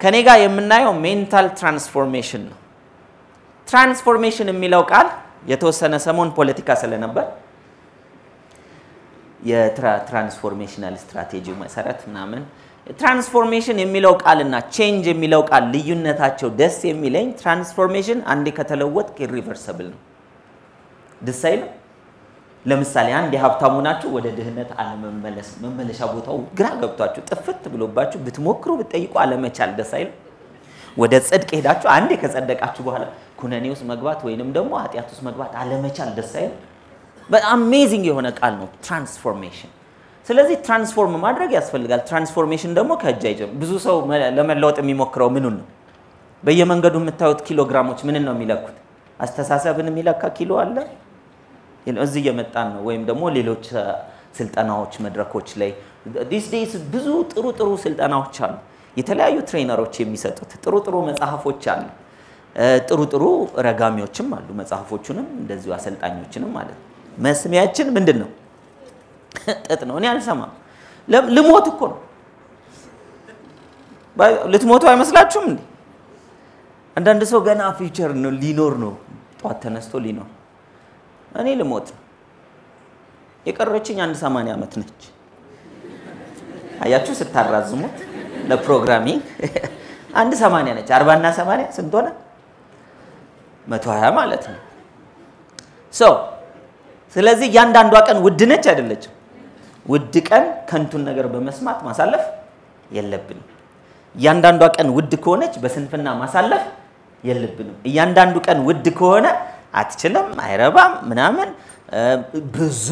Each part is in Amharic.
ከኔ ጋር የምናየው mental transformation ነው። transformation የሚለው ቃል የተወሰነ ሰሞን ፖለቲካ ስለነበር የ transformational strategy መሰረት ምናምን transformation የሚለው ቃል እና change የሚለው ቃል ልዩነታቸው ደስ የሚለኝ transformation አንዴ ከተለወጥ irreversible ነው። ደስ አይልም? ለምሳሌ አንዴ ሀብታም ሆናችሁ ወደ ድህነት አለመመለስ መመለሻ ቦታው ግራ ገብቷችሁ ጥፍት ብሎባችሁ ብትሞክሩ ብትጠይቁ አለመቻል ደስ አይልም? ወደ ጽድቅ ሄዳችሁ አንዴ ከጸደቃችሁ በኋላ ኩነኔ ውስጥ መግባት ወይንም ደግሞ ኃጢአት ውስጥ መግባት አለመቻል ደስ አይልም? በጣም amazing የሆነ ቃል ነው transformation። ስለዚህ transform ማድረግ ያስፈልጋል። transformation ደግሞ ከእጅ አይጀምርም። ብዙ ሰው ለመለወጥ የሚሞክረው ምኑን ነው? በየመንገዱ የምታዩት ኪሎግራሞች ምንን ነው የሚለኩት? አስተሳሰብን የሚለካ ኪሎ አለ። እዚህ እየመጣን ነው። ወይም ደግሞ ሌሎች ስልጠናዎች መድረኮች ላይ these days ብዙ ጥሩ ጥሩ ስልጠናዎች አሉ። የተለያዩ trainer ኦች የሚሰጡት ጥሩ ጥሩ መጽሐፎች አሉ። ጥሩ ጥሩ ረጋሚዎችም አሉ። መጽሐፎቹንም እንደዚሁ አሰልጣኞችንም ማለት ነው። መስሚያችን ምንድን ነው? ጥጥ ነው። እኔ አልሰማም። ልሞት እኮ ነው። ልትሞቱ አይመስላችሁም እንዴ? አንዳንድ ሰው ገና future ነው ሊኖር ነው፣ ጠዋት ተነስቶ ሊኖር እኔ ልሞት ነው። የቀረችኝ አንድ ሰማንያ ዓመት ነች። አያችሁ ስታራዝሙት ለ programming አንድ ሰማንያ ነች። አርባና ሰማንያ ስንት ሆነ? መቶ ሀያ ማለት ነው። ሰው ስለዚህ እያንዳንዷ ቀን ውድ ነች አይደለችም? ውድ ቀን ከንቱን ነገር በመስማት ማሳለፍ የለብንም። እያንዳንዷ ቀን ውድ ከሆነች በስንፍና ማሳለፍ የለብንም። እያንዳንዱ ቀን ውድ ከሆነ አትችልም፣ አይረባም፣ ምናምን ብዙ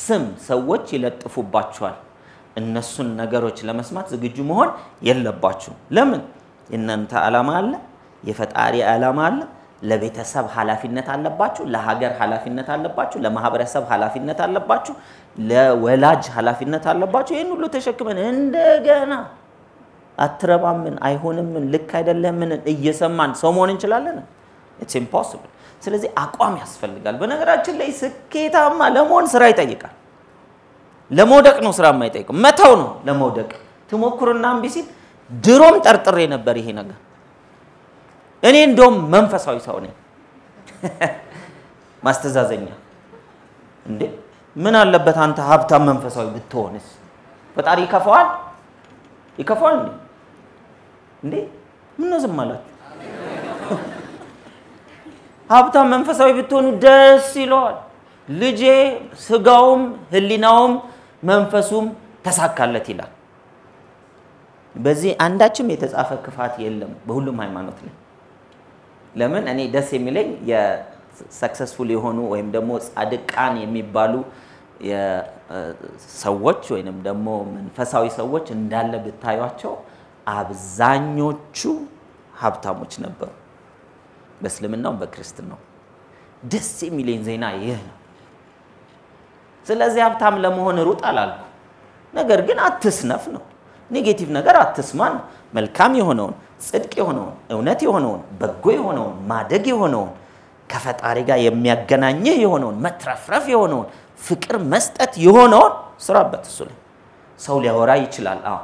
ስም ሰዎች ይለጥፉባቸዋል። እነሱን ነገሮች ለመስማት ዝግጁ መሆን የለባችሁም። ለምን? የእናንተ ዓላማ አለ፣ የፈጣሪ ዓላማ አለ። ለቤተሰብ ኃላፊነት አለባችሁ፣ ለሀገር ኃላፊነት አለባችሁ፣ ለማህበረሰብ ኃላፊነት አለባችሁ፣ ለወላጅ ኃላፊነት አለባችሁ። ይህን ሁሉ ተሸክመን እንደገና አትረባምን፣ አይሆንምን፣ ልክ አይደለምን እየሰማን ሰው መሆን እንችላለን? it's impossible። ስለዚህ አቋም ያስፈልጋል። በነገራችን ላይ ስኬታማ ለመሆን ስራ ይጠይቃል። ለመውደቅ ነው ስራ የማይጠይቀው፣ መተው ነው ለመውደቅ። ትሞክሩና እምቢ ሲል ድሮም ጠርጥሬ ነበር ይሄ ነገር እኔ እንደውም መንፈሳዊ ሰው ነኝ። ማስተዛዘኛ እንዴ ምን አለበት አንተ ሀብታም መንፈሳዊ ብትሆንስ? ፈጣሪ ይከፋዋል? ይከፋዋል እንዴ? እንዴ ምን ነው ዝም አላችሁ? ሀብታም መንፈሳዊ ብትሆኑ ደስ ይለዋል። ልጄ ስጋውም ህሊናውም መንፈሱም ተሳካለት ይላል። በዚህ አንዳችም የተጻፈ ክፋት የለም በሁሉም ሃይማኖት ላይ። ለምን እኔ ደስ የሚለኝ የሰክሰስፉል የሆኑ ወይም ደግሞ ጻድቃን የሚባሉ ሰዎች ወይም ደግሞ መንፈሳዊ ሰዎች እንዳለ ብታዩቸው አብዛኞቹ ሀብታሞች ነበሩ፣ በእስልምናው በክርስትናው። ደስ የሚለኝ ዜና ይህ ነው። ስለዚህ ሀብታም ለመሆን ሩጥ አላልኩ፣ ነገር ግን አትስነፍ ነው። negative ነገር አትስማ መልካም የሆነውን ጽድቅ የሆነውን እውነት የሆነውን በጎ የሆነውን ማደግ የሆነውን ከፈጣሪ ጋር የሚያገናኝህ የሆነውን መትረፍረፍ የሆነውን ፍቅር መስጠት የሆነውን ስራበት። እሱ ላይ ሰው ሊያወራ ይችላል። አዎ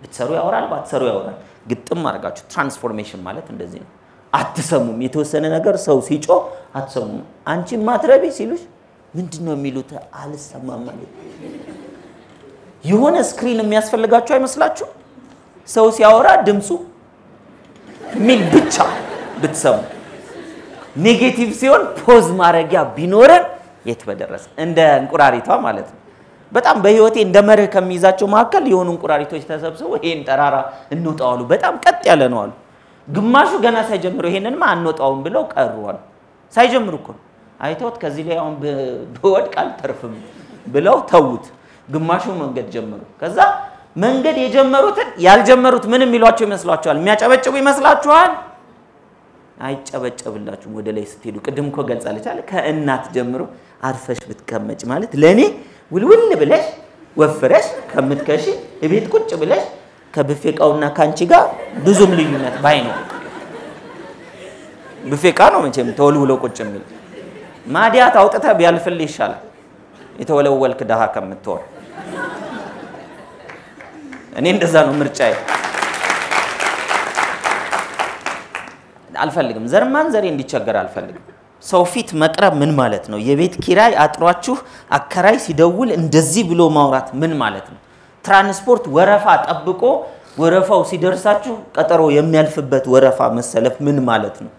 ብትሰሩ ያወራል፣ ባትሰሩ ያወራል። ግጥም አድርጋችሁ transformation ማለት እንደዚህ ነው። አትሰሙም። የተወሰነ ነገር ሰው ሲጮህ አትሰሙም። አንቺ ማትረቢ ሲሉሽ ምንድን ነው የሚሉት? አልሰማም የሆነ screen የሚያስፈልጋችሁ አይመስላችሁ? ሰው ሲያወራ ድምፁ ሚል ብቻ ብትሰሙ፣ negative ሲሆን pause ማድረጊያ ቢኖረን የት በደረሰ። እንደ እንቁራሪቷ ማለት ነው። በጣም በህይወቴ እንደ መርህ ከሚይዛቸው መካከል የሆኑ እንቁራሪቶች ተሰብስበው ይሄን ተራራ እንውጣው በጣም ቀጥ ያለ ነው አሉ። ግማሹ ገና ሳይጀምሩ ይሄንንማ አንወጣውም ብለው ቀሩ አሉ። ሳይጀምሩ እኮ አይተውት ከዚህ ላይ አሁን ብወድቅ አልተርፍም ብለው ተዉት። ግማሹ መንገድ ጀመሩ። ከዛ መንገድ የጀመሩትን ያልጀመሩት ምን የሚሏቸው ይመስሏችኋል? የሚያጨበጭቡ ይመስላችኋል? አይጨበጨብላችሁም። ወደ ላይ ስትሄዱ ቅድም እኮ ገልጻለች አለ ከእናት ጀምሮ አርፈሽ ብትቀመጭ ማለት ለእኔ ውልውል ብለሽ ወፍረሽ ከምትከሺ እቤት ቁጭ ብለሽ ከብፌ እቃውና ከአንቺ ጋር ብዙም ልዩነት ባይኖር ብፌ እቃ ነው መቼም ተወልውሎ ቁጭ የሚል ማዲያት አውጥተህ ቢያልፍልህ ይሻላል የተወለወልክ ድሃ ከምትሆን። እኔ እንደዛ ነው ምርጫዬ። አልፈልግም። ዘርማን ዘሬ እንዲቸገር አልፈልግም። ሰው ፊት መቅረብ ምን ማለት ነው? የቤት ኪራይ አጥሯችሁ አከራይ ሲደውል እንደዚህ ብሎ ማውራት ምን ማለት ነው? ትራንስፖርት ወረፋ ጠብቆ ወረፋው ሲደርሳችሁ ቀጠሮ የሚያልፍበት ወረፋ መሰለፍ ምን ማለት ነው?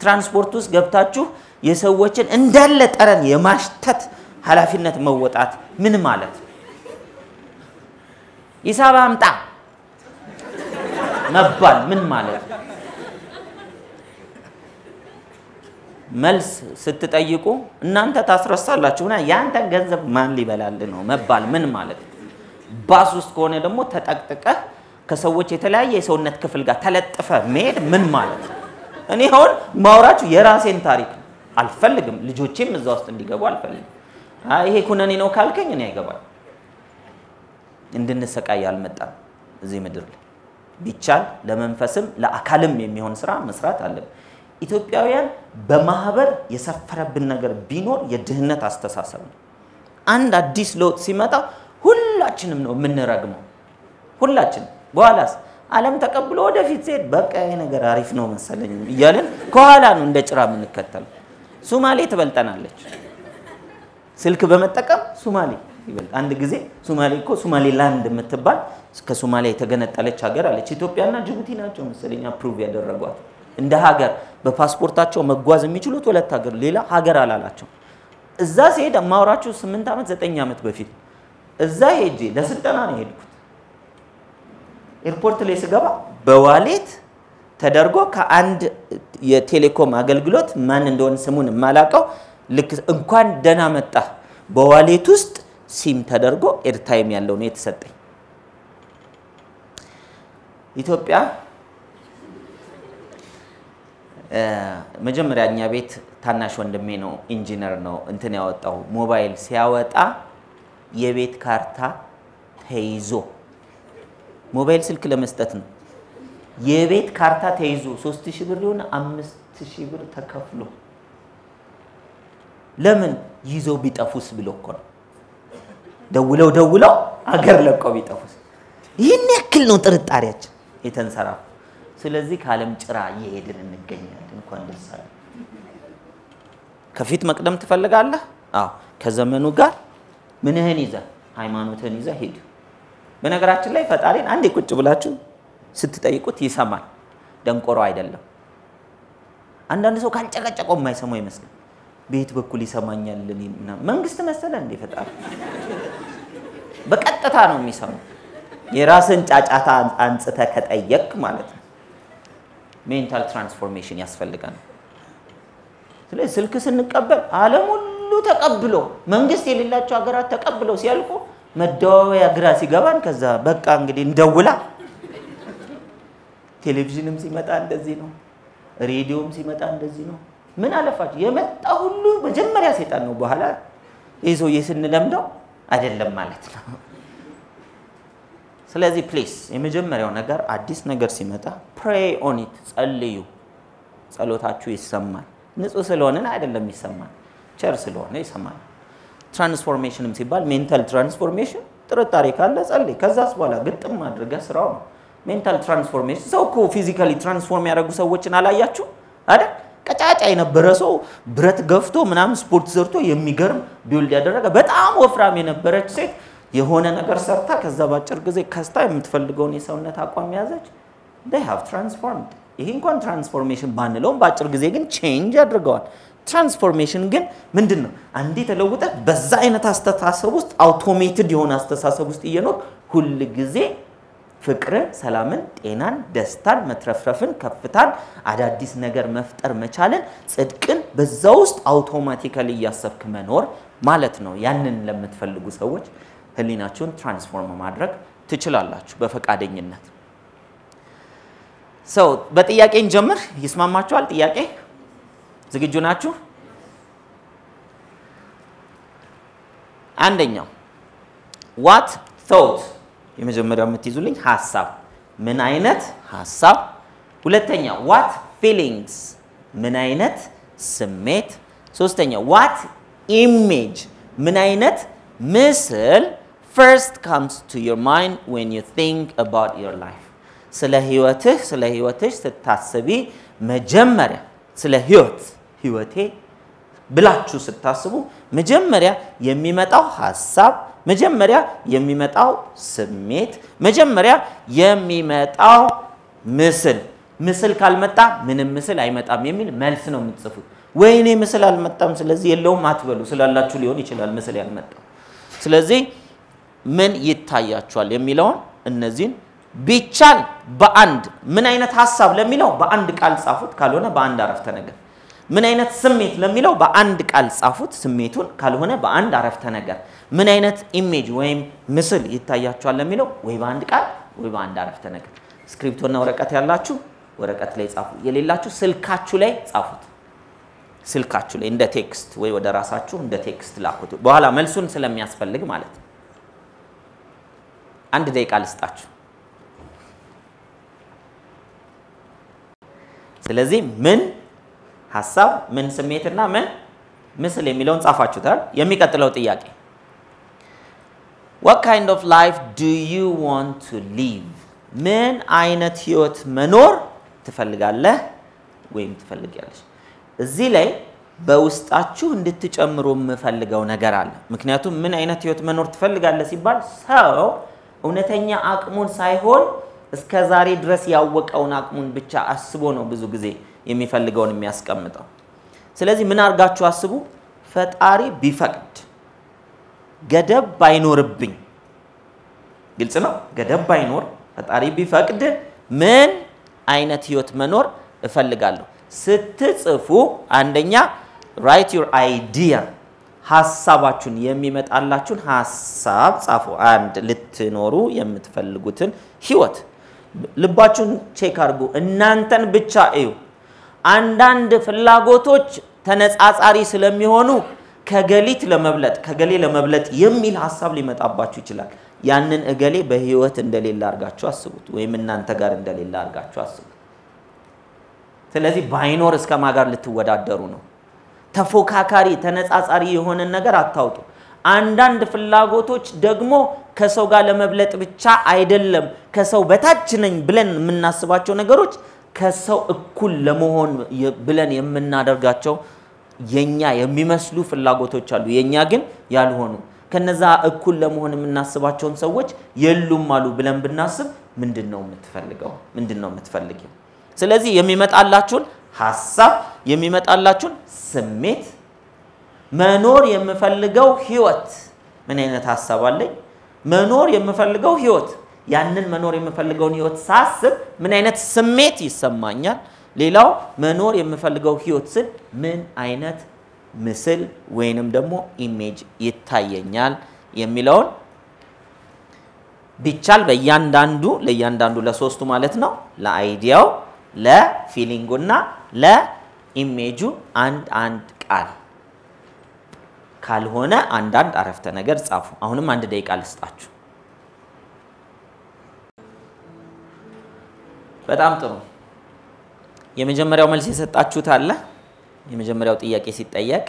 ትራንስፖርት ውስጥ ገብታችሁ የሰዎችን እንዳለ ጠረን የማሽተት ኃላፊነት መወጣት ምን ማለት ነው? ሂሳብ አምጣ መባል ምን ማለት ነው? መልስ ስትጠይቁ እናንተ ታስረሳላችሁ እና የአንተን ገንዘብ ማን ሊበላል ነው መባል ምን ማለት ነው? ባስ ውስጥ ከሆነ ደግሞ ተጠቅጥቀህ ከሰዎች የተለያየ የሰውነት ክፍል ጋር ተለጥፈ መሄድ ምን ማለት ነው? እኔ አሁን ማውራችሁ የራሴን ታሪክ አልፈልግም፣ ልጆቼም እዛ ውስጥ እንዲገቡ አልፈልግም። ይሄ ኩነኔ ነው ካልከኝ እኔ አይገባል። እንድንሰቃይ አልመጣም እዚህ ምድር ላይ ቢቻል ለመንፈስም ለአካልም የሚሆን ስራ መስራት አለብን። ኢትዮጵያውያን በማህበር የሰፈረብን ነገር ቢኖር የድህነት አስተሳሰብ ነው። አንድ አዲስ ለውጥ ሲመጣ ሁላችንም ነው የምንረግመው፣ ሁላችንም። በኋላስ ዓለም ተቀብሎ ወደፊት ሲሄድ በቃ ይሄ ነገር አሪፍ ነው መሰለኝ እያለን ከኋላ ነው እንደ ጭራ የምንከተለው። ሱማሌ ትበልጠናለች። ስልክ በመጠቀም ሱማሌ ይበልጥ። አንድ ጊዜ ሱማሌ እኮ ሱማሌ ላንድ የምትባል ከሱማሊያ የተገነጠለች ሀገር አለች። ኢትዮጵያና ጅቡቲ ናቸው መሰለኝ approve ያደረጓት እንደ ሀገር በፓስፖርታቸው መጓዝ የሚችሉት ሁለት ሀገር፣ ሌላ ሀገር አላላቸው። እዛ ሲሄድ ማውራችሁ ስምንት ዓመት ዘጠኝ ዓመት በፊት እዛ ሄጄ ለስልጠና ነው የሄድኩት። airport ላይ ስገባ በ wallet ተደርጎ ከአንድ የቴሌኮም አገልግሎት ማን እንደሆነ ስሙን የማላውቀው ልክ እንኳን ደህና መጣ በ wallet ውስጥ ሲም ተደርጎ airtime ያለው ነው የተሰጠኝ። ኢትዮጵያ መጀመሪያ እኛ ቤት ታናሽ ወንድሜ ነው ኢንጂነር ነው እንትን ያወጣው ሞባይል ሲያወጣ የቤት ካርታ ተይዞ ሞባይል ስልክ ለመስጠት ነው። የቤት ካርታ ተይዞ ሶስት ሺህ ብር ሊሆን አምስት ሺህ ብር ተከፍሎ ለምን ይዘው ቢጠፉስ ብሎ እኮ ነው። ደውለው ደውለው አገር ለቀው ቢጠፉስ። ይህን ያክል ነው ጥርጣሬያችን የተንሰራፉ። ስለዚህ ከዓለም ጭራ እየሄድን እንገኛለን። እንኳን ደስ አለ። ከፊት መቅደም ትፈልጋለህ? አዎ። ከዘመኑ ጋር ምንህን ይዘህ ሃይማኖትህን ይዘህ ሂድ። በነገራችን ላይ ፈጣሪን አንዴ ቁጭ ብላችሁ ስትጠይቁት ይሰማል። ደንቆሮ አይደለም። አንዳንድ ሰው ካልጨቀጨቀው የማይሰማው ይመስላል። በየት በኩል ይሰማኛል? መንግስት መሰለ እንዴ ፈጣሪ? በቀጥታ ነው የሚሰማው። የራስን ጫጫታ አንጽተህ ከጠየቅ ማለት ነው። mental transformation ያስፈልገናል። ስለዚህ ስልክ ስንቀበል ሁሉ ተቀብሎ መንግስት የሌላቸው ሀገራት ተቀብለው ሲያልቁ መደዋወያ ግራ ሲገባን ከዛ በቃ እንግዲህ እንደውላ። ቴሌቪዥንም ሲመጣ እንደዚህ ነው፣ ሬዲዮም ሲመጣ እንደዚህ ነው። ምን አለፋችሁ የመጣ ሁሉ መጀመሪያ ሴጣን ነው፣ በኋላ ይህ ሰውዬ ስንለምደው አይደለም ማለት ነው። ስለዚህ please የመጀመሪያው ነገር አዲስ ነገር ሲመጣ pray on ጸልዩ። ጸሎታችሁ ይሰማል። ንጹህ ስለሆንን አይደለም ይሰማል፣ ቸር ስለሆነ ይሰማል። transformation ም ሲባል mental transformation ጥርጣሬ ካለ ጸልይ። ከዛስ በኋላ ግጥም አድርገህ ስራው ነው። mental transformation ሰው እኮ physically transform ያደረጉ ሰዎችን አላያችሁ አይደል? ቀጫጫ የነበረ ሰው ብረት ገፍቶ ምናምን ስፖርት ሰርቶ የሚገርም build ያደረገ በጣም ወፍራም የነበረች ሴት የሆነ ነገር ሰርታ ከዛ በአጭር ጊዜ ከስታ የምትፈልገውን የሰውነት አቋም ያዘች። they have transformed ይሄ እንኳን transformation ባንለውም በአጭር ጊዜ ግን change አድርገዋል። transformation ግን ምንድን ነው? አንዴ ተለውጠህ በዛ አይነት አስተሳሰብ ውስጥ automated የሆነ አስተሳሰብ ውስጥ እየኖርክ ሁል ጊዜ ፍቅርን፣ ሰላምን፣ ጤናን፣ ደስታን፣ መትረፍረፍን፣ ከፍታን፣ አዳዲስ ነገር መፍጠር መቻልን፣ ጽድቅን በዛ ውስጥ automatically እያሰብክ መኖር ማለት ነው። ያንን ለምትፈልጉ ሰዎች ህሊናችሁን transform ማድረግ ትችላላችሁ በፈቃደኝነት። ሰው በጥያቄ እንጀምር። ይስማማችኋል? ጥያቄ ዝግጁ ናችሁ? አንደኛው ዋት ቶት የመጀመሪያው የምትይዙልኝ ሀሳብ ምን አይነት ሀሳብ። ሁለተኛ what feelings ምን አይነት ስሜት። ሶስተኛው what image ምን አይነት ምስል first comes to your mind when you think about your life ስለ ህይወትህ ስለ ህይወትሽ ስታስቢ መጀመሪያ ስለ ህይወት ህይወቴ ብላችሁ ስታስቡ መጀመሪያ የሚመጣው ሀሳብ መጀመሪያ የሚመጣው ስሜት መጀመሪያ የሚመጣው ምስል ምስል ካልመጣ ምንም ምስል አይመጣም የሚል መልስ ነው የምትጽፉት። ወይኔ ምስል አልመጣም ስለዚህ የለውም አትበሉ። ስላላችሁ ሊሆን ይችላል ምስል ያልመጣው። ስለዚህ ምን ይታያችኋል የሚለውን እነዚህን ቢቻል በአንድ ምን አይነት ሀሳብ ለሚለው በአንድ ቃል ጻፉት፣ ካልሆነ በአንድ አረፍተ ነገር። ምን አይነት ስሜት ለሚለው በአንድ ቃል ጻፉት ስሜቱን፣ ካልሆነ በአንድ አረፍተ ነገር። ምን አይነት image ወይም ምስል ይታያችኋል ለሚለው ወይ በአንድ ቃል ወይ በአንድ አረፍተ ነገር። ስክሪፕቶና ወረቀት ያላችሁ ወረቀት ላይ ጻፉ፣ የሌላችሁ ስልካችሁ ላይ ጻፉት። ስልካችሁ ላይ እንደ text ወይ ወደ ራሳችሁ እንደ text ላኩት። በኋላ መልሱን ስለሚያስፈልግ ማለት ነው። አንድ ደቂቃ ልስጣችሁ። ስለዚህ ምን ሀሳብ፣ ምን ስሜትና ምን ምስል የሚለውን ጻፋችሁታል። የሚቀጥለው ጥያቄ what kind of life do you want to live ምን አይነት ህይወት መኖር ትፈልጋለህ ወይም ትፈልጊያለሽ? እዚህ ላይ በውስጣችሁ እንድትጨምሩ የምፈልገው ነገር አለ። ምክንያቱም ምን አይነት ህይወት መኖር ትፈልጋለህ ሲባል ሰው እውነተኛ አቅሙን ሳይሆን እስከ ዛሬ ድረስ ያወቀውን አቅሙን ብቻ አስቦ ነው ብዙ ጊዜ የሚፈልገውን የሚያስቀምጠው። ስለዚህ ምን አድርጋችሁ አስቡ፣ ፈጣሪ ቢፈቅድ ገደብ ባይኖርብኝ፣ ግልጽ ነው። ገደብ ባይኖር ፈጣሪ ቢፈቅድ ምን አይነት ህይወት መኖር እፈልጋለሁ ስትጽፉ፣ አንደኛ write your idea ሀሳባችሁን የሚመጣላችሁን ሀሳብ ጻፉ። አንድ ልትኖሩ የምትፈልጉትን ህይወት ልባችሁን check አድርጉ። እናንተን ብቻ እዩ። አንዳንድ ፍላጎቶች ተነጻጻሪ ስለሚሆኑ ከገሊት ለመብለጥ ከገሌ ለመብለጥ የሚል ሀሳብ ሊመጣባችሁ ይችላል። ያንን እገሌ በህይወት እንደሌለ አድርጋችሁ አስቡት፣ ወይም እናንተ ጋር እንደሌለ አድርጋችሁ አስቡት። ስለዚህ ባይኖር እስከ ጋር ልትወዳደሩ ነው? ተፎካካሪ ተነጻጻሪ የሆነን ነገር አታውጡ። አንዳንድ ፍላጎቶች ደግሞ ከሰው ጋር ለመብለጥ ብቻ አይደለም። ከሰው በታች ነኝ ብለን የምናስባቸው ነገሮች ከሰው እኩል ለመሆን ብለን የምናደርጋቸው የኛ የሚመስሉ ፍላጎቶች አሉ፣ የኛ ግን ያልሆኑ። ከነዛ እኩል ለመሆን የምናስባቸውን ሰዎች የሉም አሉ ብለን ብናስብ ምንድን ነው የምትፈልገው? ምንድን ነው የምትፈልጊው? ስለዚህ የሚመጣላችሁን ሀሳብ የሚመጣላችሁን ስሜት መኖር የምፈልገው ህይወት ምን አይነት ሀሳብ አለኝ? መኖር የምፈልገው ህይወት ያንን መኖር የምፈልገውን ህይወት ሳስብ ምን አይነት ስሜት ይሰማኛል? ሌላው መኖር የምፈልገው ህይወት ስል ምን አይነት ምስል ወይንም ደግሞ image ይታየኛል የሚለውን ቢቻል በእያንዳንዱ ለእያንዳንዱ ለሶስቱ ማለት ነው ለአይዲያው ለፊሊንጉና ለኢሜጁ አንድ አንድ ቃል ካልሆነ አንዳንድ አረፍተ ነገር ጻፉ። አሁንም አንድ ደቂቃ ልስጣችሁ። በጣም ጥሩ። የመጀመሪያው መልስ የሰጣችሁት አለ። የመጀመሪያው ጥያቄ ሲጠየቅ፣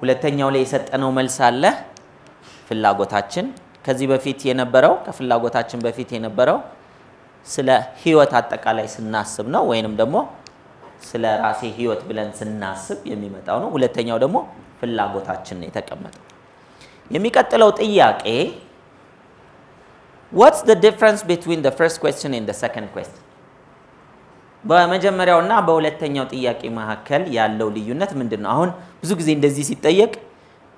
ሁለተኛው ላይ የሰጠነው መልስ አለ። ፍላጎታችን ከዚህ በፊት የነበረው ከፍላጎታችን በፊት የነበረው ስለ ህይወት አጠቃላይ ስናስብ ነው፣ ወይንም ደግሞ ስለ ራሴ ህይወት ብለን ስናስብ የሚመጣው ነው። ሁለተኛው ደግሞ ፍላጎታችን ነው የተቀመጠው። የሚቀጥለው ጥያቄ what's the difference between the first question and the second question በመጀመሪያውና በሁለተኛው ጥያቄ መካከል ያለው ልዩነት ምንድን ነው? አሁን ብዙ ጊዜ እንደዚህ ሲጠየቅ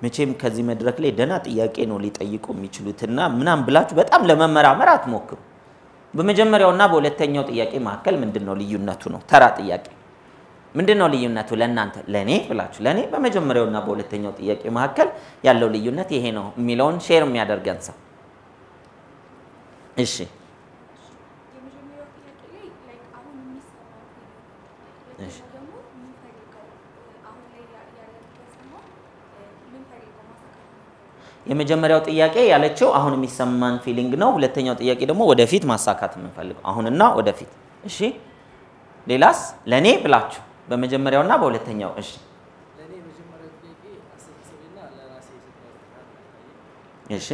መቼም ከዚህ መድረክ ላይ ደህና ጥያቄ ነው ሊጠይቁ የሚችሉትና ምናምን ብላችሁ በጣም ለመመራመር አትሞክሩ። በመጀመሪያውና በሁለተኛው ጥያቄ መካከል ምንድን ነው ልዩነቱ ነው። ተራ ጥያቄ ምንድን ነው ልዩነቱ ለእናንተ ለእኔ ብላችሁ ለእኔ በመጀመሪያውና በሁለተኛው ጥያቄ መካከል ያለው ልዩነት ይሄ ነው የሚለውን ሼር የሚያደርገን ሰው እሺ የመጀመሪያው ጥያቄ ያለችው አሁን የሚሰማን feeling ነው። ሁለተኛው ጥያቄ ደግሞ ወደፊት ማሳካት የምንፈልገው አሁንና ወደፊት። እሺ ሌላስ? ለኔ ብላችሁ በመጀመሪያውና በሁለተኛው። እሺ እሺ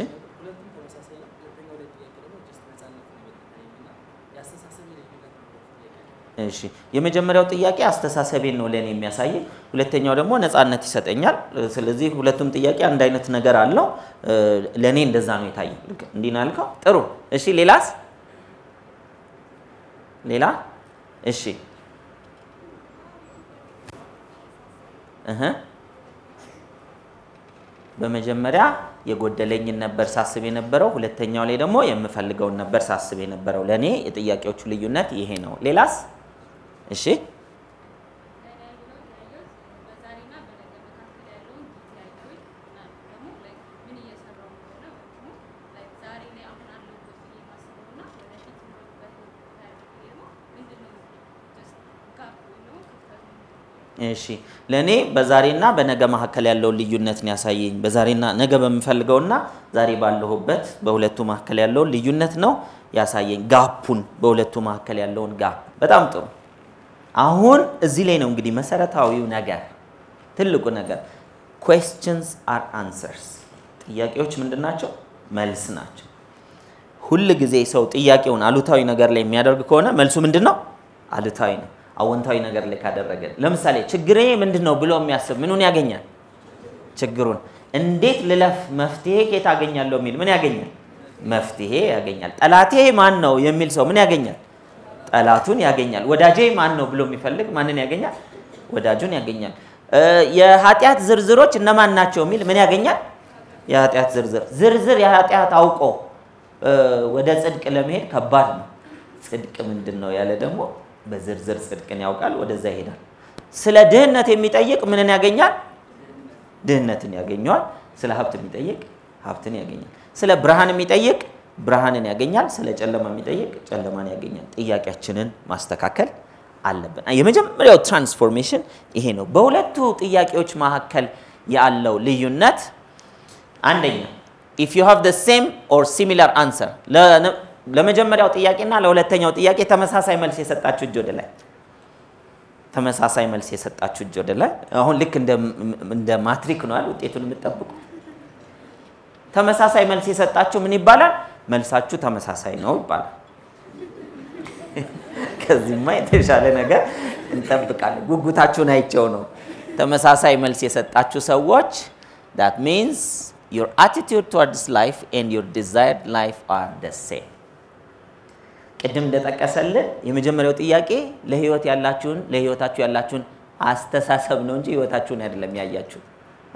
እሺ የመጀመሪያው ጥያቄ አስተሳሰቤን ነው ለእኔ የሚያሳየኝ። ሁለተኛው ደግሞ ነፃነት ይሰጠኛል። ስለዚህ ሁለቱም ጥያቄ አንድ አይነት ነገር አለው። ለእኔ እንደዛ ነው የታየኝ። እንዲህ ነው ያልከው። ጥሩ። እሺ ሌላስ? ሌላ? እሺ እህ በመጀመሪያ የጎደለኝን ነበር ሳስብ የነበረው። ሁለተኛው ላይ ደግሞ የምፈልገውን ነበር ሳስብ የነበረው። ለእኔ የጥያቄዎቹ ልዩነት ይሄ ነው። ሌላስ? እሺ እሺ ለእኔ በዛሬና በነገ መካከል ያለውን ልዩነት ነው ያሳየኝ። በዛሬና ነገ በምፈልገውና ዛሬ ባለሁበት በሁለቱ መካከል ያለውን ልዩነት ነው ያሳየኝ። gap ኡን በሁለቱ መካከል ያለውን gap። በጣም ጥሩ። አሁን እዚህ ላይ ነው እንግዲህ መሰረታዊው ነገር ትልቁ ነገር questions are answers። ጥያቄዎች ምንድን ናቸው? መልስ ናቸው። ሁል ጊዜ ሰው ጥያቄውን አሉታዊ ነገር ላይ የሚያደርግ ከሆነ መልሱ ምንድን ነው? አሉታዊ ነው። አዎንታዊ ነገር ላይ ካደረገ ለምሳሌ ችግሬ ምንድን ነው ብሎ የሚያስብ ምኑን ያገኛል? ችግሩን። እንዴት ልለፍ መፍትሄ ከየት አገኛለሁ የሚል ምን ያገኛል? መፍትሄ ያገኛል። ጠላቴ ማን ነው የሚል ሰው ምን ያገኛል? ጠላቱን ያገኛል። ወዳጄ ማን ነው ብሎ የሚፈልግ ማንን ያገኛል? ወዳጁን ያገኛል። የኃጢአት ዝርዝሮች እነማን ናቸው የሚል ምን ያገኛል? የኃጢአት ዝርዝር ዝርዝር የኃጢአት አውቆ ወደ ጽድቅ ለመሄድ ከባድ ነው። ጽድቅ ምንድን ነው ያለ ደግሞ በዝርዝር ጽድቅን ያውቃል፣ ወደዛ ይሄዳል። ስለ ድህነት የሚጠይቅ ምንን ያገኛል? ድህነትን ያገኘዋል። ስለ ሀብት የሚጠይቅ ሀብትን ያገኛል። ስለ ብርሃን የሚጠይቅ ብርሃንን ያገኛል። ስለ ጨለማ የሚጠይቅ ጨለማን ያገኛል። ጥያቄያችንን ማስተካከል አለብን። የመጀመሪያው transformation ይሄ ነው። በሁለቱ ጥያቄዎች መካከል ያለው ልዩነት አንደኛ if you have same or similar answer ለመጀመሪያው ጥያቄና ለሁለተኛው ጥያቄ ተመሳሳይ መልስ የሰጣችሁ እጅ ወደ ላይ። ተመሳሳይ መልስ የሰጣችሁ እጅ ወደ ላይ። አሁን ልክ እንደ ማትሪክ አይደል ውጤቱን የምትጠብቁ። ተመሳሳይ መልስ የሰጣችሁ ምን ይባላል? መልሳችሁ ተመሳሳይ ነው ይባላል። ከዚህማ የተሻለ ነገር እንጠብቃለን። ጉጉታችሁን አይቼው ነው። ተመሳሳይ መልስ የሰጣችሁ ሰዎች that means your attitude towards life and your desired life are the same ቅድም እንደጠቀሰልን የመጀመሪያው ጥያቄ ለህይወት ያላችሁን ለህይወታችሁ ያላችሁን አስተሳሰብ ነው እንጂ ህይወታችሁን አይደለም ያያችሁ።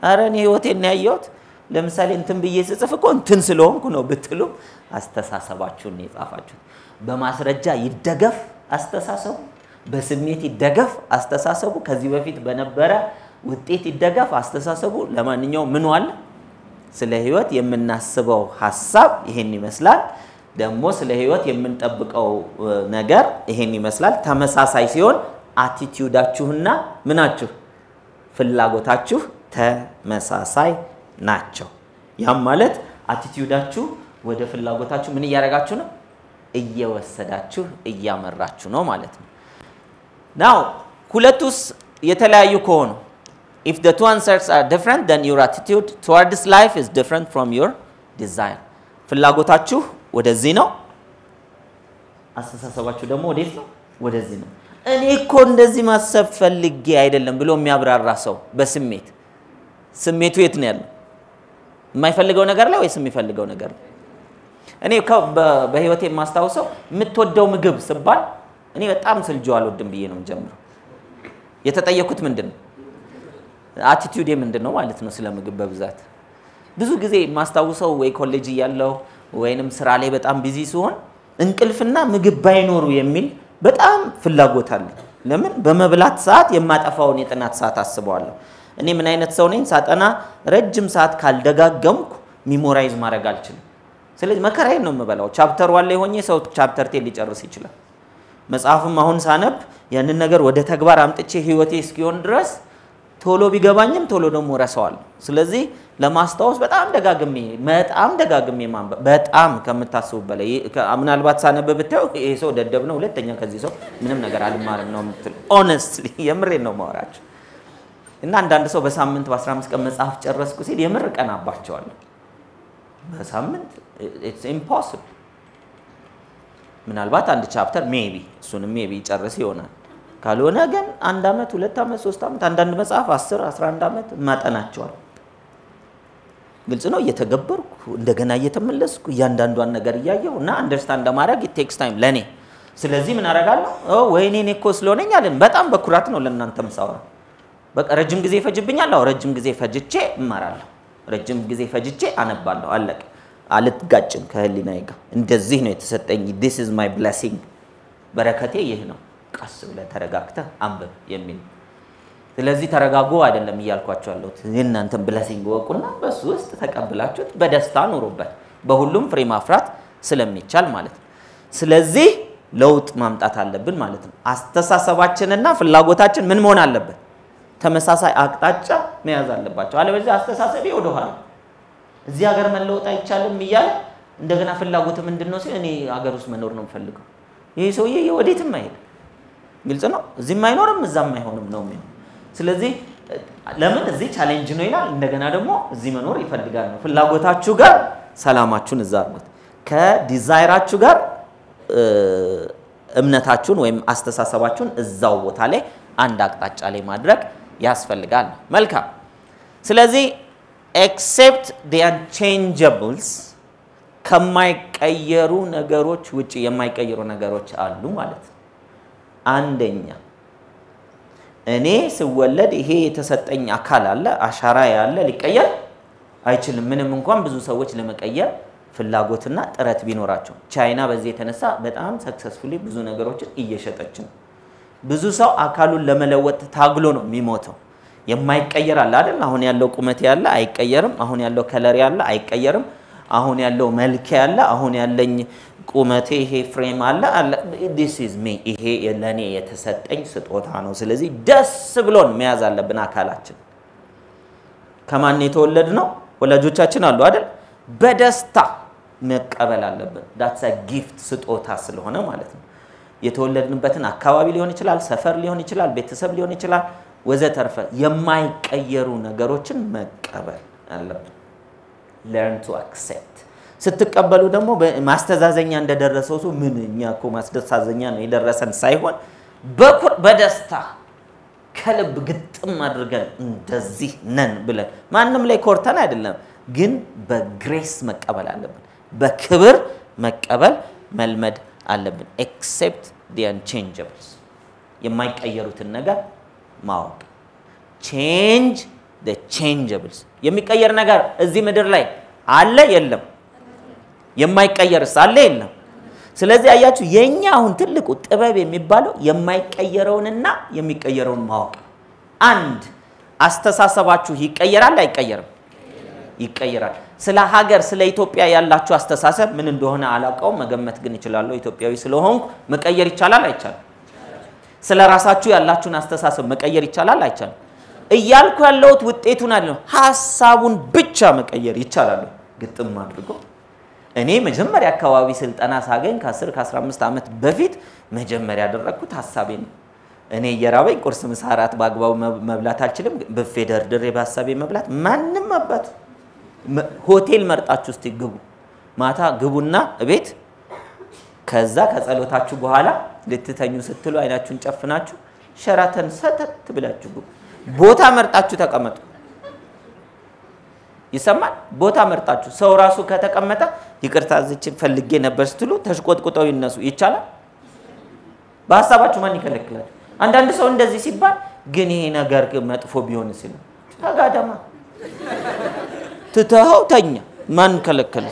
አረ እኔ ህይወቴን ያየሁት። ለምሳሌ እንትን ብዬ ስጽፍ እኮ እንትን ስለሆንኩ ነው ብትሉም አስተሳሰባችሁን ነው የጻፋችሁት። በማስረጃ ይደገፍ አስተሳሰቡ፣ በስሜት ይደገፍ አስተሳሰቡ፣ ከዚህ በፊት በነበረ ውጤት ይደገፍ አስተሳሰቡ። ለማንኛውም ምን ዋለ ስለ ህይወት የምናስበው ሀሳብ ይሄን ይመስላል። ደግሞ ስለ ህይወት የምንጠብቀው ነገር ይሄን ይመስላል። ተመሳሳይ ሲሆን አቲቲዩዳችሁና ምናችሁ ፍላጎታችሁ ተመሳሳይ ናቸው። ያም ማለት አቲቲዩዳችሁ ወደ ፍላጎታችሁ ምን እያደረጋችሁ ነው? እየወሰዳችሁ እያመራችሁ ነው ማለት ነው። ናው ሁለቱስ የተለያዩ ከሆኑ if the two answers are different then your attitude towards life is different from your desire ፍላጎታችሁ ወደዚህ ነው፣ አስተሳሰባችሁ ደግሞ ወዴት ነው? ወደዚህ ነው። እኔ እኮ እንደዚህ ማሰብ ፈልጌ አይደለም ብሎ የሚያብራራ ሰው በስሜት ስሜቱ የት ነው ያለው? የማይፈልገው ነገር ላይ ወይስ የሚፈልገው ነገር ላይ? እኔ በህይወቴ የማስታውሰው የምትወደው ምግብ ስባል እኔ በጣም ስልጆ አልወድም ብዬ ነው የምጀምረው። የተጠየኩት ምንድን ነው attitude ኤ ምንድን ነው ማለት ነው ስለ ምግብ በብዛት ብዙ ጊዜ የማስታውሰው ወይ ኮሌጅ እያለሁ ወይንም ስራ ላይ በጣም busy ሲሆን እንቅልፍና ምግብ ባይኖሩ የሚል በጣም ፍላጎት አለ። ለምን በመብላት ሰዓት የማጠፋውን የጥናት ሰዓት አስበዋለሁ። እኔ ምን አይነት ሰው ነኝ? ሳጠና ረጅም ሰዓት ካልደጋገምኩ memorize ማድረግ አልችልም። ስለዚህ መከራዬን ነው የምበላው። chapter one ላይ ሆኜ ሰው chapter ten ሊጨርስ ይችላል። መጽሐፍም አሁን ሳነብ ያንን ነገር ወደ ተግባር አምጥቼ ህይወቴ እስኪሆን ድረስ ቶሎ ቢገባኝም ቶሎ ደግሞ እረሳዋለሁ። ስለዚህ ለማስታወስ በጣም ደጋግሜ በጣም ደጋግሜ ማንበብ በጣም ከምታስቡ በላይ ምናልባት ሳነብ ብታዩ ይሄ ሰው ደደብ ነው፣ ሁለተኛ ከዚህ ሰው ምንም ነገር አልማርም ነው የምትል። honestly የምሬን ነው ማወራችሁ። እና አንዳንድ ሰው በሳምንት በ15 ቀን መጽሐፍ ጨረስኩ ሲል የምር ቀናባቸዋለሁ። በሳምንት it's impossible። ምናልባት አንድ chapter maybe እሱንም maybe ይጨርስ ይሆናል። ካልሆነ ግን አንድ ዓመት፣ ሁለት ዓመት፣ ሶስት ዓመት አንዳንድ መጽሐፍ 10 11 ዓመት ማጠናቸዋል። ግልጽ ነው። እየተገበርኩ እንደገና እየተመለስኩ እያንዳንዷን ነገር እያየሁ እና understand ለማድረግ takes time ለእኔ። ስለዚህ ምን አደርጋለሁ? ወይኔ እኔ እኮ ስለሆነኝ አለን። በጣም በኩራት ነው ለእናንተም ሳወራ። በቃ ረጅም ጊዜ ይፈጅብኛል። አዎ ረጅም ጊዜ ፈጅቼ እማራለሁ። ረጅም ጊዜ ፈጅቼ አነባለሁ። አለቀ። አልጋጭም ከህሊናዬ ጋር። እንደዚህ ነው የተሰጠኝ። this is my blessing። በረከቴ ይህ ነው። ቀስ ብለህ ተረጋግተህ አንብብ የሚል ስለዚህ ተረጋጉ አይደለም እያልኳችሁ ያለሁት የእናንተን blessing እወቁና በሱ ውስጥ ተቀብላችሁት በደስታ ኑሩበት። በሁሉም ፍሬ ማፍራት ስለሚቻል ማለት ነው። ስለዚህ ለውጥ ማምጣት አለብን ማለት ነው። አስተሳሰባችንና ፍላጎታችን ምን መሆን አለበት? ተመሳሳይ አቅጣጫ መያዝ አለባቸው። አለበለዚያ አስተሳሰቤ ወደኋላ እዚህ ሀገር መለወጥ አይቻልም እያለ እንደገና ፍላጎት ምንድን ነው ሲል እኔ ሀገር ውስጥ መኖር ነው የምፈልገው። ይህ ሰውዬ ወዴትም አይሄድ። ግልጽ ነው። እዚህም አይኖርም እዛም አይሆንም ነው የሚሆነው። ስለዚህ ለምን እዚህ challenge ነው ይላል። እንደገና ደግሞ እዚህ መኖር ይፈልጋል ነው። ፍላጎታችሁ ጋር ሰላማችሁን እዛ አድርጉት። ከ desire ኣችሁ ጋር እምነታችሁን ወይም አስተሳሰባችሁን እዛው ቦታ ላይ አንድ አቅጣጫ ላይ ማድረግ ያስፈልጋል መልካም። ስለዚህ except unchangeables ከማይቀየሩ ነገሮች ውጭ የማይቀየሩ ነገሮች አሉ ማለት ነው። አንደኛ እኔ ስወለድ ይሄ የተሰጠኝ አካል አለ፣ አሻራ ያለ ሊቀየር አይችልም። ምንም እንኳን ብዙ ሰዎች ለመቀየር ፍላጎትና ጥረት ቢኖራቸው። ቻይና በዚህ የተነሳ በጣም successfully ብዙ ነገሮችን እየሸጠች ነው። ብዙ ሰው አካሉን ለመለወጥ ታግሎ ነው የሚሞተው። የማይቀየር አለ አይደል? አሁን ያለው ቁመት ያለ አይቀየርም። አሁን ያለው color ያለ አይቀየርም። አሁን ያለው መልክ ያለ አሁን ያለኝ ቁመቴ ይሄ frame አለ አለ this is me ይሄ ለእኔ የተሰጠኝ ስጦታ ነው። ስለዚህ ደስ ብሎን መያዝ አለብን አካላችን። ከማን ተወለድን ነው? ወላጆቻችን አሉ አይደል? በደስታ መቀበል አለብን። that's gift ስጦታ ስለሆነ ማለት ነው። የተወለድንበትን አካባቢ ሊሆን ይችላል፣ ሰፈር ሊሆን ይችላል፣ ቤተሰብ ሊሆን ይችላል፣ ወዘተርፈ የማይቀየሩ ነገሮችን መቀበል አለብን። learn to accept ስትቀበሉ ደግሞ ማስተዛዘኛ እንደደረሰው ሰው ምን እኛ እኮ ማስተዛዘኛ ነው የደረሰን ሳይሆን በደስታ ከልብ ግጥም አድርገን እንደዚህ ነን ብለን ማንም ላይ ኮርተን አይደለም፣ ግን በ grace መቀበል አለብን። በክብር መቀበል መልመድ አለብን። accept the unchangeables የማይቀየሩትን ነገር ማወቅ change the changeables የሚቀየር ነገር እዚህ ምድር ላይ አለ የለም? የማይቀየርስ አለ የለም? ስለዚህ አያችሁ የኛ አሁን ትልቁ ጥበብ የሚባለው የማይቀየረውንና የሚቀየረውን ማወቅ። አንድ አስተሳሰባችሁ ይቀየራል አይቀየርም? ይቀየራል። ስለ ሀገር ስለ ኢትዮጵያ ያላችሁ አስተሳሰብ ምን እንደሆነ አላውቀውም፣ መገመት ግን እችላለሁ። ኢትዮጵያዊ ስለሆንኩ መቀየር ይቻላል አይቻልም? ስለ ራሳችሁ ያላችሁን አስተሳሰብ መቀየር ይቻላል አይቻልም? እያልኩ ያለሁት ውጤቱን አለ ሀሳቡን ብቻ መቀየር ይቻላል። ግጥም አድርጎ እኔ መጀመሪያ አካባቢ ስልጠና ሳገኝ ከ10 ከ15 ዓመት በፊት መጀመሪያ ያደረግኩት ሀሳቤ ነው። እኔ እየራበኝ ቁርስ፣ ምሳ፣ እራት በአግባቡ መብላት አልችልም። ብፌ ደርድሬ በሀሳቤ መብላት ማንም አባቱ ሆቴል መርጣችሁ እስቲ ግቡ። ማታ ግቡና እቤት ከዛ ከጸሎታችሁ በኋላ ልትተኙ ስትሉ አይናችሁን ጨፍናችሁ ሸራተን ሰተት ብላችሁ ግቡ። ቦታ መርጣችሁ ተቀመጡ። ይሰማል። ቦታ መርጣችሁ ሰው ራሱ ከተቀመጠ ይቅርታ ዝችን ፈልጌ ነበር ስትሉ ተሽቆጥቁጠው ይነሱ። ይቻላል። በሀሳባችሁ ማን ይከለክላል? አንዳንድ ሰው እንደዚህ ሲባል ግን ይሄ ነገር መጥፎ ቢሆን ሲሉ ተጋደማ ትተኸው ተኛ። ማን ከለከለ?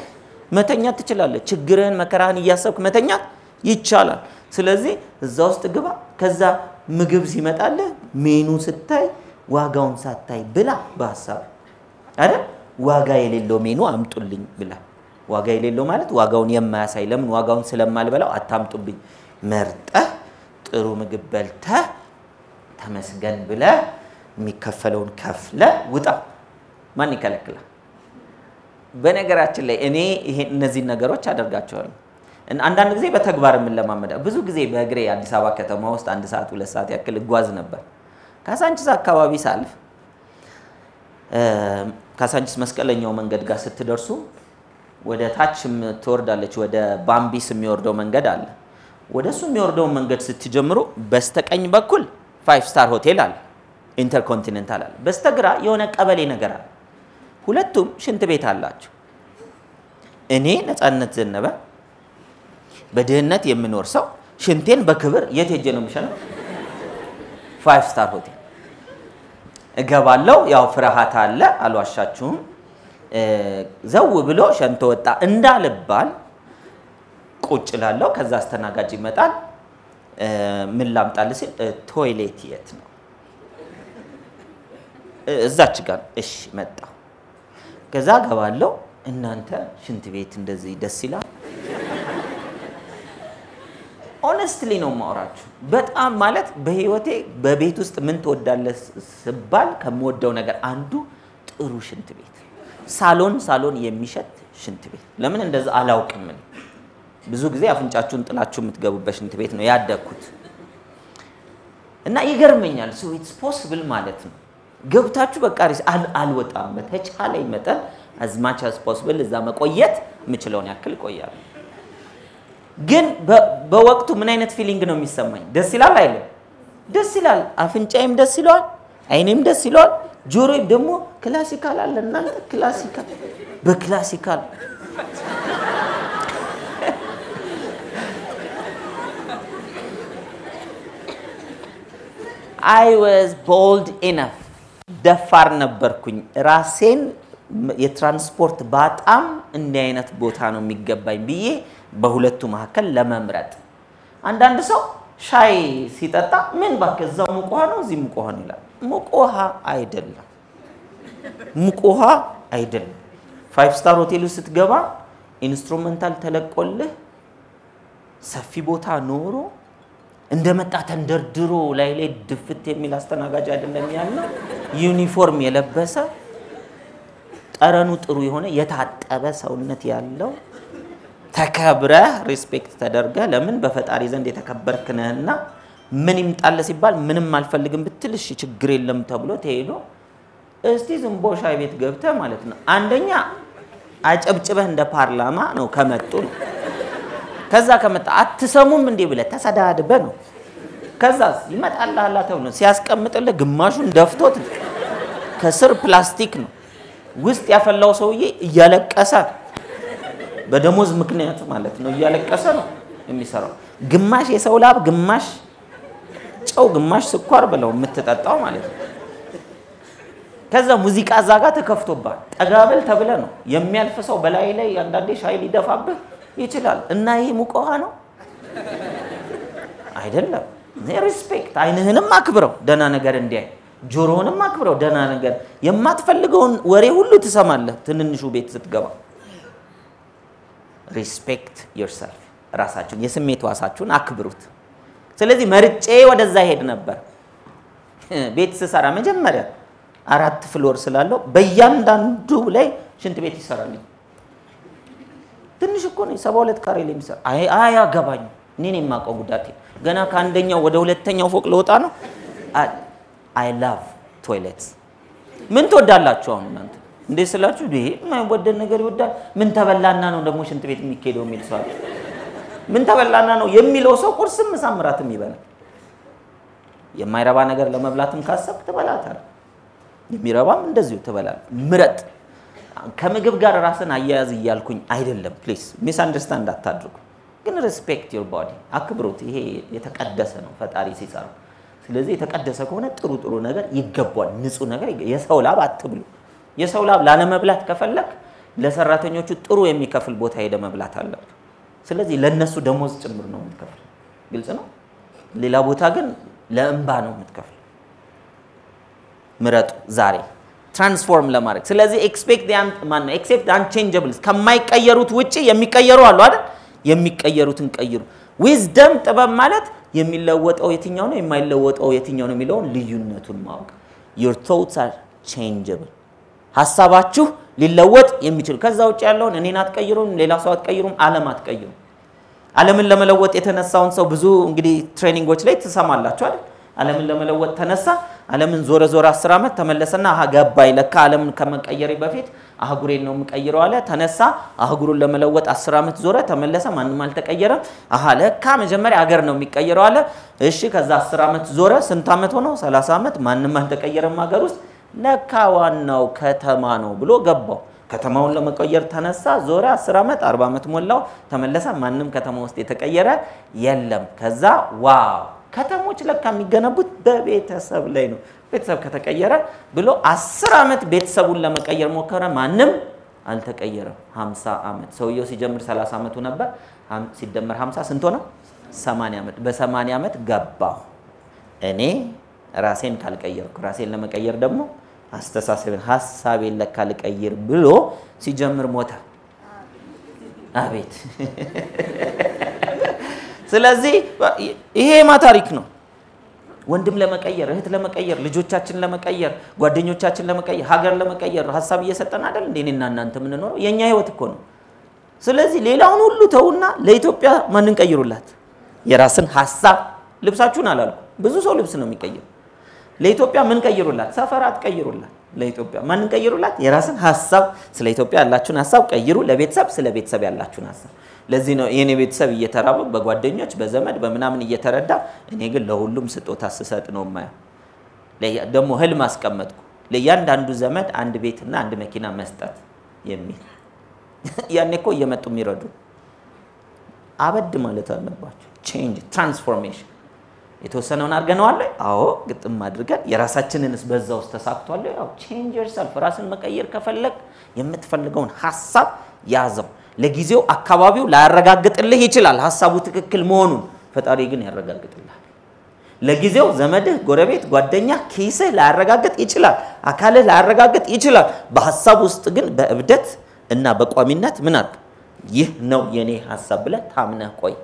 መተኛት ትችላለህ። ችግርህን መከራህን እያሰብክ መተኛት ይቻላል። ስለዚህ እዛ ውስጥ ግባ። ከዛ ምግብ ሲመጣልህ ሜኑ ስታይ ዋጋውን ሳታይ ብላ በሀሳብ አይደል? ዋጋ የሌለው ሜኑ አምጡልኝ ብላ። ዋጋ የሌለው ማለት ዋጋውን የማያሳይ ለምን ዋጋውን ስለማልበላው አታምጡብኝ። መርጠህ ጥሩ ምግብ በልተህ ተመስገን ብለህ የሚከፈለውን ከፍለ ውጣ። ማን ይከለክላል? በነገራችን ላይ እኔ እነዚህን ነገሮች አደርጋቸዋለሁ። አንዳንድ ጊዜ በተግባር የምንለማመዳ ብዙ ጊዜ በእግሬ አዲስ አበባ ከተማ ውስጥ አንድ ሰዓት ሁለት ሰዓት ያክል እጓዝ ነበር። ካሳንቺስ አካባቢ ሳልፍ ካሳንቺስ መስቀለኛው መንገድ ጋር ስትደርሱ ወደ ታች ትወርዳለች። ወደ ባምቢስ የሚወርደው መንገድ አለ። ወደ እሱ የሚወርደውን መንገድ ስትጀምሩ በስተቀኝ በኩል five star ሆቴል አለ፣ ኢንተርኮንቲኔንታል አለ። በስተግራ የሆነ ቀበሌ ነገር አለ። ሁለቱም ሽንት ቤት አላቸው። እኔ ነፃነት ዘነበ በድህነት የምኖር ሰው ሽንቴን በክብር የት ሄጄ ነው የምሸነው? five star ሆቴል እገባለሁ። ያው ፍርሃት አለ፣ አልዋሻችሁም። ዘው ብሎ ሸንቶ ወጣ እንዳልባል ቁጭ እላለው። ከዛ አስተናጋጅ ይመጣል። ምን ላምጣልህ ሲል toilet የት ነው? እዛች ጋር እሺ፣ መጣ። ከዛ ገባለው። እናንተ ሽንት ቤት እንደዚህ ደስ ይላል። honestly ነው የማወራችሁ። በጣም ማለት በህይወቴ በቤት ውስጥ ምን ትወዳለህ ስባል ከምወደው ነገር አንዱ ጥሩ ሽንት ቤት፣ ሳሎን ሳሎን የሚሸት ሽንት ቤት። ለምን እንደዛ አላውቅም። ብዙ ጊዜ አፍንጫችሁን ጥላችሁ የምትገቡበት ሽንት ቤት ነው ያደግኩት እና ይገርመኛል። so it's possible ማለት ነው ገብታችሁ በቃ አልወጣም። በተቻለኝ መጠን as much as possible እዛ መቆየት የምችለውን ያክል እቆያለሁ። ግን በወቅቱ ምን አይነት feeling ነው የሚሰማኝ? ደስ ይላል አይልም? ደስ ይላል። አፍንጫዬም ደስ ይለዋል፣ አይኔም ደስ ይለዋል። ጆሮዬም ደግሞ classical አለ። እናንተ classical በ classical I was bold enough ደፋር ነበርኩኝ። ራሴን የትራንስፖርት በጣም እንዲህ አይነት ቦታ ነው የሚገባኝ ብዬ በሁለቱ መካከል ለመምረጥ። አንዳንድ ሰው ሻይ ሲጠጣ ምን እባክህ እዛው ሙቅ ውሃ ነው እዚህ ሙቅ ውሃ ነው ይላል። ሙቅ ውሃ አይደለም፣ ሙቅ ውሃ አይደለም። five star ሆቴሉ ስትገባ instrumental ተለቆልህ ሰፊ ቦታ ኖሮ እንደመጣ ተንደርድሮ ላይ ላይ ድፍት የሚል አስተናጋጅ አይደለም ያለው። ዩኒፎርም የለበሰ ጠረኑ ጥሩ የሆነ የታጠበ ሰውነት ያለው። ተከብረህ respect ተደርገህ ለምን በፈጣሪ ዘንድ የተከበርክ ነህና ምን ይምጣልህ ሲባል ምንም አልፈልግም ብትል እሺ ችግር የለም ተብሎ ተሄዶ እስቲ ዝንቦ ሻይ ቤት ገብተህ ማለት ነው። አንደኛ አጨብጭበህ እንደ ፓርላማ ነው ከመጡ ነው ከዛ ከመጣ አትሰሙም እንዴ ብለህ ተሰዳድበህ ነው። ከዛ ይመጣልሃል ተብሎ ሲያስቀምጥልህ ግማሹን ደፍቶት ከስር ፕላስቲክ ነው። ውስጥ ያፈላው ሰውዬ እያለቀሰ በደሞዝ ምክንያት ማለት ነው እያለቀሰ ነው የሚሰራው። ግማሽ የሰው ላብ፣ ግማሽ ጨው፣ ግማሽ ስኳር ብለው የምትጠጣው ማለት ነው። ከዛ ሙዚቃ እዛ ጋር ተከፍቶልሃል። ጠጋ በል ተብለህ ነው የሚያልፍ ሰው በላይ ላይ አንዳንዴ ሻይ ሊደፋብህ ይችላል። እና ይሄ ሙቅ ውሃ ነው አይደለም። respect አይንህንም አክብረው ደህና ነገር እንዲያይ፣ ጆሮህንም አክብረው ደህና ነገር። የማትፈልገውን ወሬ ሁሉ ትሰማለህ ትንንሹ ቤት ስትገባ። respect yourself ራሳችሁን የስሜት ዋሳችሁን አክብሩት። ስለዚህ መርጬ ወደዛ ሄድ ነበር። ቤት ስሰራ መጀመሪያ አራት floor ስላለው በእያንዳንዱ ላይ ሽንት ቤት ይሰራልኝ። ትንሽ እኮ ነው፣ ሰባ ሁለት ካሬ ላይ የሚሰራ አያገባኝ። እኔ ነው የማውቀው ጉዳቴ። ገና ከአንደኛው ወደ ሁለተኛው ፎቅ ለወጣ ነው። I love toilets። ምን ትወዳላችሁ አሁን እናንተ? እንዴት ስላችሁ ይሄ የማይወደድ ነገር ይወዳል። ምን ተበላና ነው ደግሞ ሽንት ቤት የሚካሄደው የሚል ሰው ምን ተበላና ነው የሚለው ሰው ቁርስም ምሳም እራትም ይበላል። የማይረባ ነገር ለመብላትም ካሰብክ ትበላታል። የሚረባም እንደዚሁ ትበላል። ምረጥ። ከምግብ ጋር ራስን አያያዝ እያልኩኝ አይደለም። please misunderstand አታድርጉ። ግን respect your body አክብሮት። ይሄ የተቀደሰ ነው ፈጣሪ ሲሰራው። ስለዚህ የተቀደሰ ከሆነ ጥሩ ጥሩ ነገር ይገባል። ንጹህ ነገር የሰው ላብ አትብሉ። የሰው ላብ ላለመብላት ከፈለክ ለሰራተኞቹ ጥሩ የሚከፍል ቦታ ሄደ መብላት አለብህ። ስለዚህ ለእነሱ ደሞዝ ጭምር ነው የምትከፍል። ግልጽ ነው። ሌላ ቦታ ግን ለእንባ ነው የምትከፍል። ምረጡ ዛሬ transform ለማድረግ ስለዚህ expect ማነው accept unchangeables ከማይቀየሩት ውጭ የሚቀየሩ አሉ አይደል? የሚቀየሩትን ቀይሩ። wisdom ጥበብ ማለት የሚለወጠው የትኛው ነው የማይለወጠው የትኛው ነው የሚለውን ልዩነቱን ማወቅ። your thoughts are changeable ሀሳባችሁ ሊለወጥ የሚችል ከዛ ውጭ ያለውን እኔን አትቀይሩም፣ ሌላ ሰው አትቀይሩም፣ ዓለም አትቀይሩም። ዓለምን ለመለወጥ የተነሳውን ሰው ብዙ እንግዲህ ትሬኒንጎች ላይ ትሰማላችሁ አይደል? ዓለምን ለመለወጥ ተነሳ። ዓለምን ዞረ ዞረ አስር ዓመት ተመለሰና ገባኝ ለካ ዓለምን ከመቀየሬ በፊት አህጉሬን ነው የምቀይረው አለ። ተነሳ አህጉሩን ለመለወጥ አስር ዓመት ዞረ ተመለሰ፣ ማንም አልተቀየረም። አሀ ለካ መጀመሪያ አገር ነው የሚቀየረው አለ። እሺ ከዛ አስር ዓመት ዞረ። ስንት ዓመት ሆነው? ሰላሳ ዓመት ማንም አልተቀየረም ሀገር ውስጥ ለካ ዋናው ከተማ ነው ብሎ ገባው። ከተማውን ለመቀየር ተነሳ፣ ዞረ። አስር ዓመት አርባ ዓመት ሞላው፣ ተመለሰ። ማንም ከተማ ውስጥ የተቀየረ የለም። ከዛ wow ከተሞች ለካ የሚገነቡት በቤተሰብ ላይ ነው። ቤተሰብ ከተቀየረ ብሎ አስር ዓመት ቤተሰቡን ለመቀየር ሞከረ። ማንም አልተቀየረም። ሀምሳ ዓመት ሰውየው ሲጀምር ሰላሳ ዓመቱ ነበር። ሲደመር ሀምሳ ስንት ሆነ? ሰማንያ ዓመት። በሰማንያ ዓመት ገባሁ እኔ ራሴን ካልቀየርኩ ራሴን ለመቀየር ደግሞ አስተሳሰብን ሀሳቤን ለካ ልቀይር ብሎ ሲጀምር ሞተ። አቤት! ስለዚህ ይሄ ማ ታሪክ ነው። ወንድም ለመቀየር፣ እህት ለመቀየር፣ ልጆቻችን ለመቀየር፣ ጓደኞቻችን ለመቀየር፣ ሀገር ለመቀየር ሀሳብ እየሰጠን አይደል እንዴ? እኔና እናንተ የምንኖረው የእኛ ህይወት እኮ ነው። ስለዚህ ሌላውን ሁሉ ተውና ለኢትዮጵያ ማንን ቀይሩላት? የራስን ሀሳብ ልብሳችሁን አላልኩ። ብዙ ሰው ልብስ ነው የሚቀይር። ለኢትዮጵያ ምን ቀይሩላት? ሰፈር አትቀይሩላት። ለኢትዮጵያ ማንን ቀይሩላት? የራስን ሀሳብ ስለ ኢትዮጵያ ያላችሁን ሀሳብ ቀይሩ። ለቤተሰብ ስለ ቤተሰብ ያላችሁን ሀሳብ። ለዚህ ነው የኔ ቤተሰብ እየተራበ በጓደኞች በዘመድ በምናምን እየተረዳ፣ እኔ ግን ለሁሉም ስጦታ ስሰጥ ነው የማየው። ደግሞ ህልም አስቀመጥኩ ለእያንዳንዱ ዘመድ አንድ ቤትና አንድ መኪና መስጠት የሚል ያኔ እኮ እየመጡ የሚረዱ አበድ ማለት አለባቸው። change transformation የተወሰነውን አድርገነዋል። አዎ ግጥም አድርገን የራሳችንንስ በዛ ውስጥ ተሳክቷል። ያው change yourself ራስን መቀየር ከፈለግ የምትፈልገውን ሀሳብ ያዘው። ለጊዜው አካባቢው ላያረጋግጥልህ ይችላል ሀሳቡ ትክክል መሆኑን፣ ፈጣሪ ግን ያረጋግጥልሃል። ለጊዜው ዘመድህ፣ ጎረቤት፣ ጓደኛ ኪስህ ላያረጋግጥ ይችላል። አካልህ ላያረጋግጥ ይችላል። በሀሳብ ውስጥ ግን በእብደት እና በቋሚነት ምን አድርግ ይህ ነው የኔ ሀሳብ ብለህ ታምነህ ቆይ።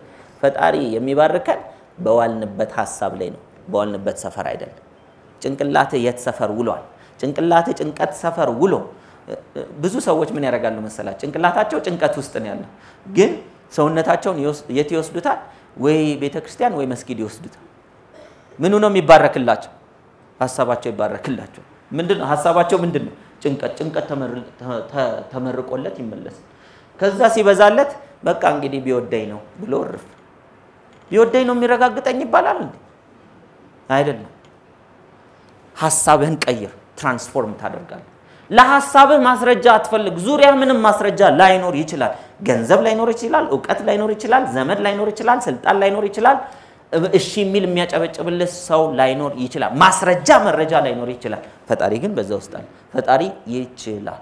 ፈጣሪ የሚባርከን በዋልንበት ሀሳብ ላይ ነው፣ በዋልንበት ሰፈር አይደለም። ጭንቅላትህ የት ሰፈር ውሏል? ጭንቅላትህ ጭንቀት ሰፈር ውሎ ብዙ ሰዎች ምን ያደርጋሉ መሰላቸው? ጭንቅላታቸው ጭንቀት ውስጥ ነው ያለው፣ ግን ሰውነታቸውን የት ይወስዱታል? ወይ ቤተ ክርስቲያን ወይ መስጊድ ይወስዱታል። ምኑ ነው የሚባረክላቸው? ሀሳባቸው ይባረክላቸው። ምንድን ነው ሀሳባቸው? ምንድን ነው? ጭንቀት ጭንቀት ተመርቆለት ይመለሳል። ከዛ ሲበዛለት በቃ እንግዲህ ቢወደኝ ነው ብሎ እርፍ። ቢወደኝ ነው የሚረጋግጠኝ ይባላል እንዴ? አይደለም። ሀሳብህን ቀይር፣ ትራንስፎርም ታደርጋለህ። ለሀሳብህ ማስረጃ አትፈልግ። ዙሪያ ምንም ማስረጃ ላይኖር ይችላል። ገንዘብ ላይኖር ይችላል። እውቀት ላይኖር ይችላል። ዘመድ ላይኖር ይችላል። ስልጣን ላይኖር ይችላል። እሺ የሚል የሚያጨበጭብልህ ሰው ላይኖር ይችላል። ማስረጃ መረጃ ላይኖር ይችላል። ፈጣሪ ግን በዛ ውስጥ አለ። ፈጣሪ ይችላል።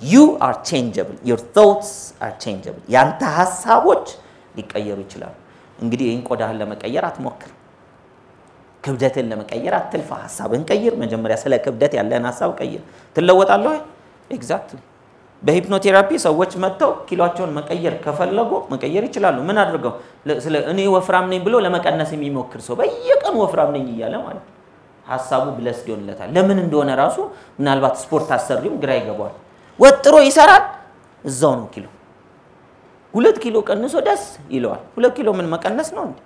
you are changeable your thoughts are changeable። ያንተ ሀሳቦች ሊቀየሩ ይችላሉ። እንግዲህ ይህን ቆዳህን ለመቀየር አትሞክር። ክብደትን ለመቀየር አትልፋ። ሀሳብን ቀይር። መጀመሪያ ስለ ክብደት ያለን ሀሳብ ቀይር። ትለወጣለህ ወይ? exactly። በ hypnotherapy ሰዎች መጥተው ኪሎቸውን መቀየር ከፈለጉ መቀየር ይችላሉ። ምን አድርገው? እኔ ወፍራም ነኝ ብሎ ለመቀነስ የሚሞክር ሰው በየቀኑ ወፍራም ነኝ እያለ ማለት ሀሳቡ ብለስ ይሆንለታል። ለምን እንደሆነ ራሱ ምናልባት ስፖርት አሰሪውም ግራ ይገባዋል። ወጥሮ ይሰራል፣ እዛው ነው ኪሎ። ሁለት ኪሎ ቀንሶ ደስ ይለዋል። ሁለት ኪሎ ምን መቀነስ ነው እንዴ?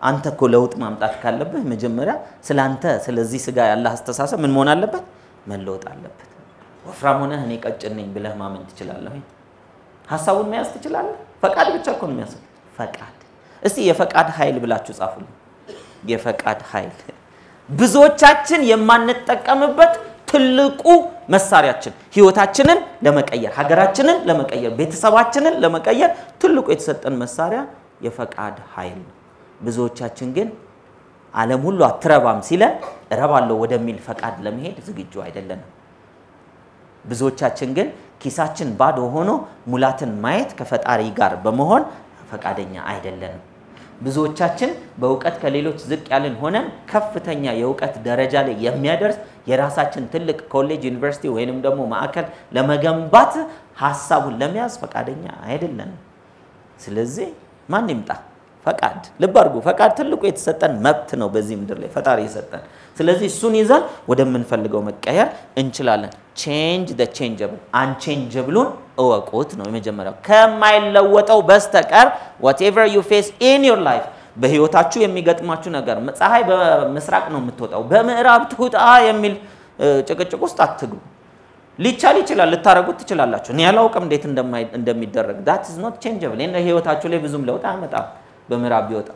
አንተ እኮ ለውጥ ማምጣት ካለብህ መጀመሪያ ስለ አንተ ስለዚህ ስጋ ያለ አስተሳሰብ ምን መሆን አለበት? መለወጥ አለበት። ወፍራም ሆነህ እኔ ቀጭን ነኝ ብለህ ማመን ትችላለህ ወይ? ሀሳቡን መያዝ ትችላለህ? ፈቃድ ብቻ እኮ ነው የሚያስብ ፈቃድ። እስቲ የፈቃድ ኃይል ብላችሁ ጻፉልኝ። የፈቃድ ኃይል ብዙዎቻችን የማንጠቀምበት ትልቁ መሳሪያችን ህይወታችንን ለመቀየር ሀገራችንን ለመቀየር ቤተሰባችንን ለመቀየር ትልቁ የተሰጠን መሳሪያ የፈቃድ ኃይል ነው። ብዙዎቻችን ግን ዓለም ሁሉ አትረባም ሲለን እረባለሁ ወደሚል ፈቃድ ለመሄድ ዝግጁ አይደለንም። ብዙዎቻችን ግን ኪሳችን ባዶ ሆኖ ሙላትን ማየት ከፈጣሪ ጋር በመሆን ፈቃደኛ አይደለንም። ብዙዎቻችን በእውቀት ከሌሎች ዝቅ ያልን ሆነን ከፍተኛ የእውቀት ደረጃ ላይ የሚያደርስ የራሳችን ትልቅ ኮሌጅ፣ ዩኒቨርሲቲ ወይንም ደግሞ ማዕከል ለመገንባት ሀሳቡን ለመያዝ ፈቃደኛ አይደለንም። ስለዚህ ማን ይምጣ? ፈቃድ። ልብ አድርጉ፣ ፈቃድ ትልቁ የተሰጠን መብት ነው በዚህ ምድር ላይ ፈጣሪ የሰጠን። ስለዚህ እሱን ይዘን ወደምንፈልገው መቀየር እንችላለን። change the changeable፣ unchangeable ኡን እወቁት ነው የመጀመሪያው። ከማይለወጠው በስተቀር whatever you face in your life፣ በህይወታችሁ የሚገጥማችሁ ነገር ፀሐይ በምስራቅ ነው የምትወጣው በምዕራብ ትውጣ የሚል ጭቅጭቅ ውስጥ አትግቡ። ሊቻል ይችላል፣ ልታረጉት ትችላላችሁ። እኔ አላውቅም እንዴት እንደሚደረግ that is changeable። ህይወታችሁ ላይ ብዙም ለውጥ አያመጣም በምዕራብ ቢወጣ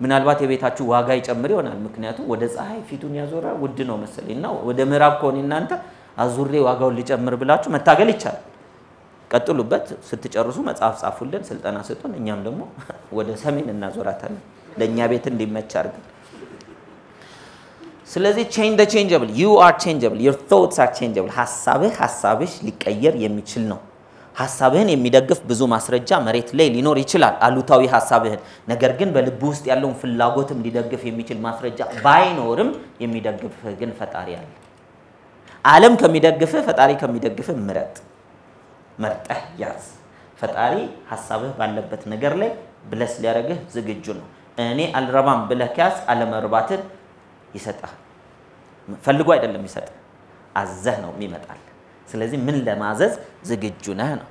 ምናልባት የቤታችሁ ዋጋ ይጨምር ይሆናል። ምክንያቱም ወደ ፀሐይ ፊቱን ያዞረ ውድ ነው መሰለኝ እና ወደ ምዕራብ ከሆነ እናንተ አዙሬ ዋጋውን ሊጨምር ብላችሁ መታገል ይቻላል። ቀጥሉበት። ስትጨርሱ መጽሐፍ ጻፉልን፣ ስልጠና ስጡን። እኛም ደግሞ ወደ ሰሜን እናዞራታለን ለእኛ ቤት እንዲመች አድርገን። ስለዚህ change the changeable you are changeable your thoughts are changeable። ሀሳብህ ሀሳብሽ ሊቀየር የሚችል ነው። ሀሳብህን የሚደግፍ ብዙ ማስረጃ መሬት ላይ ሊኖር ይችላል፣ አሉታዊ ሀሳብህን። ነገር ግን በልብ ውስጥ ያለውን ፍላጎትም ሊደግፍ የሚችል ማስረጃ ባይኖርም የሚደግፍህ ግን ፈጣሪ አለ። ዓለም ከሚደግፍህ ፈጣሪ ከሚደግፍህ ምረጥ። መርጠህ ያዝ። ፈጣሪ ሀሳብህ ባለበት ነገር ላይ ብለስ ሊያደርግህ ዝግጁ ነው። እኔ አልረባም ብለህ ከያዝ አለመርባትን ይሰጣል። ፈልጎ አይደለም ይሰጥ፣ አዘህ ነው የሚመጣል። ስለዚህ ምን ለማዘዝ ዝግጁ ነህ ነው።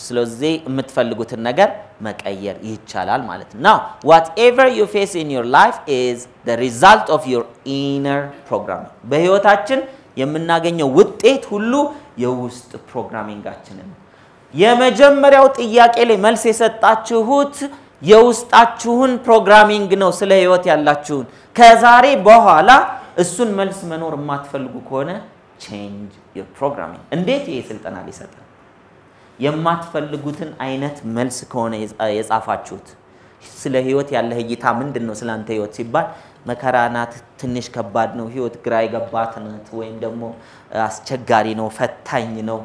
ስለዚህ የምትፈልጉትን ነገር መቀየር ይቻላል ማለት ነው። now whatever you face in your life is the result of your inner programming። በህይወታችን የምናገኘው ውጤት ሁሉ የውስጥ programming ኣችንን ነው። የመጀመሪያው ጥያቄ ላይ መልስ የሰጣችሁት የውስጣችሁን programming ነው፣ ስለ ህይወት ያላችሁን። ከዛሬ በኋላ እሱን መልስ መኖር የማትፈልጉ ከሆነ change your programming። እንዴት ይሄ ስልጠና ሊሰጥ የማትፈልጉትን አይነት መልስ ከሆነ የጻፋችሁት ስለ ህይወት ያለህ እይታ ምንድን ነው? ስለ አንተ ህይወት ሲባል መከራ ናት፣ ትንሽ ከባድ ነው፣ ህይወት ግራ የገባት ናት፣ ወይም ደግሞ አስቸጋሪ ነው፣ ፈታኝ ነው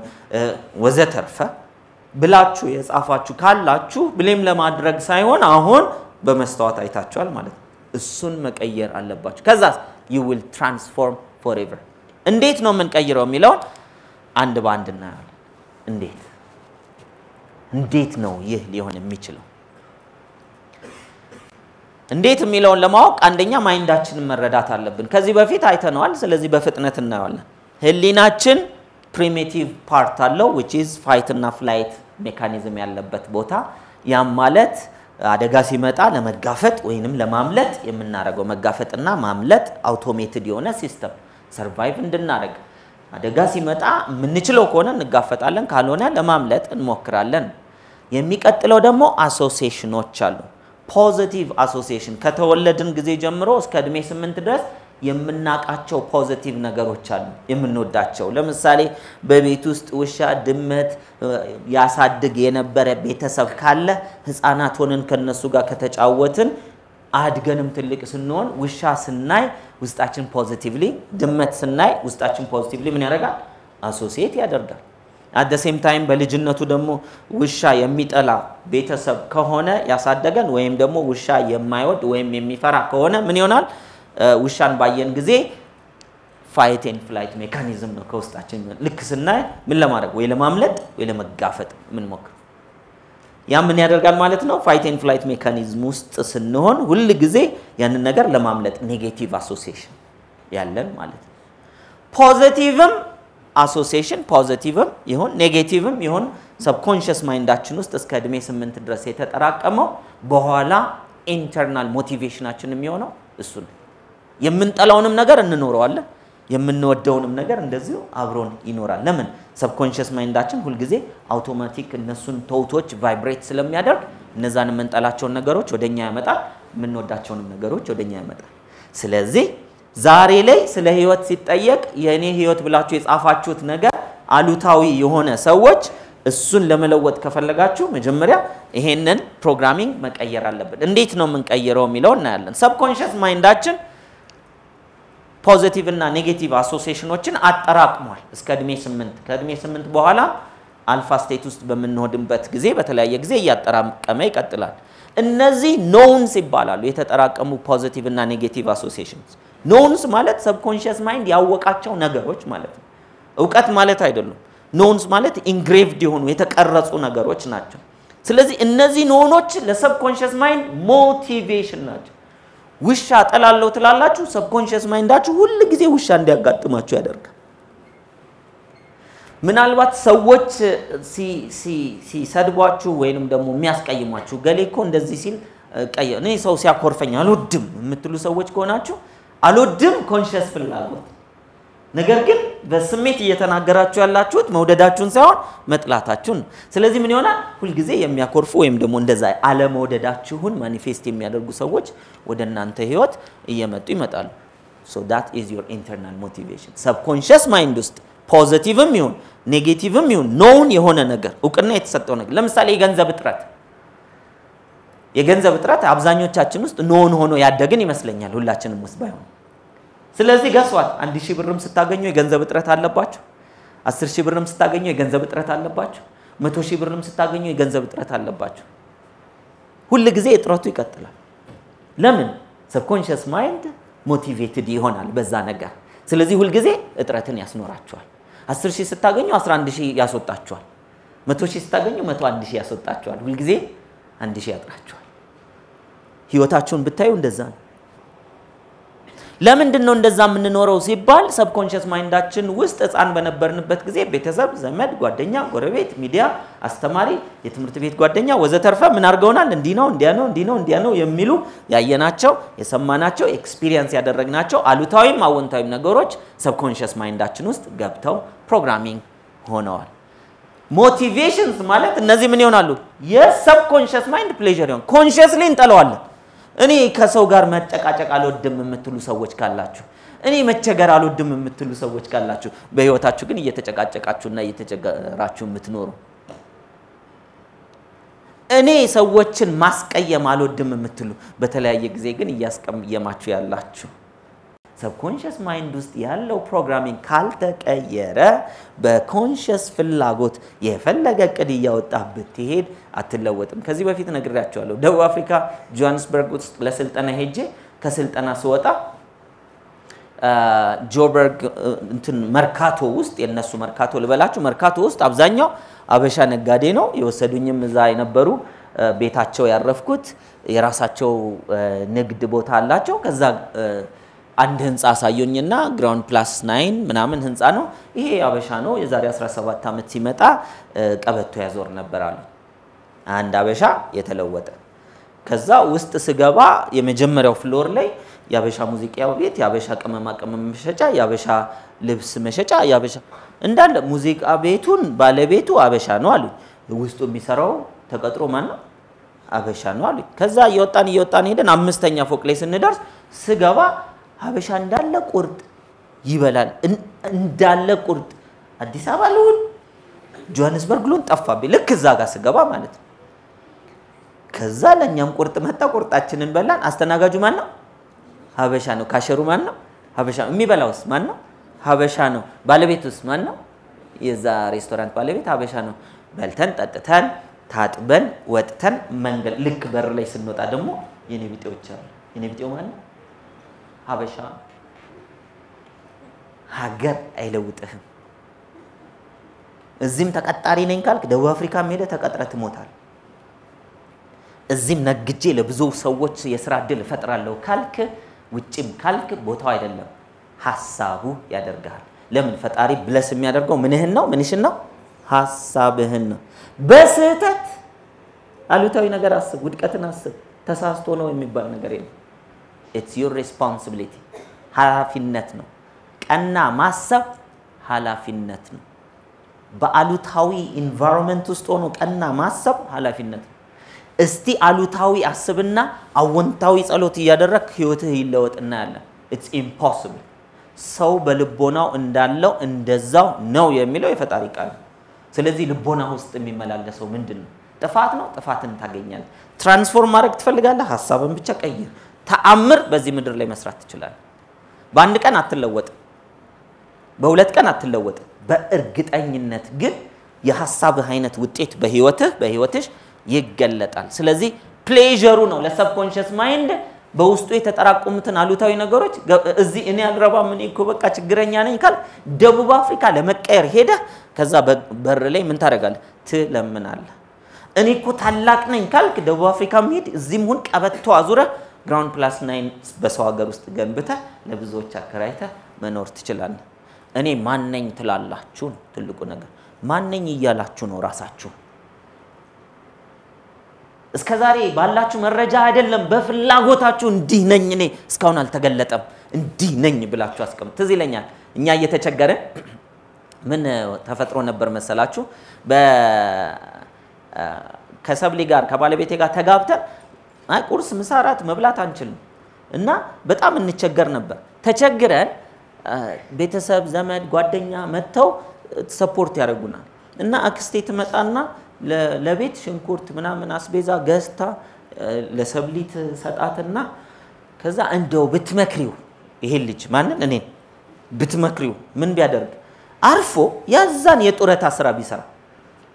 ወዘተርፈ ብላችሁ የጻፋችሁ ካላችሁ blame ለማድረግ ሳይሆን አሁን በመስተዋት አይታችኋል ማለት ነው። እሱን መቀየር አለባችሁ። ከዛ you will transform forever። እንዴት ነው የምንቀይረው የሚለውን አንድ በአንድ እናያለን። እንዴት እንዴት ነው ይህ ሊሆን የሚችለው? እንዴት የሚለውን ለማወቅ አንደኛ mind ኣችንን መረዳት አለብን። ከዚህ በፊት አይተነዋል። ስለዚህ በፍጥነት እናየዋለን። ህሊናችን primitive part አለው which is fight እና flight mechanism ያለበት ቦታ። ያም ማለት አደጋ ሲመጣ ለመጋፈጥ ወይንም ለማምለጥ የምናደርገው መጋፈጥና ማምለጥ automated የሆነ system survive እንድናደርግ አደጋ ሲመጣ የምንችለው ከሆነ እንጋፈጣለን፣ ካልሆነ ለማምለጥ እንሞክራለን። የሚቀጥለው ደግሞ አሶሲዬሽኖች አሉ። positive association ከተወለድን ጊዜ ጀምሮ እስከ እድሜ ስምንት ድረስ የምናቃቸው positive ነገሮች አሉ የምንወዳቸው። ለምሳሌ በቤት ውስጥ ውሻ፣ ድመት ያሳድግ የነበረ ቤተሰብ ካለ ህፃናት ሆነን ከነሱ ጋር ከተጫወትን አድገንም ትልቅ ስንሆን ውሻ ስናይ ውስጣችን positively፣ ድመት ስናይ ውስጣችን positively ምን ያደርጋል? associate ያደርጋል። at the same time በልጅነቱ ደግሞ ውሻ የሚጠላ ቤተሰብ ከሆነ ያሳደገን ወይም ደግሞ ውሻ የማይወድ ወይም የሚፈራ ከሆነ ምን ይሆናል? ውሻን ባየን ጊዜ fight and flight mechanism ነው ከውስጣችን። ልክ ስናይ ምን ለማድረግ ወይ ለማምለጥ ወይ ለመጋፈጥ ምን ሞክር ያ ምን ያደርጋል ማለት ነው። fight and flight mechanism ውስጥ ስንሆን ሁል ጊዜ ያንን ነገር ለማምለጥ negative association ያለን ማለት ነው። ፖዚቲቭም አሶሲዬሽን ፖዚቲቭም ይሁን ኔጌቲቭም ይሁን ሰብኮንሽስ ማይንዳችን ውስጥ እስከ እድሜ ስምንት ድረስ የተጠራቀመው በኋላ internal motivation ኣችን የሚሆነው እሱ ነው። የምንጠላውንም ነገር እንኖረዋለን፣ የምንወደውንም ነገር እንደዚሁ አብሮን ይኖራል። ለምን? subconscious mind ኣችን ሁልጊዜ አውቶማቲክ እነሱን thought ኦች vibrate ስለሚያደርግ እነዛን የምንጠላቸውን ነገሮች ወደኛ ያመጣል፣ የምንወዳቸውንም ነገሮች ወደኛ ያመጣል። ስለዚህ ዛሬ ላይ ስለ ህይወት ሲጠየቅ የእኔ ህይወት ብላችሁ የጻፋችሁት ነገር አሉታዊ የሆነ ሰዎች እሱን ለመለወጥ ከፈለጋችሁ መጀመሪያ ይሄንን programming መቀየር አለብን። እንዴት ነው የምንቀይረው የሚለው እናያለን። subconscious mind ኣችን positive እና negative association ኦችን አጠራቅሟል እስከ እድሜ ስምንት ከእድሜ ስምንት በኋላ alpha state ውስጥ በምንሆንበት ጊዜ በተለያየ ጊዜ እያጠራቀመ ይቀጥላል። እነዚህ knowns ይባላሉ። የተጠራቀሙ positive እና negative associations። knowns ማለት subconscious mind ያወቃቸው ነገሮች ማለት ነው። እውቀት ማለት አይደሉም። knowns ማለት engraved የሆኑ የተቀረጹ ነገሮች ናቸው። ስለዚህ እነዚህ known ኖች ለ subconscious mind motivation ናቸው። ውሻ ጠላለው ትላላችሁ፣ subconscious mind ኣችሁ ሁል ጊዜ ውሻ እንዲያጋጥማችሁ ያደርጋል። ምናልባት ሰዎች ሲሰድቧችሁ ወይንም ደግሞ የሚያስቀይሟችሁ እገሌ እኮ እንደዚህ ሲል ቀየ እኔ ሰው ሲያኮርፈኝ አልወድም የምትሉ ሰዎች ከሆናችሁ አልወድም conscious ፍላጎት ነገር ግን በስሜት እየተናገራችሁ ያላችሁት መውደዳችሁን ሳይሆን መጥላታችሁን ስለዚህ ምን ይሆናል? ሁልጊዜ የሚያኮርፉ ወይም ደግሞ እንደዛ አለመውደዳችሁን manifest የሚያደርጉ ሰዎች ወደ እናንተ ህይወት እየመጡ ይመጣሉ። so that is your internal motivation። subconscious mind ውስጥ positive ም ይሁን negative ም ይሁን known የሆነ ነገር እውቅና የተሰጠው ነገር ለምሳሌ የገንዘብ እጥረት የገንዘብ እጥረት አብዛኞቻችን ውስጥ known ሆኖ ያደግን ይመስለኛል፣ ሁላችንም ውስጥ ባይሆን ስለዚህ guess what አንድ ሺህ ብርም ስታገኙ የገንዘብ እጥረት አለባችሁ። አስር ሺህ ብርም ስታገኙ የገንዘብ እጥረት አለባችሁ። መቶ ሺህ ብርም ስታገኙ የገንዘብ እጥረት አለባችሁ። ሁል ጊዜ እጥረቱ ይቀጥላል። ለምን? subconscious mind motivated ይሆናል በዛ ነገር። ስለዚህ ሁልጊዜ እጥረትን ያስኖራችኋል። አስር ሺህ ስታገኙ 11 ሺህ ያስወጣችኋል። መቶ ሺህ ስታገኙ መቶ አንድ ሺህ ያስወጣችኋል። ሁልጊዜ አንድ ሺህ ያጥራችኋል። ህይወታችሁን ብታዩ እንደዛ ነው። ለምንድን ነው እንደዛ የምንኖረው ሲባል subconscious mind ኣችን ውስጥ ህፃን በነበርንበት ጊዜ ቤተሰብ፣ ዘመድ፣ ጓደኛ፣ ጎረቤት፣ ሚዲያ፣ አስተማሪ፣ የትምህርት ቤት ጓደኛ ወዘተርፈ ምን አድርገውናል? እንዲህ ነው እንዲያ ነው እንዲህ ነው እንዲያ ነው የሚሉ ያየናቸው፣ የሰማናቸው፣ experience ያደረግናቸው አሉታዊም አዎንታዊም ነገሮች subconscious mind ኣችን ውስጥ ገብተው programming ሆነዋል። motivations ማለት እነዚህ ምን ይሆናሉ? የ subconscious mind pleasure ይሆን consciously እንጠላዋለን። እኔ ከሰው ጋር መጨቃጨቅ አልወድም የምትሉ ሰዎች ካላችሁ፣ እኔ መቸገር አልወድም የምትሉ ሰዎች ካላችሁ፣ በህይወታችሁ ግን እየተጨቃጨቃችሁና እየተቸገራችሁ የምትኖሩ እኔ ሰዎችን ማስቀየም አልወድም የምትሉ በተለያየ ጊዜ ግን እያስቀየማችሁ ያላችሁ subconscious mind ውስጥ ያለው programming ካልተቀየረ በ conscious ፍላጎት የፈለገ እቅድ እያወጣ ብትሄድ አትለወጥም። ከዚህ በፊት ነግሬያቸዋለሁ። ደቡብ አፍሪካ ጆሃንስበርግ ውስጥ ለስልጠና ሄጄ ከስልጠና ስወጣ ጆበርግ እንትን መርካቶ ውስጥ የነሱ መርካቶ ልበላችሁ፣ መርካቶ ውስጥ አብዛኛው አበሻ ነጋዴ ነው። የወሰዱኝም እዛ የነበሩ ቤታቸው ያረፍኩት የራሳቸው ንግድ ቦታ አላቸው። ከዛ አንድ ህንፃ አሳዩኝና ground plus nine ምናምን ህንፃ ነው ይሄ አበሻ ነው። የዛሬ 17 ዓመት ሲመጣ ቀበቶ ያዞር ነበር አሉ። አንድ አበሻ የተለወጠ። ከዛ ውስጥ ስገባ የመጀመሪያው floor ላይ የአበሻ ሙዚቃ ቤት፣ የአበሻ ቅመማ ቅመም መሸጫ፣ የአበሻ ልብስ መሸጫ፣ የአበሻ እንዳለ ሙዚቃ ቤቱን ባለቤቱ አበሻ ነው አሉ። ውስጡ የሚሰራው ተቀጥሮ ማን ነው? አበሻ ነው አሉ። ከዛ እየወጣን እየወጣን ሄደን አምስተኛ ፎቅ ላይ ስንደርስ ስገባ ሀበሻ እንዳለ ቁርጥ ይበላል። እንዳለ ቁርጥ አዲስ አበባ ልሁን ጆሃንስበርግ ልሁን ጠፋብኝ። ልክ እዛ ጋር ስገባ ማለት ነው። ከዛ ለእኛም ቁርጥ መጣ። ቁርጣችንን በላን። አስተናጋጁ ማን ነው? ሀበሻ ነው። ካሸሩ ማን ነው? ሀበሻ ነው። የሚበላውስ ማን ነው? ሀበሻ ነው። ባለቤቱስ ማን ነው? የዛ ሬስቶራንት ባለቤት ሀበሻ ነው። በልተን ጠጥተን ታጥበን ወጥተን መንገድ ልክ በር ላይ ስንወጣ ደግሞ የኔ ቢጤዎች አሉ። የኔ ቢጤው ማን ነው? ሀበሻ ሀገር አይለውጥህም። እዚህም ተቀጣሪ ነኝ ካልክ ደቡብ አፍሪካ ሄደ ተቀጥረ ትሞታል። እዚህም ነግጄ ለብዙ ሰዎች የስራ እድል እፈጥራለሁ ካልክ ውጭም ካልክ ቦታው አይደለም ሀሳቡ ያደርግሃል። ለምን ፈጣሪ ብለስ የሚያደርገው ምንህን ነው? ምንሽን ነው? ሀሳብህን ነው። በስህተት አሉታዊ ነገር አስብ፣ ውድቀትን አስብ። ተሳስቶ ነው የሚባል ነገር የለም። it's your responsibility ኃላፊነት ነው። ቀና ማሰብ ኃላፊነት ነው። በአሉታዊ environment ውስጥ ሆኖ ቀና ማሰብ ኃላፊነት ነው። እስቲ አሉታዊ አስብና አወንታዊ ጸሎት እያደረግ ህይወትህ ይለወጥ እናያለን። it's impossible። ሰው በልቦናው እንዳለው እንደዛው ነው የሚለው የፈጣሪ ቃል ስለዚህ ልቦና ውስጥ የሚመላለሰው ምንድን ነው? ጥፋት ነው። ጥፋትን ታገኛለህ። transform ማድረግ ትፈልጋለህ? ሀሳብን ብቻ ቀይር። ተአምር በዚህ ምድር ላይ መስራት ትችላለህ። በአንድ ቀን አትለወጥም፣ በሁለት ቀን አትለወጥም። በእርግጠኝነት ግን የሀሳብህ አይነት ውጤት በህይወትህ በህይወትሽ ይገለጣል። ስለዚህ pleasure ኡ ነው ለ subconscious mind በውስጡ የተጠራቀሙትን አሉታዊ ነገሮች እዚህ እኔ አልረባም እኔ እኮ በቃ ችግረኛ ነኝ ካልክ ደቡብ አፍሪካ ለመቀየር ሄደህ ከዛ በር ላይ ምን ታደርጋለህ? ትለምናለህ። እኔ እኮ ታላቅ ነኝ ካልክ ደቡብ አፍሪካ መሄድ እዚህም ሁን ቀበቶ አዙረህ ground plus nine በሰው ሀገር ውስጥ ገንብተህ ለብዙዎች አከራይተህ መኖር ትችላለህ። እኔ ማነኝ ትላላችሁ ነው ትልቁ ነገር። ማነኝ እያላችሁ ነው ራሳችሁ እስከ ዛሬ ባላችሁ መረጃ አይደለም፣ በፍላጎታችሁ እንዲህ ነኝ እኔ እስካሁን አልተገለጠም፣ እንዲህ ነኝ ብላችሁ አስቀምጡ። ትዝ ይለኛል እኛ እየተቸገረን ምን ተፈጥሮ ነበር መሰላችሁ? ከሰብሊ ጋር ከባለቤቴ ጋር ተጋብተን ቁርስ፣ ምሳ፣ እራት መብላት አንችልም። እና በጣም እንቸገር ነበር። ተቸግረን ቤተሰብ፣ ዘመድ፣ ጓደኛ መጥተው support ያደርጉናል። እና አክስቴ ትመጣና ለቤት ሽንኩርት ምናምን አስቤዛ ገዝታ ለሰብሊት ሰጣትና ከዛ እንደው ብትመክሪው ይሄን ልጅ ማንን? እኔን ብትመክሪው ምን ቢያደርግ? አርፎ ያዛን የጡረታ ስራ ቢሰራ።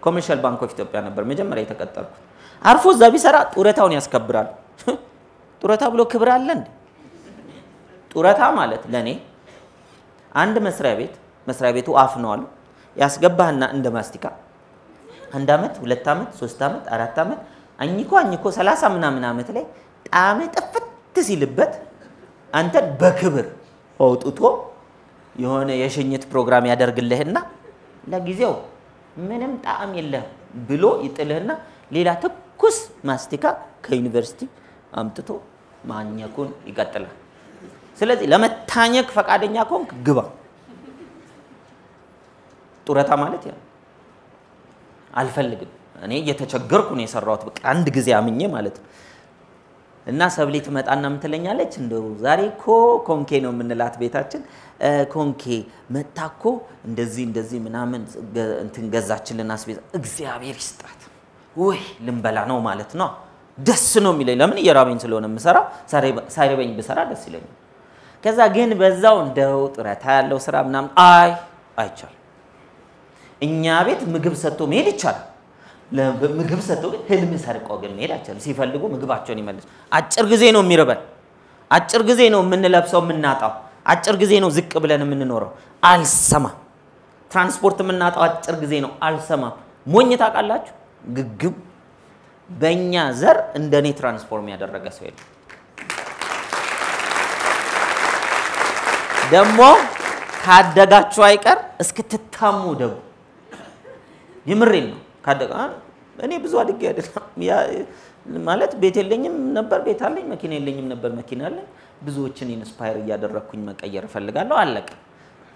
Commercial Bank of Ethiopia ነበር መጀመሪያ የተቀጠርኩት። አርፎ እዛ ቢሰራ ጡረታውን ያስከብራል። ጡረታ ብሎ ክብር አለ እንዴ? ጡረታ ማለት ለእኔ አንድ መስሪያ ቤት መስሪያ ቤቱ አፍ ነው አሉ ያስገባህና እንደ ማስቲካ አንድ ዓመት ሁለት ዓመት ሶስት ዓመት አራት ዓመት አኝኮ አኝኮ ሰላሳ ምናምን ዓመት ላይ ጣዕም ጥፍት ሲልበት አንተን በክብር አውጥቶ የሆነ የሽኝት ፕሮግራም ያደርግልህና ለጊዜው ምንም ጣዕም የለህም ብሎ ይጥልህና ሌላ ትኩስ ማስቲካ ከዩኒቨርሲቲ አምጥቶ ማኘኩን ይቀጥላል። ስለዚህ ለመታኘክ ፈቃደኛ ከሆንክ ግባ። ጡረታ ማለት ያ አልፈልግም። እኔ እየተቸገርኩ ነው የሰራሁት፣ በቃ አንድ ጊዜ አምኜ ማለት ነው። እና ሰብሌ ትመጣና ምትለኛለች፣ እንደው ዛሬ እኮ ኮንኬ ነው የምንላት ቤታችን። ኮንኬ መታ እኮ እንደዚህ እንደዚህ ምናምን እንትን ገዛችልን አስቤዛ። እግዚአብሔር ይስጣት። ውይ ልንበላ ነው ማለት ነው። ደስ ነው የሚለኝ። ለምን እየራበኝ ስለሆነ የምሰራ፣ ሳይረበኝ ብሰራ ደስ ይለኛል። ከዛ ግን በዛው እንደው ጡረታ ያለው ስራ ምናምን አይ አይቻልም። እኛ ቤት ምግብ ሰጥቶ መሄድ ይቻላል። ምግብ ሰጥቶ ግን ህልም ሰርቀው ግን መሄድ አይቻልም። ሲፈልጉ ምግባቸውን ይመልሱ። አጭር ጊዜ ነው የሚርበን፣ አጭር ጊዜ ነው የምንለብሰው የምናጣው፣ አጭር ጊዜ ነው ዝቅ ብለን የምንኖረው። አልሰማም። ትራንስፖርት የምናጣው አጭር ጊዜ ነው። አልሰማም። ሞኝ ታውቃላችሁ? ግግም በእኛ ዘር እንደኔ ትራንስፎርም ያደረገ ሰው የለም። ደግሞ ካደጋችሁ አይቀር እስክትታሙ ደጉ። የምሬን ነው። እኔ ብዙ አድጌ አይደለም ማለት ቤት የለኝም ነበር፣ ቤት አለኝ። መኪና የለኝም ነበር፣ መኪና አለኝ። ብዙዎችን inspire እያደረግኩኝ መቀየር እፈልጋለሁ። አለቀ።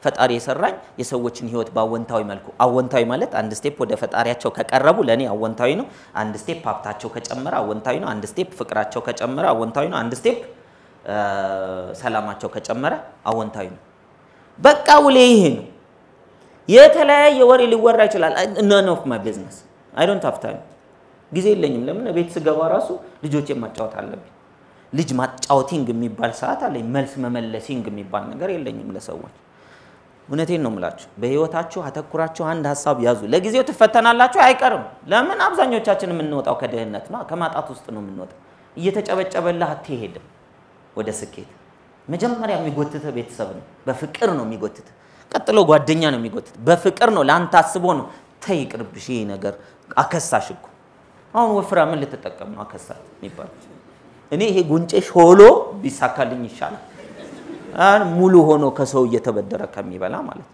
ፈጣሪ የሰራኝ የሰዎችን ህይወት በአወንታዊ መልኩ አወንታዊ ማለት አንድ step ወደ ፈጣሪያቸው ከቀረቡ ለእኔ አወንታዊ ነው። አንድ step ሀብታቸው ከጨመረ አወንታዊ ነው። አንድ step ፍቅራቸው ከጨመረ አወንታዊ ነው። አንድ step ሰላማቸው ከጨመረ አወንታዊ ነው። በቃ ውሌ ይሄ ነው። የተለያየ ወሬ ሊወራ ይችላል። none of my business I don't have time ጊዜ የለኝም። ለምን ቤት ስገባ ራሱ ልጆቼ ማጫወት አለብኝ። ልጅ ማጫወቲንግ የሚባል ሰዓት አለኝ። መልስ መመለሲንግ የሚባል ነገር የለኝም ለሰዎች። እውነቴን ነው የምላችሁ። በህይወታችሁ አተኩራችሁ አንድ ሀሳብ ያዙ። ለጊዜው ትፈተናላችሁ፣ አይቀርም። ለምን አብዛኞቻችን የምንወጣው ከድህነት ነው፣ ከማጣት ውስጥ ነው የምንወጣው። እየተጨበጨበልህ አትሄድም ወደ ስኬት። መጀመሪያ የሚጎትተ ቤተሰብ ነው፣ በፍቅር ነው የሚጎትተ ቀጥሎ ጓደኛ ነው የሚጎትት። በፍቅር ነው ለአንተ አስቦ ነው። ተይ ይቅርብሽ፣ ይሄ ነገር አከሳሽ እኮ አሁን ወፍራ ምን ልትጠቀም ነው አከሳሽ የሚባል እኔ ይሄ ጉንጬ ሾሎ ቢሳካልኝ ይሻላል ሙሉ ሆኖ ከሰው እየተበደረ ከሚበላ ማለት ነው።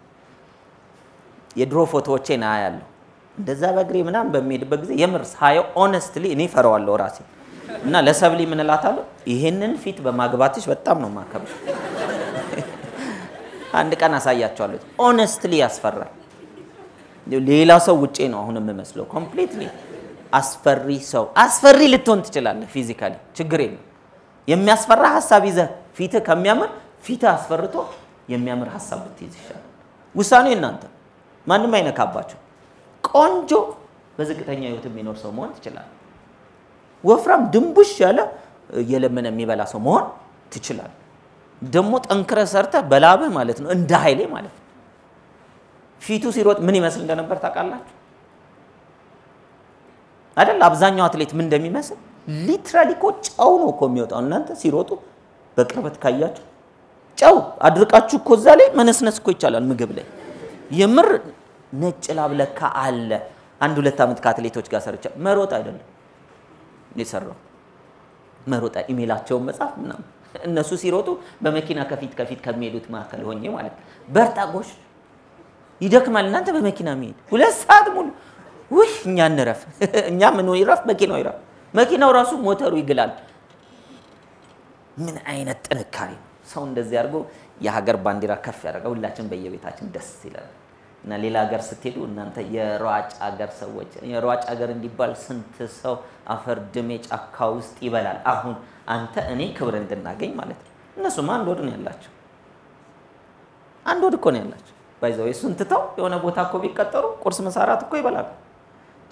የድሮ ፎቶዎቼን አያለሁ እንደዛ በእግሬ ምናምን በሚሄድበት ጊዜ የምር ሳየው honestly እኔ ፈረዋለሁ ራሴ እና ለሰብሊ ምን እላታለሁ፣ ይሄንን ፊት በማግባትሽ በጣም ነው ማከብር አንድ ቀን አሳያቸዋለሁ። Honestly ያስፈራል። ሌላ ሰው ውጪ ነው አሁን የምመስለው completely አስፈሪ ሰው። አስፈሪ ልትሆን ትችላለህ physically፣ ችግር የለም። የሚያስፈራ ሀሳብ ይዘህ ፊትህ ከሚያምር ፊትህ አስፈርቶ የሚያምር ሀሳብ ብትይዝ ይሻላል። ውሳኔው እናንተ፣ ማንም አይነካባቸው። ቆንጆ በዝቅተኛ ህይወት የሚኖር ሰው መሆን ትችላለህ። ወፍራም ድንቡሽ ያለ እየለመነ የሚበላ ሰው መሆን ትችላለህ። ደግሞ ጠንክረ ሰርተ በላብህ ማለት ነው፣ እንደ ኃይሌ ማለት ነው። ፊቱ ሲሮጥ ምን ይመስል እንደነበር ታውቃላችሁ አይደል? አብዛኛው አትሌት ምን እንደሚመስል literally እኮ ጨው ነው እኮ የሚወጣው። እናንተ ሲሮጡ በቅርበት ካያችሁ ጨው አድርቃችሁ እኮ እዛ ላይ መነስነስ እኮ ይቻላል ምግብ ላይ። የምር ነጭ ላብ ለካ አለ። አንድ ሁለት ዓመት ከአትሌቶች ጋር ሰርቻ መሮጥ አይደለም የሰራው መሮጥ ኢሜላቸውን መጻፍ ምናምን እነሱ ሲሮጡ በመኪና ከፊት ከፊት ከሚሄዱት መካከል ሆኜ ማለት በርታ ጎሽ ይደክማል። እናንተ በመኪና መሄድ ሁለት ሰዓት ሙሉ ውይ እኛ እንረፍ፣ እኛ ምን ይረፍ፣ መኪናው ይረፍ። መኪናው ራሱ ሞተሩ ይግላል። ምን አይነት ጥንካሬ ነው! ሰው እንደዚህ አድርጎ የሀገር ባንዲራ ከፍ ያደረገ ሁላችን በየቤታችን ደስ ይላል። እና ሌላ ሀገር ስትሄዱ እናንተ የሯጭ ሀገር ሰዎች የሯጭ ሀገር እንዲባል ስንት ሰው አፈር ድሜ ጫካ ውስጥ ይበላል። አሁን አንተ እኔ ክብር እንድናገኝ ማለት ነው። እነሱም አንድ ወድ ነው ያላቸው፣ አንድ ወድ እኮ ነው ያላቸው። ባይዘው እሱን ትተው የሆነ ቦታ እኮ ቢቀጠሩ ቁርስ መሳራት እኮ ይበላሉ።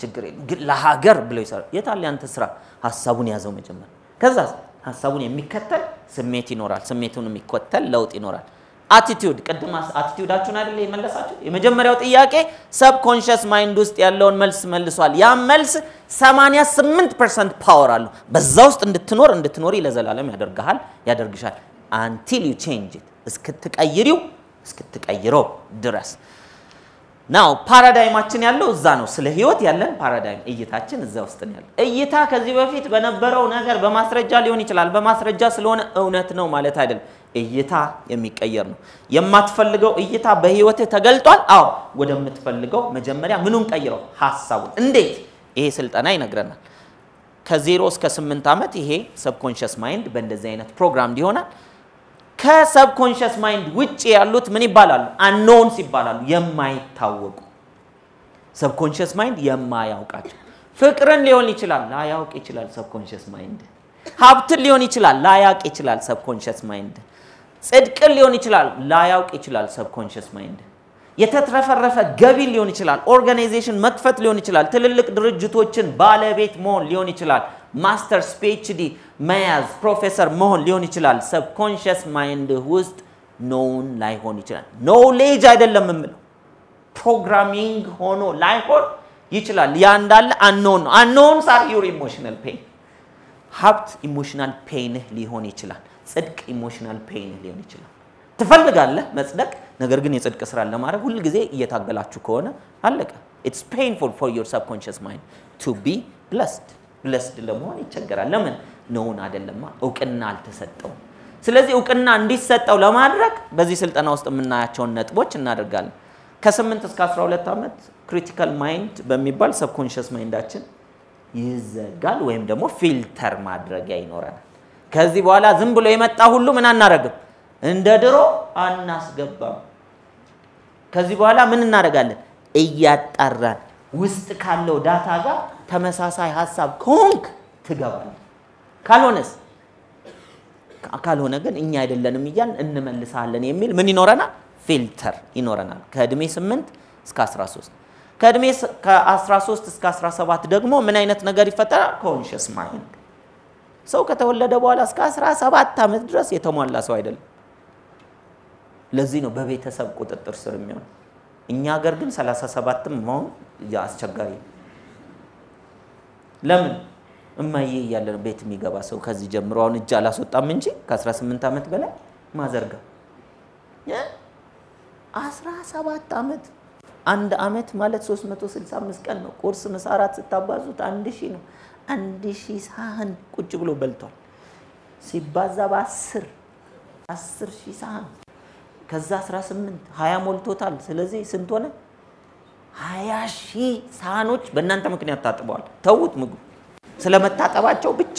ችግር የለም ግን ለሀገር ብለው ይሰራል። የታለ ያንተ ስራ? ሀሳቡን ያዘው መጀመር። ከዛ ሀሳቡን የሚከተል ስሜት ይኖራል። ስሜቱን የሚከተል ለውጥ ይኖራል። አቲቲዩድ ቅድም አቲቲዩዳችሁን አይደል የመለሳችሁ? የመጀመሪያው ጥያቄ subconscious mind ውስጥ ያለውን መልስ መልሷል። ያ መልስ 88 percent power አለው። በዛ ውስጥ እንድትኖር እንድትኖሪ ለዘላለም ያደርግሃል ያደርግሻል። Until you change እስክትቀይሪው እስክትቀይረው ድረስ now paradigm ኣችን ያለው እዛ ነው። ስለ ህይወት ያለን paradigm እይታችን እዛ ውስጥ ነው ያለው። እይታ ከዚህ በፊት በነበረው ነገር በማስረጃ ሊሆን ይችላል። በማስረጃ ስለሆነ እውነት ነው ማለት አይደለም። እይታ የሚቀየር ነው። የማትፈልገው እይታ በህይወትህ ተገልጧል። አዎ፣ ወደምትፈልገው መጀመሪያ ምኑን ቀይረው? ሀሳቡን። እንዴት? ይሄ ስልጠና ይነግረናል። ከዜሮ እስከ ስምንት ዓመት ይሄ subconscious mind በእንደዚህ አይነት ፕሮግራም ይሆናል። ከ subconscious mind ውጭ ያሉት ምን ይባላሉ? Unknowns ይባላሉ። የማይታወቁ subconscious mind የማያውቃቸው ፍቅርን ሊሆን ይችላል፣ ላያውቅ ይችላል። Subconscious mind ሀብትን ሊሆን ይችላል፣ ላያውቅ ይችላል። Subconscious mind ጽድቅን ሊሆን ይችላል፣ ላያውቅ ይችላል። Subconscious mind የተትረፈረፈ ገቢ ሊሆን ይችላል። Organization መክፈት ሊሆን ይችላል። ትልልቅ ድርጅቶችን ባለቤት መሆን ሊሆን ይችላል። Masters PhD መያዝ ፕሮፌሰር መሆን ሊሆን ይችላል። Subconscious mind ውስጥ known ላይሆን ይችላል። Knowledge አይደለም የምለው programming ሆኖ ላይሆን ይችላል። ያ እንዳለ አንኖን ነው። Unknowns are your emotional pain። ሀብት emotional pain ህ ሊሆን ይችላል። ጽድቅ emotional pain ህ ሊሆን ይችላል። ትፈልጋለህ መጽደቅ፣ ነገር ግን የጽድቅ ስራን ለማድረግ ሁል ጊዜ እየታገላችሁ ከሆነ አለቀ። It's painful for your subconscious mind to be blessed blessed ለመሆን ይቸገራል። ለምን known አይደለማ፣ እውቅና አልተሰጠውም። ስለዚህ እውቅና እንዲሰጠው ለማድረግ በዚህ ስልጠና ውስጥ የምናያቸውን ነጥቦች እናደርጋለን። ከ8 እስከ 12 ዓመት critical mind በሚባል subconscious mind ኣችን ይዘጋል፣ ወይም ደግሞ filter ማድረጊያ ይኖረናል። ከዚህ በኋላ ዝም ብሎ የመጣ ሁሉ ምን አናረግም፣ እንደ ድሮ አናስገባም። ከዚህ በኋላ ምን እናደርጋለን? እያጣራን ውስጥ ካለው data ጋር ተመሳሳይ ሀሳብ ከሆንክ ትገባለህ። ካልሆነስ ካልሆነ ግን እኛ አይደለንም እያልን እንመልሳለን የሚል ምን ይኖረናል? Filter ይኖረናል። ከእድሜ 8 እስከ 13 ከእድሜ ከ13 እስከ 17 ደግሞ ምን አይነት ነገር ይፈጠራል? Conscious mind ሰው ከተወለደ በኋላ እስከ 17 ዓመት ድረስ የተሟላ ሰው አይደለም። ለዚህ ነው በቤተሰብ ቁጥጥር ስር የሚሆን። እኛ ሀገር ግን 37ም መሆን አስቸጋሪ ነው። ለምን እማዬ እያለ ቤት የሚገባ ሰው ከዚህ ጀምሮ አሁን እጅ አላስወጣም እንጂ ከ18 ዓመት በላይ ማዘርጋ 17 ዓመት አንድ ዓመት ማለት 365 ቀን ነው። ቁርስ፣ ምሳ፣ እራት ስታባዙት አንድ ሺህ ነው። አንድ ሺህ ሳህን ቁጭ ብሎ በልቷል። ሲባዛ በአስር አስር ሺህ ሳህን ከዛ 18 ሀያ ሞልቶታል። ስለዚህ ስንት ሆነ? ሀያ ሺህ ሳህኖች በእናንተ ምክንያት ታጥበዋል። ተዉት ምግቡ ስለመታጠባቸው ብቻ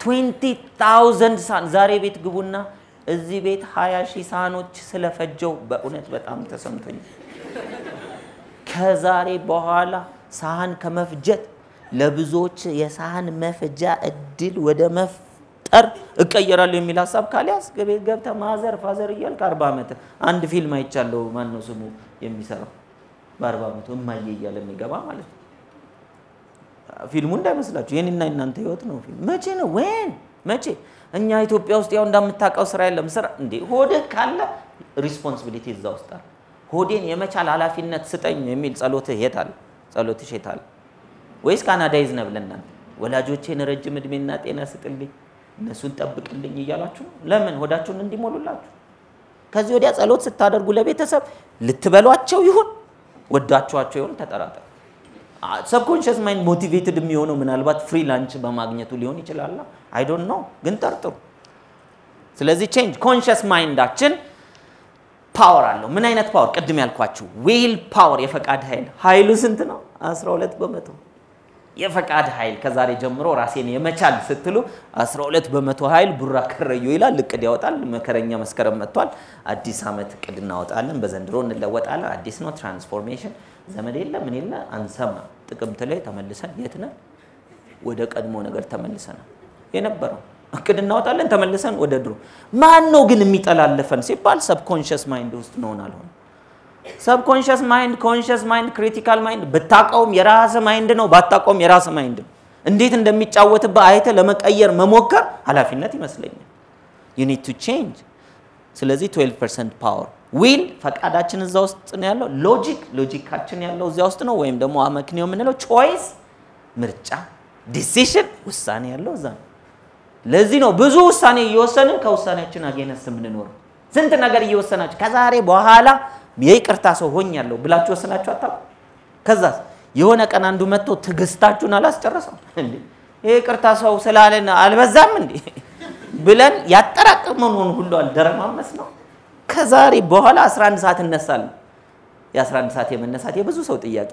Twenty thousand ሳህን ዛሬ ቤት ግቡና እዚህ ቤት ሀያ ሺህ ሳህኖች ስለፈጀው በእውነት በጣም ተሰምቶኝ ከዛሬ በኋላ ሳህን ከመፍጀት ለብዙዎች የሳህን መፍጃ እድል ወደ መፍጠር እቀየራለሁ የሚል ሀሳብ ካልያዝ ቤት ገብተህ mother father እያልክ አርባ ዓመት አንድ ፊልም አይቻለሁ። ማን ነው ስሙ የሚሰራው በአርባ ዓመቱ እማዬ እያለ የሚገባ ማለት ነው። ፊልሙ እንዳይመስላችሁ የኔና የናንተ ህይወት ነው። ፊልም መቼ ነው ወይን መቼ እኛ ኢትዮጵያ ውስጥ ያው እንደምታውቀው ስራ የለም። ስራ እንዴ ሆድህ ካለ responsibility እዛ ውስጥ አለ። ሆዴን የመቻል ኃላፊነት ስጠኝ የሚል ጸሎትህ የት አለ? ጸሎትሽ የት አለ? ወይስ ካናዳ ይዝነብ ለእናንተ ወላጆቼን ረጅም እድሜና ጤና ስጥልኝ፣ እነሱን ጠብቅልኝ እያላችሁ ለምን ሆዳችሁን እንዲሞሉላችሁ። ከዚህ ወዲያ ጸሎት ስታደርጉ ለቤተሰብ ልትበሏቸው ይሁን ወዳችኋቸው ይሁን ተጠራጠሩ። subconscious mind motivated የሚሆነው ምናልባት free lunch በማግኘቱ ሊሆን ይችላል። I don't know ግን ጠርጥሩ። ስለዚህ change conscious mind አችን power አለው። ምን አይነት power? ቅድም ያልኳችሁ will power፣ የፈቃድ ኃይል። ኃይሉ ስንት ነው? 12 በመቶ። የፈቃድ ኃይል ከዛሬ ጀምሮ ራሴን የመቻል ስትሉ 12 በመቶ ኃይል ቡራ ከረዮ ይላል። እቅድ ያወጣል። መከረኛ መስከረም መጥቷል። አዲስ ዓመት እቅድ እናወጣለን። በዘንድሮ እንለወጣለን። አዲስ ነው transformation። ዘመድ የለ ምን የለ አንሰማ። ጥቅምት ላይ ተመልሰን የት ነን? ወደ ቀድሞ ነገር ተመልሰናል። የነበረው እቅድ እናወጣለን፣ ተመልሰን ወደ ድሮ። ማን ነው ግን የሚጠላለፈን ሲባል subconscious mind ውስጥ ነውን አልሆነ subconscious mind፣ conscious mind፣ critical mind ብታውቀውም የራስ mind ነው፣ ባታውቀውም የራስ mind ነው። እንዴት እንደሚጫወትብህ አይተህ ለመቀየር መሞከር ኃላፊነት ይመስለኛል። You need to change። ስለዚህ 12 percent power will ፈቃዳችን እዛ ውስጥ ነው ያለው። logic logic አችን ያለው እዚያ ውስጥ ነው። ወይም ደግሞ አመክንዮ የምንለው choice፣ ምርጫ፣ decision ውሳኔ ያለው እዛ ነው። ለዚህ ነው ብዙ ውሳኔ እየወሰንን ከውሳኔያችን against የምንኖረው። ስንት ነገር እየወሰናችሁ ከዛሬ በኋላ የይቅርታ ሰው ሆኛለሁ ብላችሁ ወስናችሁ አታውቁም? ከዛስ የሆነ ቀን አንዱ መጥቶ ትዕግስታችሁን አላስጨረሰው እንዴ ይቅርታ ሰው ስላለን አልበዛም እንዴ ብለን ያጠራቀመውን ሁሉ አልደረማመስ ነው። ከዛሬ በኋላ 11 ሰዓት እነሳለሁ። የ11 ሰዓት የመነሳት የብዙ ሰው ጥያቄ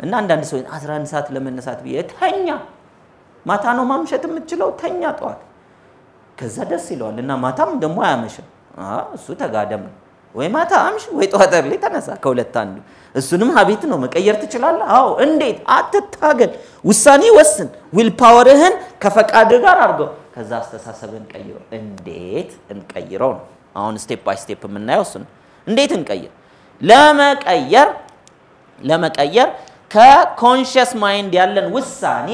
እና አንዳንድ ሰው 11 ሰዓት ለመነሳት ብዬ ተኛ። ማታ ነው ማምሸት የምትችለው፣ ተኛ ጠዋት። ከዛ ደስ ይለዋል እና ማታም ደግሞ አያመሽም። እሱ ተጋደም ነው ወይ ማታ አምሽ ወይ ጠዋት ላይ ተነሳ፣ ከሁለት አንዱ። እሱንም habit ነው መቀየር ትችላለህ። አዎ እንዴት? አትታገል፣ ውሳኔ ወስን፣ will power ህን ከፈቃድ ጋር አድርገው። ከዛ አስተሳሰብን ቀይረው። እንዴት እንቀይረው ነው አሁን step by step የምናየው እሱ እንዴት እንቀይር? ለመቀየር ለመቀየር ከ conscious mind ያለን ውሳኔ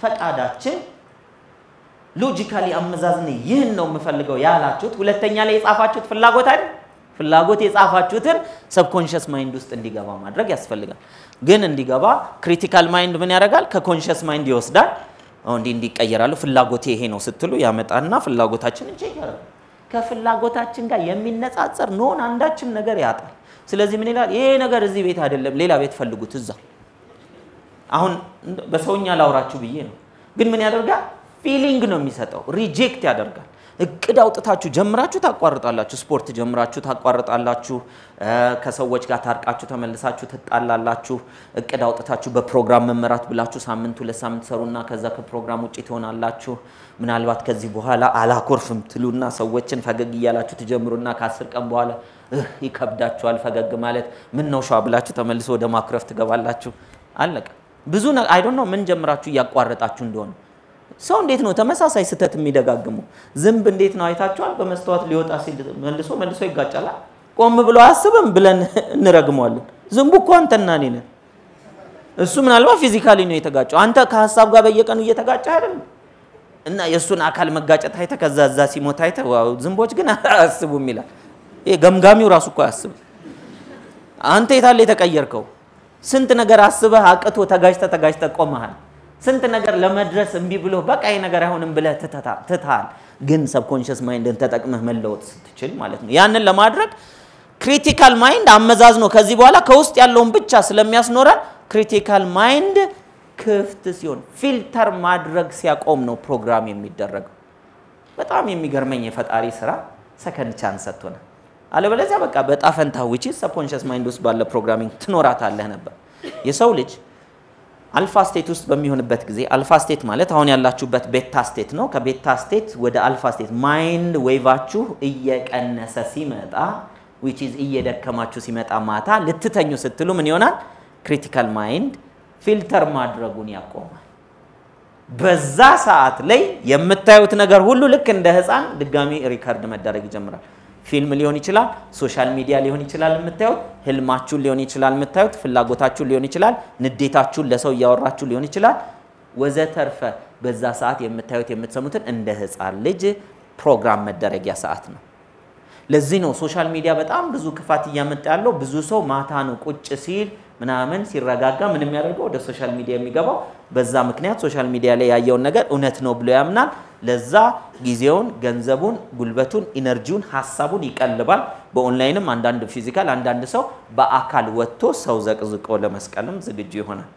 ፈቃዳችን logically አመዛዝን ይህን ነው የምፈልገው ያላችሁት ሁለተኛ ላይ የጻፋችሁት ፍላጎት አይደል? ፍላጎት የጻፋችሁትን subconscious mind ውስጥ እንዲገባ ማድረግ ያስፈልጋል። ግን እንዲገባ critical mind ምን ያደርጋል? ከ conscious mind ይወስዳል። እንዲህ እንዲቀየራሉ ፍላጎቴ ይሄ ነው ስትሉ ያመጣና ፍላጎታችንን check ከፍላጎታችን ጋር የሚነጻጸር ኖን አንዳችን ነገር ያጣል። ስለዚህ ምን ይላል? ይሄ ነገር እዚህ ቤት አይደለም፣ ሌላ ቤት ፈልጉት እዛ። አሁን በሰውኛ ላውራችሁ ብዬ ነው። ግን ምን ያደርጋል? feeling ነው የሚሰጠው። reject ያደርጋል። እቅድ አውጥታችሁ ጀምራችሁ ታቋርጣላችሁ። ስፖርት ጀምራችሁ ታቋርጣላችሁ። ከሰዎች ጋር ታርቃችሁ ተመልሳችሁ ትጣላላችሁ። እቅድ አውጥታችሁ በፕሮግራም መመራት ብላችሁ ሳምንት ሁለት ሳምንት ሰሩና ከዛ ከፕሮግራም ውጭ ትሆናላችሁ። ምናልባት ከዚህ በኋላ አላኮርፍም ትሉና ሰዎችን ፈገግ እያላችሁ ትጀምሩና ከአስር ቀን በኋላ ይከብዳችኋል ፈገግ ማለት። ምን ነው ሸዋ ብላችሁ ተመልሶ ወደ ማኩረፍ ትገባላችሁ። አለቀ። ብዙ I don't ምን ጀምራችሁ እያቋረጣችሁ እንደሆነ ሰው እንዴት ነው ተመሳሳይ ስህተት የሚደጋግሙ? ዝንብ እንዴት ነው አይታችኋል? በመስተዋት ሊወጣ ሲል መልሶ መልሶ ይጋጫል። ቆም ብሎ አያስብም ብለን እንረግመዋለን። ዝንቡ እኮ አንተና እኔ ነን። እሱ ምናልባት ፊዚካሊ ነው የተጋጨው። አንተ ከሀሳብ ጋር በየቀኑ እየተጋጨ አይደለም እና የእሱን አካል መጋጨት አይተ ከዛ እዛ ሲሞት አይተ ዝንቦች ግን አያስቡም ይላል። ይሄ ገምጋሚው ራሱ እኮ አያስብም። አንተ የታለ የተቀየርከው? ስንት ነገር አስበህ አቅቶ ተጋጅተ ተጋጅተ ቆመሃል። ስንት ነገር ለመድረስ እምቢ ብሎ በቃ ይሄ ነገር አይሆንም ብለህ ትተሃል። ግን subconscious mind ን ተጠቅመህ መለወጥ ስትችል ማለት ነው። ያንን ለማድረግ critical mind አመዛዝ ነው። ከዚህ በኋላ ከውስጥ ያለውን ብቻ ስለሚያስኖረን critical mind ክፍት ሲሆን filter ማድረግ ሲያቆም ነው ፕሮግራም የሚደረገው። በጣም የሚገርመኝ የፈጣሪ ስራ second chance ሰጥቶናል። አለበለዚያ በቃ በጣፈንታ ውጪ subconscious mind ውስጥ ባለ programming ትኖራታለህ ነበር። የሰው ልጅ alpha state ውስጥ በሚሆንበት ጊዜ alpha state ማለት አሁን ያላችሁበት beta state ነው። ከ beta state ወደ alpha state mind wave አችሁ እየቀነሰ ሲመጣ which is እየደከማችሁ ሲመጣ ማታ ልትተኙ ስትሉ ምን ይሆናል? critical mind filter ማድረጉን ያቆማል። በዛ ሰዓት ላይ የምታዩት ነገር ሁሉ ልክ እንደ ህፃን ድጋሚ record መደረግ ይጀምራል። ፊልም ሊሆን ይችላል፣ social media ሊሆን ይችላል የምታዩት፣ ህልማችሁን ሊሆን ይችላል የምታዩት፣ ፍላጎታችሁን ሊሆን ይችላል፣ ንዴታችሁን ለሰው እያወራችሁ ሊሆን ይችላል፣ ወዘተርፈ በዛ ሰዓት የምታዩት የምትሰሙትን እንደ ህፃን ልጅ ፕሮግራም መደረጊያ ሰዓት ነው። ለዚህ ነው social media በጣም ብዙ ክፋት እያመጣ ያለው። ብዙ ሰው ማታ ነው ቁጭ ሲል ምናምን ሲረጋጋ ምን የሚያደርገው ወደ social media የሚገባው። በዛ ምክንያት social media ላይ ያየውን ነገር እውነት ነው ብሎ ያምናል። ለዛ ጊዜውን፣ ገንዘቡን፣ ጉልበቱን፣ energy ውን፣ ሀሳቡን ይቀልባል። በኦንላይንም አንዳንድ physical፣ አንዳንድ ሰው በአካል ወጥቶ ሰው ዘቅዝቆ ለመስቀልም ዝግጁ ይሆናል።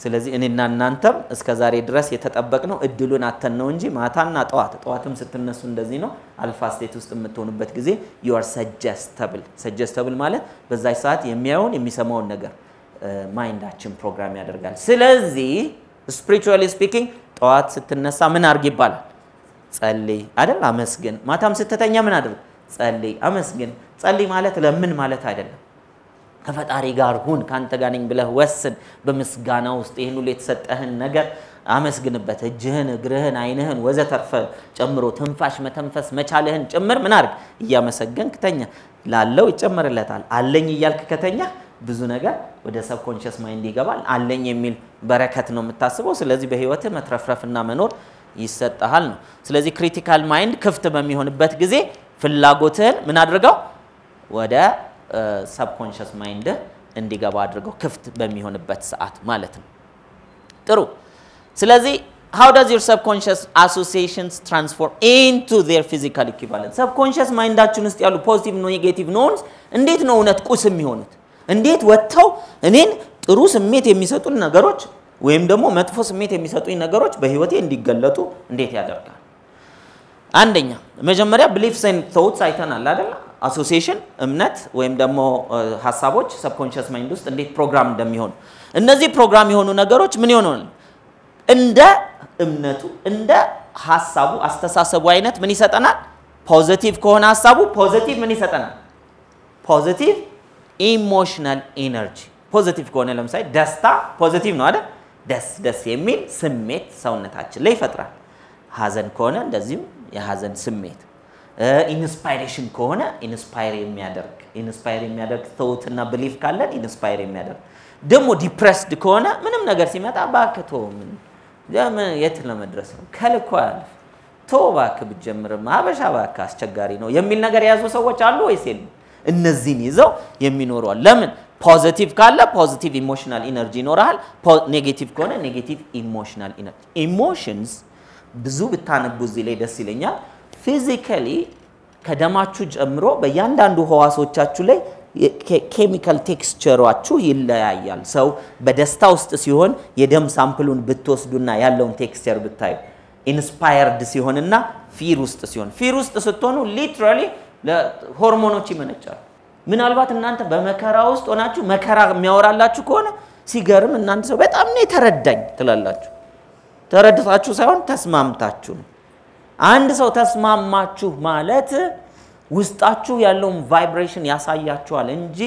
ስለዚህ እኔና እናንተም እስከ ዛሬ ድረስ የተጠበቅነው እድሉን አተን ነው እንጂ ማታና ጠዋት ጠዋትም ስትነሱ እንደዚህ ነው። alpha state ውስጥ የምትሆኑበት ጊዜ you're suggestible። suggestible ማለት በዛች ሰዓት የሚያየውን የሚሰማውን ነገር mind አችን ፕሮግራም ያደርጋል። ስለዚህ spiritually speaking ጠዋት ስትነሳ ምን አድርግ ይባላል? ጸልይ አይደል? አመስግን። ማታም ስትተኛ ምን አድርግ? ጸልይ፣ አመስግን። ጸልይ ማለት ለምን ማለት አይደለም። ከፈጣሪ ጋር ሁን፣ ከአንተ ጋር ነኝ ብለህ ወስን። በምስጋና ውስጥ ይህን ሁሉ የተሰጠህን ነገር አመስግንበት። እጅህን፣ እግርህን፣ አይንህን ወዘተርፈ ጨምሮ ትንፋሽ መተንፈስ መቻልህን ጭምር ምን አድርግ? እያመሰገንክ ተኛ። ላለው ይጨመርለታል። አለኝ እያልክ ከተኛ ብዙ ነገር ወደ subconscious mind ይገባል። አለኝ የሚል በረከት ነው የምታስበው። ስለዚህ በህይወትህ መትረፍረፍና መኖር ይሰጠሃል ነው። ስለዚህ critical mind ክፍት በሚሆንበት ጊዜ ፍላጎትህን ምን አድርገው ወደ subconscious mind እንዲገባ አድርገው ክፍት በሚሆንበት ሰዓት ማለት ነው። ጥሩ። ስለዚህ how does your subconscious associations transform into their physical equivalent subconscious mind አችን ውስጥ ያሉ positive negative ኖንስ እንዴት ነው እውነት ቁስ የሚሆኑት? እንዴት ወጥተው እኔን ጥሩ ስሜት የሚሰጡን ነገሮች ወይም ደግሞ መጥፎ ስሜት የሚሰጡኝ ነገሮች በህይወቴ እንዲገለጡ እንዴት ያደርጋል? አንደኛ መጀመሪያ beliefs and thoughts አይተናል አይደል? association እምነት ወይም ደግሞ ሀሳቦች subconscious mind ውስጥ እንዴት ፕሮግራም እንደሚሆኑ እነዚህ ፕሮግራም የሆኑ ነገሮች ምን ይሆናል? እንደ እምነቱ እንደ ሀሳቡ አስተሳሰቡ አይነት ምን ይሰጠናል? positive ከሆነ ሀሳቡ positive ምን ይሰጠናል? positive emotional energy። positive ከሆነ ለምሳሌ ደስታ positive ነው አይደል? ደስ ደስ የሚል ስሜት ሰውነታችን ላይ ይፈጥራል። ሀዘን ከሆነ እንደዚሁም የሀዘን ስሜት inspiration ከሆነ inspire የሚያደርግ inspire የሚያደርግ thought ና belief ካለን inspire የሚያደርግ ደግሞ depressed ከሆነ ምንም ነገር ሲመጣ ተው፣ ምን የት ለመድረስ ነው ከልኮ ያለፍ ቶ እባክህ ብትጀምርም ሀበሻ እባክህ አስቸጋሪ ነው የሚል ነገር የያዙ ሰዎች አሉ ወይስ የሉም? እነዚህን ይዘው የሚኖሩ አሉ። ለምን? positive ካለ positive emotional energy ይኖርሃል። negative ከሆነ negative emotional energy። emotions ብዙ ብታነቡ እዚህ ላይ ደስ ይለኛል። physically ከደማችሁ ጨምሮ በእያንዳንዱ ህዋሶቻችሁ ላይ chemical texture ኣችሁ ይለያያል። ሰው በደስታ ውስጥ ሲሆን የደም sample ኡን ብትወስዱና ያለውን texture ብታዩ inspired ሲሆንና fear ውስጥ ሲሆን fear ውስጥ ስትሆኑ literally ሆርሞኖች ይመነጫሉ። ምናልባት እናንተ በመከራ ውስጥ ሆናችሁ መከራ የሚያወራላችሁ ከሆነ ሲገርም እናንተ ሰው በጣም ነው የተረዳኝ ትላላችሁ። ተረድታችሁ ሳይሆን ተስማምታችሁ ነው። አንድ ሰው ተስማማችሁ ማለት ውስጣችሁ ያለውን vibration ያሳያችኋል እንጂ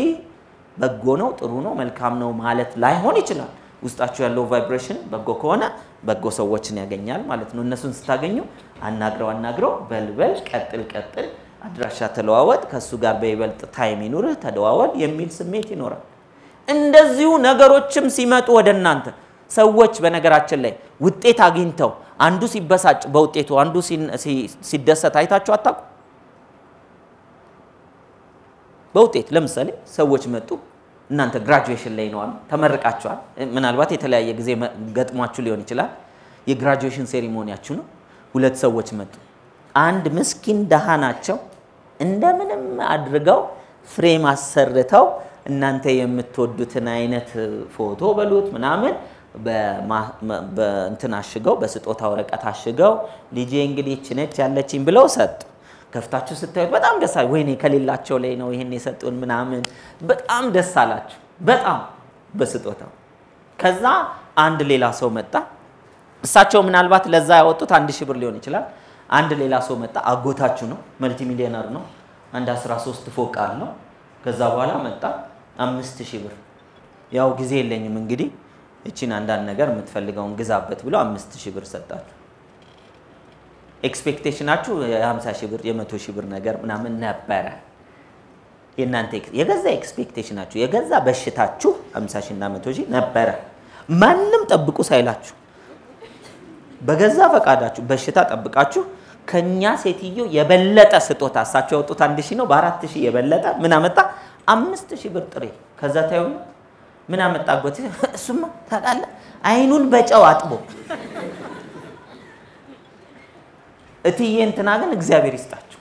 በጎ ነው፣ ጥሩ ነው፣ መልካም ነው ማለት ላይሆን ይችላል። ውስጣችሁ ያለው vibration በጎ ከሆነ በጎ ሰዎችን ያገኛል ማለት ነው። እነሱን ስታገኙ አናግረው አናግረው በልበል፣ ቀጥል ቀጥል፣ አድራሻ ተለዋወጥ፣ ከእሱ ጋር በይበልጥ time ይኑርህ፣ ተደዋወል የሚል ስሜት ይኖራል። እንደዚሁ ነገሮችም ሲመጡ ወደ እናንተ ሰዎች በነገራችን ላይ ውጤት አግኝተው አንዱ ሲበሳጭ በውጤቱ አንዱ ሲደሰት አይታችሁ አታውቁ? በውጤት ለምሳሌ ሰዎች መጡ፣ እናንተ graduation ላይ ነዋል፣ ተመርቃችኋል። ምናልባት የተለያየ ጊዜ ገጥሟችሁ ሊሆን ይችላል። የ graduation ceremony ኣችሁ ነው። ሁለት ሰዎች መጡ። አንድ ምስኪን ደሃ ናቸው። እንደምንም አድርገው frame አሰርተው እናንተ የምትወዱትን አይነት ፎቶ በሉት ምናምን በእንትን አሽገው በስጦታ ወረቀት አሽገው ልጄ እንግዲህ ይህች ነች ያለችኝ ብለው ሰጡ። ከፍታችሁ ስታዩት በጣም ደስ አለ። ወይኔ ከሌላቸው ላይ ነው ይህን የሰጡን ምናምን በጣም ደስ አላችሁ፣ በጣም በስጦታው። ከዛ አንድ ሌላ ሰው መጣ። እሳቸው ምናልባት ለዛ ያወጡት አንድ ሺህ ብር ሊሆን ይችላል። አንድ ሌላ ሰው መጣ። አጎታችሁ ነው፣ መልቲ ሚሊዮነር ነው፣ አንድ 13 ፎቅ አለው። ከዛ በኋላ መጣ አምስት ሺህ ብር ያው ጊዜ የለኝም እንግዲህ እቺን አንዳንድ ነገር የምትፈልገውን ግዛበት ብሎ አምስት ሺህ ብር ሰጣችሁ። expectation ኣችሁ የ50 ሺህ ብር የ100 ሺህ ብር ነገር ምናምን ነበረ። የእናንተ የገዛ expectation ኣችሁ የገዛ በሽታችሁ 50 ሺህ እና 100 ሺህ ነበረ። ማንም ጠብቁ ሳይላችሁ በገዛ ፈቃዳችሁ በሽታ ጠብቃችሁ ከኛ ሴትዮ የበለጠ ስጦታ እሳቸው ያወጡት አንድ ሺህ ነው። በአራት ሺህ የበለጠ ምን አመጣ? አምስት ሺህ ብር ጥሬ። ከዛ ታዩ ምን አመጣበት? እሱማ ታውቃለህ፣ አይኑን በጨው አጥቦ እትዬ እንትና ግን እግዚአብሔር ይስጣቸው።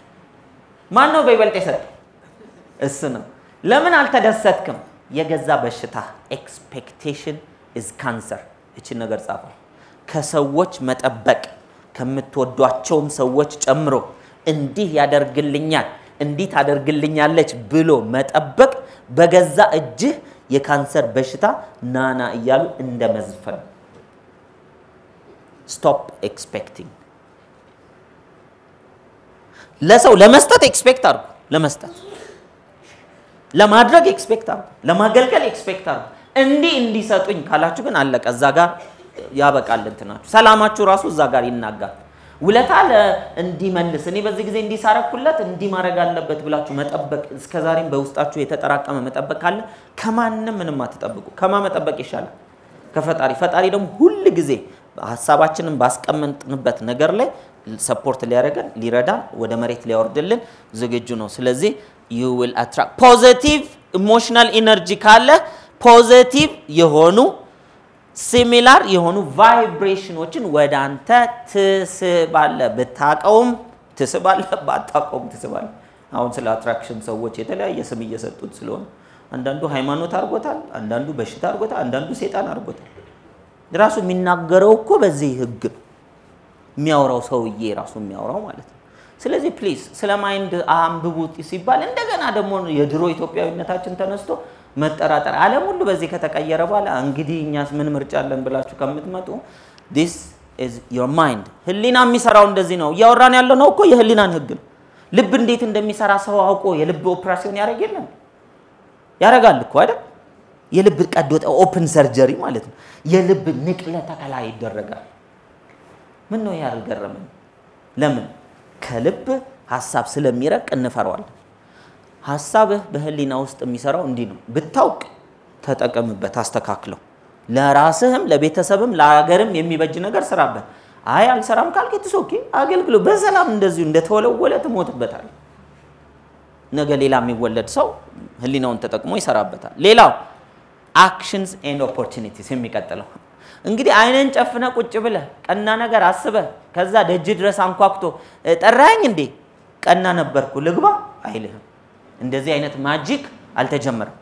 ማን ነው በይበልጥ የሰጠው? እሱ ነው። ለምን አልተደሰትክም? የገዛ በሽታ expectation is cancer። እችን ነገር ጻፈ። ከሰዎች መጠበቅ ከምትወዷቸውም ሰዎች ጨምሮ እንዲህ ያደርግልኛል እንዲህ ታደርግልኛለች ብሎ መጠበቅ በገዛ እጅህ የካንሰር በሽታ ናና እያሉ እንደ መዝፈን stop expecting ለሰው ለመስጠት expect አድርጉ። ለመስጠት ለማድረግ expect አድርጉ። ለማገልገል expect አድርጉ። እንዲህ እንዲሰጡኝ ካላችሁ ግን አለቀ። እዛ ጋር ያበቃል። እንትናችሁ ሰላማችሁ ራሱ እዛ ጋር ይናጋል ውለታ እንዲመልስ እኔ በዚህ ጊዜ እንዲሳረኩለት እንዲህ ማድረግ አለበት ብላችሁ መጠበቅ እስከዛሬም በውስጣችሁ የተጠራቀመ መጠበቅ ካለ ከማንም ምንም አትጠብቁ። ከማን መጠበቅ ይሻላል? ከፈጣሪ። ፈጣሪ ደግሞ ሁል ጊዜ ሀሳባችንን ባስቀመጥንበት ነገር ላይ support ሊያደርገን ሊረዳን ወደ መሬት ሊያወርድልን ዝግጁ ነው። ስለዚህ you will attract positive emotional energy ካለ positive የሆኑ similar የሆኑ vibration ኦችን ወደ አንተ ትስባለ ብታቀውም ትስባለ ባታቀውም ትስባለ አሁን ስለ attraction ሰዎች የተለያየ ስም እየሰጡት ስለሆነ አንዳንዱ ሃይማኖት አድርጎታል አንዳንዱ በሽታ አድርጎታል አንዳንዱ ሴጣን አድርጎታል። ራሱ የሚናገረው እኮ በዚህ ህግ የሚያወራው ሰውዬ ራሱ የሚያወራው ማለት ነው። ስለዚህ please ስለ mind አንብቡት ሲባል እንደገና ደግሞ የድሮ ኢትዮጵያዊነታችን ተነስቶ መጠራጠር። አለም ሁሉ በዚህ ከተቀየረ በኋላ እንግዲህ እኛስ ምን ምርጫ አለን ብላችሁ ከምትመጡ this is your mind ህሊና የሚሰራው እንደዚህ ነው። እያወራን ያለው ነው እኮ የህሊናን ህግ ነው። ልብ እንዴት እንደሚሰራ ሰው አውቆ የልብ ኦፕራሲዮን ያደረግ የለም? ያደርጋል እኮ አይደል? የልብ ቀዶ open surgery ማለት ነው። የልብ ንቅለ ተከላ ይደረጋል። ምን ነው ያልገረመን ለምን? ከልብ ሀሳብ ስለሚረቅ እንፈራዋለን ሀሳብህ በህሊና ውስጥ የሚሰራው እንዲህ ነው። ብታውቅ ተጠቀምበት አስተካክለው። ለራስህም ለቤተሰብም ለሀገርም የሚበጅ ነገር ስራበት። አይ አልሰራም ካልክ ትሶኬ አገልግሎ በሰላም እንደዚሁ እንደተወለወለ ትሞትበታል። ነገ ሌላ የሚወለድ ሰው ህሊናውን ተጠቅሞ ይሰራበታል። ሌላው actions and opportunities የሚቀጥለው። እንግዲህ አይነ ጨፍነ ቁጭ ብለ ቀና ነገር አስበ ከዛ ደጅ ድረስ አንኳኩቶ ጠራኝ እንዴ? ቀና ነበርኩ ልግባ አይልህም እንደዚህ አይነት magic አልተጀመረም።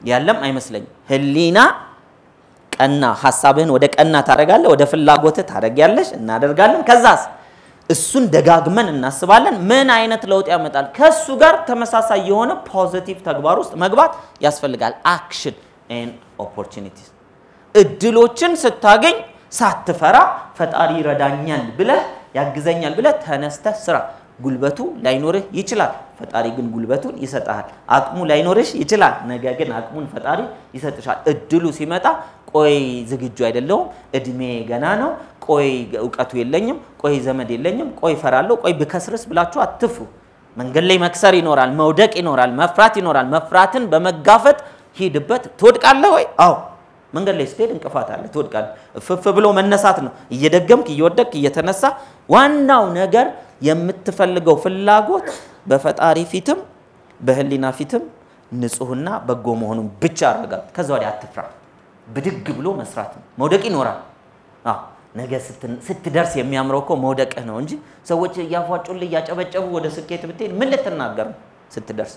ያለም አይመስለኝም። ህሊና ቀና ሀሳብህን ወደ ቀና ታደረጋለህ ወደ ፍላጎትህ ታደረጊያለሽ እናደርጋለን። ከዛስ? እሱን ደጋግመን እናስባለን። ምን አይነት ለውጥ ያመጣል? ከእሱ ጋር ተመሳሳይ የሆነ positive ተግባር ውስጥ መግባት ያስፈልጋል። action and opportunities እድሎችን ስታገኝ ሳትፈራ ፈጣሪ ይረዳኛል ብለህ ያግዘኛል ብለህ ተነስተህ ስራ ጉልበቱ ላይኖርህ ይችላል። ፈጣሪ ግን ጉልበቱን ይሰጥሃል። አቅሙ ላይኖርሽ ይችላል። ነገ ግን አቅሙን ፈጣሪ ይሰጥሻል። እድሉ ሲመጣ ቆይ ዝግጁ አይደለሁም። እድሜ ገና ነው። ቆይ እውቀቱ የለኝም። ቆይ ዘመድ የለኝም። ቆይ ፈራለሁ ቆይ ብከስርስ ብላችሁ አትፍሩ። መንገድ ላይ መክሰር ይኖራል መውደቅ ይኖራል መፍራት ይኖራል። መፍራትን በመጋፈጥ ሂድበት። ትወድቃለህ ወይ? አዎ። መንገድ ላይ ስትሄድ እንቅፋት አለ። ትወድቃለህ። እፍፍ ብሎ መነሳት ነው። እየደገምክ እየወደቅክ እየተነሳ ዋናው ነገር የምትፈልገው ፍላጎት በፈጣሪ ፊትም በህሊና ፊትም ንጹህና በጎ መሆኑን ብቻ አረጋግጥ ከዛ ወዲያ አትፍራ። ብድግ ብሎ መስራት ነው። መውደቅ ይኖራል። ነገ ስትደርስ የሚያምረው እኮ መውደቅህ ነው እንጂ ሰዎች እያፏጩልህ እያጨበጨቡ ወደ ስኬት ብትሄድ ምን ልትናገር ነው ስትደርስ?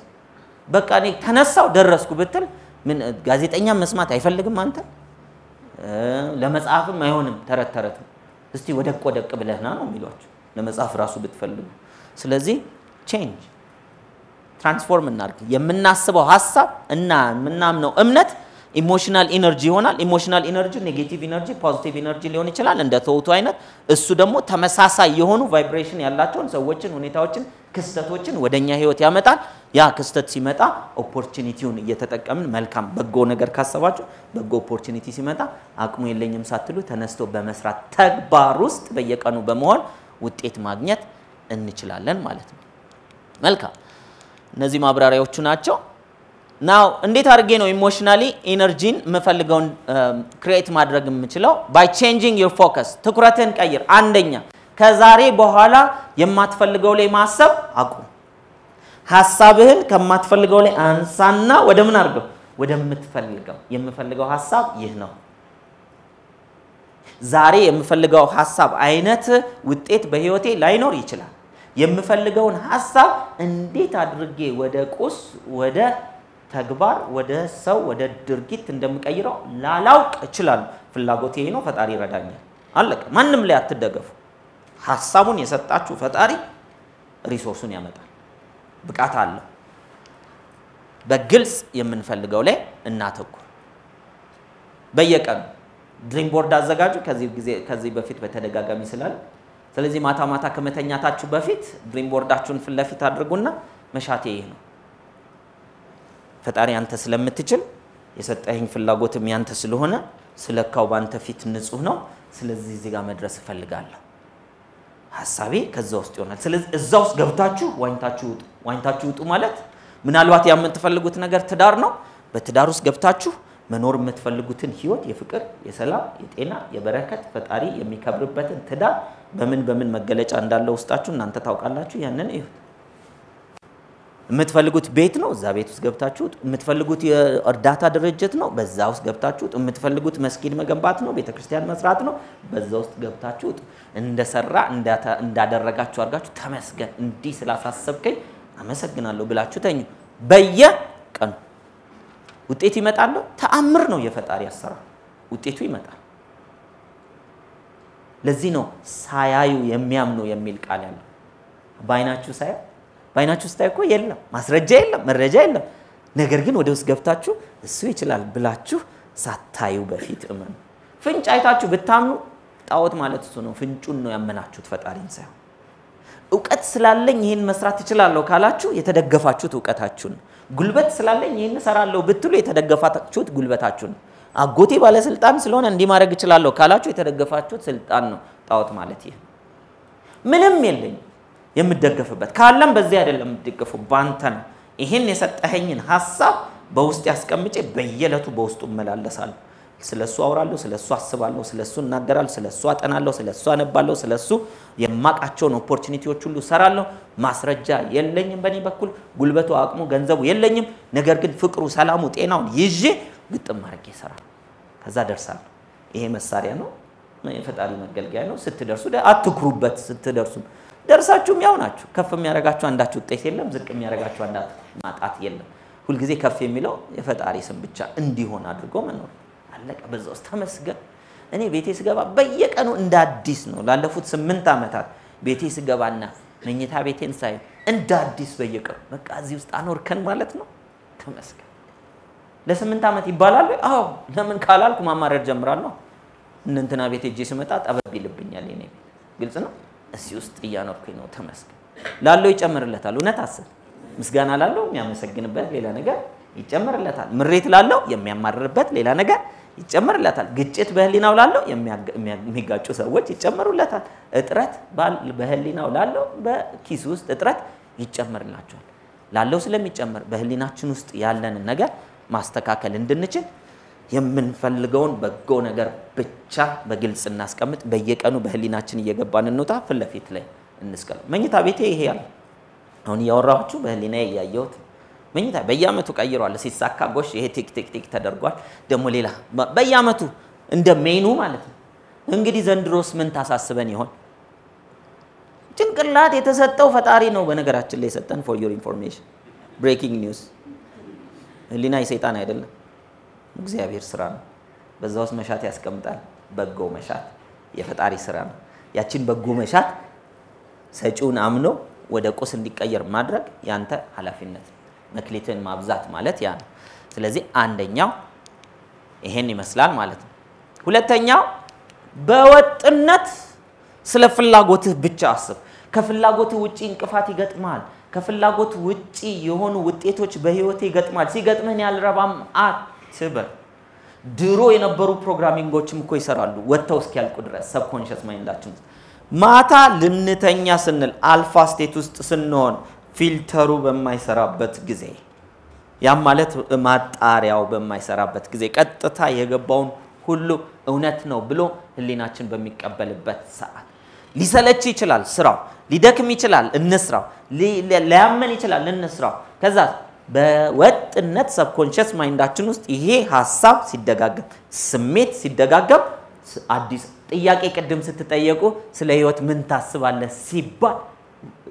በቃ እኔ ተነሳው ደረስኩ ብትል ምን ጋዜጠኛ መስማት አይፈልግም አንተ? ለመጽሐፍም አይሆንም። ተረት ተረት እስቲ ወደቅ ወደቅ ብለህና ነው የሚሏቸው ለመጽሐፍ ራሱ ብትፈልጉ። ስለዚህ change transform እናርግ የምናስበው ሀሳብ እና የምናምነው እምነት emotional energy ይሆናል። emotional energy negative energy positive energy ሊሆን ይችላል። እንደ ተውቱ አይነት እሱ ደግሞ ተመሳሳይ የሆኑ vibration ያላቸውን ሰዎችን ሁኔታዎችን ክስተቶችን ወደ እኛ ህይወት ያመጣል። ያ ክስተት ሲመጣ opportunity ውን እየተጠቀምን መልካም በጎ ነገር ካሰባችሁ በጎ opportunity ሲመጣ አቅሙ የለኝም ሳትሉ ተነስቶ በመስራት ተግባር ውስጥ በየቀኑ በመሆን ውጤት ማግኘት እንችላለን ማለት ነው። መልካም። እነዚህ ማብራሪያዎቹ ናቸው። now እንዴት አድርጌ ነው emotionally energy ን የምፈልገውን create ማድረግ የምችለው? by changing your focus። ትኩረትን ቀይር። አንደኛ ከዛሬ በኋላ የማትፈልገው ላይ ማሰብ አቁም። ሀሳብህን ከማትፈልገው ላይ አንሳና ወደ ምን አድርገው? ወደምትፈልገው። የምፈልገው ሀሳብ ይህ ነው ዛሬ የምፈልገው ሀሳብ አይነት ውጤት በህይወቴ ላይኖር ይችላል። የምፈልገውን ሀሳብ እንዴት አድርጌ ወደ ቁስ ወደ ተግባር ወደ ሰው ወደ ድርጊት እንደምቀይረው ላላውቅ እችላለሁ። ፍላጎት ይሄ ነው ፈጣሪ ይረዳኛል። አለቀ። ማንም ላይ አትደገፉ። ሀሳቡን የሰጣችሁ ፈጣሪ resource ኡን ያመጣል። ብቃት አለው። በግልጽ የምንፈልገው ላይ እናተኩር። በየቀኑ dream board አዘጋጁ። ከዚህ በፊት በተደጋጋሚ ስላለ ስለዚህ ማታ ማታ ከመተኛታችሁ በፊት dream board ኣችሁን ፊት ለፊት አድርጉና መሻቴ ይህ ነው ፈጣሪ አንተ ስለምትችል የሰጠኸኝ ፍላጎትም ያንተ ስለሆነ ስለካው በአንተ ፊት ንጹህ ነው። ስለዚህ እዚህ ጋር መድረስ እፈልጋለሁ። ሀሳቤ ከዛ ውስጥ ይሆናል። ስለዚህ እዛ ውስጥ ገብታችሁ ዋኝታችሁ ውጡ። ዋኝታችሁ ውጡ ማለት ምናልባት የምትፈልጉት ነገር ትዳር ነው። በትዳር ውስጥ ገብታችሁ መኖር የምትፈልጉትን ህይወት፣ የፍቅር፣ የሰላም፣ የጤና፣ የበረከት ፈጣሪ የሚከብርበትን ትዳር በምን በምን መገለጫ እንዳለው ውስጣችሁ እናንተ ታውቃላችሁ። ያንን እዩት። የምትፈልጉት ቤት ነው፣ እዛ ቤት ውስጥ ገብታችሁ ውጡ። የምትፈልጉት የእርዳታ ድርጅት ነው፣ በዛ ውስጥ ገብታችሁ የምትፈልጉት መስጊድ መገንባት ነው፣ ቤተ ክርስቲያን መስራት ነው፣ በዛ ውስጥ ገብታችሁ ውጡ። እንደሰራ እንዳደረጋችሁ አድርጋችሁ ተመስገን፣ እንዲህ ስላሳሰብከኝ አመሰግናለሁ ብላችሁ ተኙ። በየቀኑ ውጤት ይመጣል። ተአምር ነው የፈጣሪ አሰራር፣ ውጤቱ ይመጣል። ለዚህ ነው ሳያዩ የሚያምኑ የሚል ቃል ያለው። በአይናችሁ ሳያ በአይናችሁ ስታይ እኮ የለም ማስረጃ የለም መረጃ የለም። ነገር ግን ወደ ውስጥ ገብታችሁ እሱ ይችላል ብላችሁ ሳታዩ በፊት እመኑ። ፍንጭ አይታችሁ ብታምኑ ጣዖት ማለት እሱ ነው። ፍንጩን ነው ያመናችሁት ፈጣሪን ሳይሆን። እውቀት ስላለኝ ይህን መስራት እችላለሁ ካላችሁ የተደገፋችሁት እውቀታችሁን። ጉልበት ስላለኝ ይህን እሰራለሁ ብትሉ የተደገፋችሁት ጉልበታችሁን። አጎቴ ባለስልጣን ስለሆነ እንዲህ ማድረግ እችላለሁ ካላችሁ የተደገፋችሁት ስልጣን ነው። ጣዖት ማለት ይህ ምንም የለኝም የምደገፍበት ካለም በዚህ አይደለም የምደገፈው በአንተ ነው። ይህን የሰጠኸኝን ሀሳብ በውስጥ ያስቀምጬ በየዕለቱ በውስጡ እመላለሳለሁ። ስለ እሱ አውራለሁ፣ ስለ እሱ አስባለሁ፣ ስለ እሱ እናገራለሁ፣ ስለ እሱ አጠናለሁ፣ ስለ እሱ አነባለሁ፣ ስለ እሱ የማቃቸውን ኦፖርቹኒቲዎች ሁሉ እሰራለሁ። ማስረጃ የለኝም በእኔ በኩል ጉልበቱ፣ አቅሙ፣ ገንዘቡ የለኝም። ነገር ግን ፍቅሩ፣ ሰላሙ፣ ጤናውን ይዤ ግጥም አድርጌ እሰራለሁ። ከዛ ደርሳለሁ። ይሄ መሳሪያ ነው፣ የፈጣሪ መገልገያ ነው። ስትደርሱ አትኩሩበት። ስትደርሱም ደርሳችሁም ያው ናችሁ። ከፍ የሚያደርጋችሁ አንዳች ውጤት የለም፣ ዝቅ የሚያደርጋችሁ አንዳች ማጣት የለም። ሁልጊዜ ከፍ የሚለው የፈጣሪ ስም ብቻ እንዲሆን አድርጎ መኖር አለቀ። በዛ ውስጥ ተመስገን። እኔ ቤቴ ስገባ በየቀኑ እንደ አዲስ ነው። ላለፉት ስምንት ዓመታት ቤቴ ስገባና መኝታ ቤቴን ሳይ እንደ አዲስ በየቀኑ በቃ እዚህ ውስጥ አኖርከን ማለት ነው። ተመስገን። ለስምንት ዓመት ይባላል? አዎ። ለምን ካላልኩ ማማረር ጀምራለሁ። እነንትና ቤት እጄ ስመጣ ጠበብ ይልብኛል። የኔ ግልጽ ነው። እዚህ ውስጥ እያኖርኩኝ ነው። ተመስገን ላለው ይጨምርለታል። እውነት አስብ። ምስጋና ላለው የሚያመሰግንበት ሌላ ነገር ይጨምርለታል። ምሬት ላለው የሚያማርርበት ሌላ ነገር ይጨምርለታል። ግጭት በህሊናው ላለው የሚጋጩ ሰዎች ይጨመሩለታል። እጥረት በህሊናው ላለው በኪስ ውስጥ እጥረት ይጨመርላቸዋል። ላለው ስለሚጨመር በህሊናችን ውስጥ ያለንን ነገር ማስተካከል እንድንችል የምንፈልገውን በጎ ነገር ብቻ በግልጽ እናስቀምጥ። በየቀኑ በህሊናችን እየገባን እንውጣ። ፊት ለፊት ላይ እንስቀል። መኝታ ቤቴ ይሄ ያለ አሁን እያወራችሁ በህሊና እያየሁት መኝታ በየአመቱ ቀይሯል። ሲሳካ ጎሽ ይሄ tick tick tick ተደርጓል። ደግሞ ሌላ በየአመቱ እንደ ሜኑ ማለት ነው። እንግዲህ ዘንድሮስ ምን ታሳስበን ይሆን? ጭንቅላት የተሰጠው ፈጣሪ ነው። በነገራችን ላይ የሰጠን for your information breaking news። ህሊና የሰይጣን አይደለም፣ እግዚአብሔር ስራ ነው። በዛ ውስጥ መሻት ያስቀምጣል። በጎ መሻት የፈጣሪ ስራ ነው። ያችን በጎ መሻት ሰጪውን አምኖ ወደ ቁስ እንዲቀየር ማድረግ ያንተ ኃላፊነት ነው። መክሊትን ማብዛት ማለት ያ ነው። ስለዚህ አንደኛው ይሄን ይመስላል ማለት ነው። ሁለተኛው በወጥነት ስለ ፍላጎትህ ብቻ አስብ። ከፍላጎትህ ውጪ እንቅፋት ይገጥማል። ከፍላጎት ውጪ የሆኑ ውጤቶች በህይወት ይገጥማል። ሲገጥምህን ያልረባም አትበል። ድሮ የነበሩ programming ኦችም እኮ ይሰራሉ ወጥተው እስኪያልቁ ድረስ subconscious mind ኣችን ማታ ልንተኛ ስንል alpha state ውስጥ ስንሆን filter ኡ በማይሰራበት ጊዜ ያም ማለት ማጣሪያው በማይሰራበት ጊዜ ቀጥታ የገባውን ሁሉ እውነት ነው ብሎ ህሊናችን በሚቀበልበት ሰዓት ሊሰለች ይችላል ስራው፣ ሊደክም ይችላል እንስራው፣ ሊያመን ይችላል እንስራው። ከዛ በወጥነት ሰብኮንሽስ ማይንዳችን ውስጥ ይሄ ሀሳብ ሲደጋገም፣ ስሜት ሲደጋገም አዲስ ጥያቄ ቅድም ስትጠየቁ ስለ ህይወት ምን ታስባለህ ሲባል